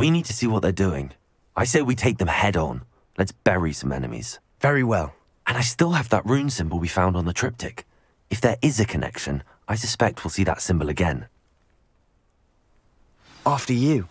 We need to see what they're doing. I say we take them head on. Let's bury some enemies. Very well. And I still have that rune symbol we found on the triptych. If there is a connection, I suspect we'll see that symbol again. After you.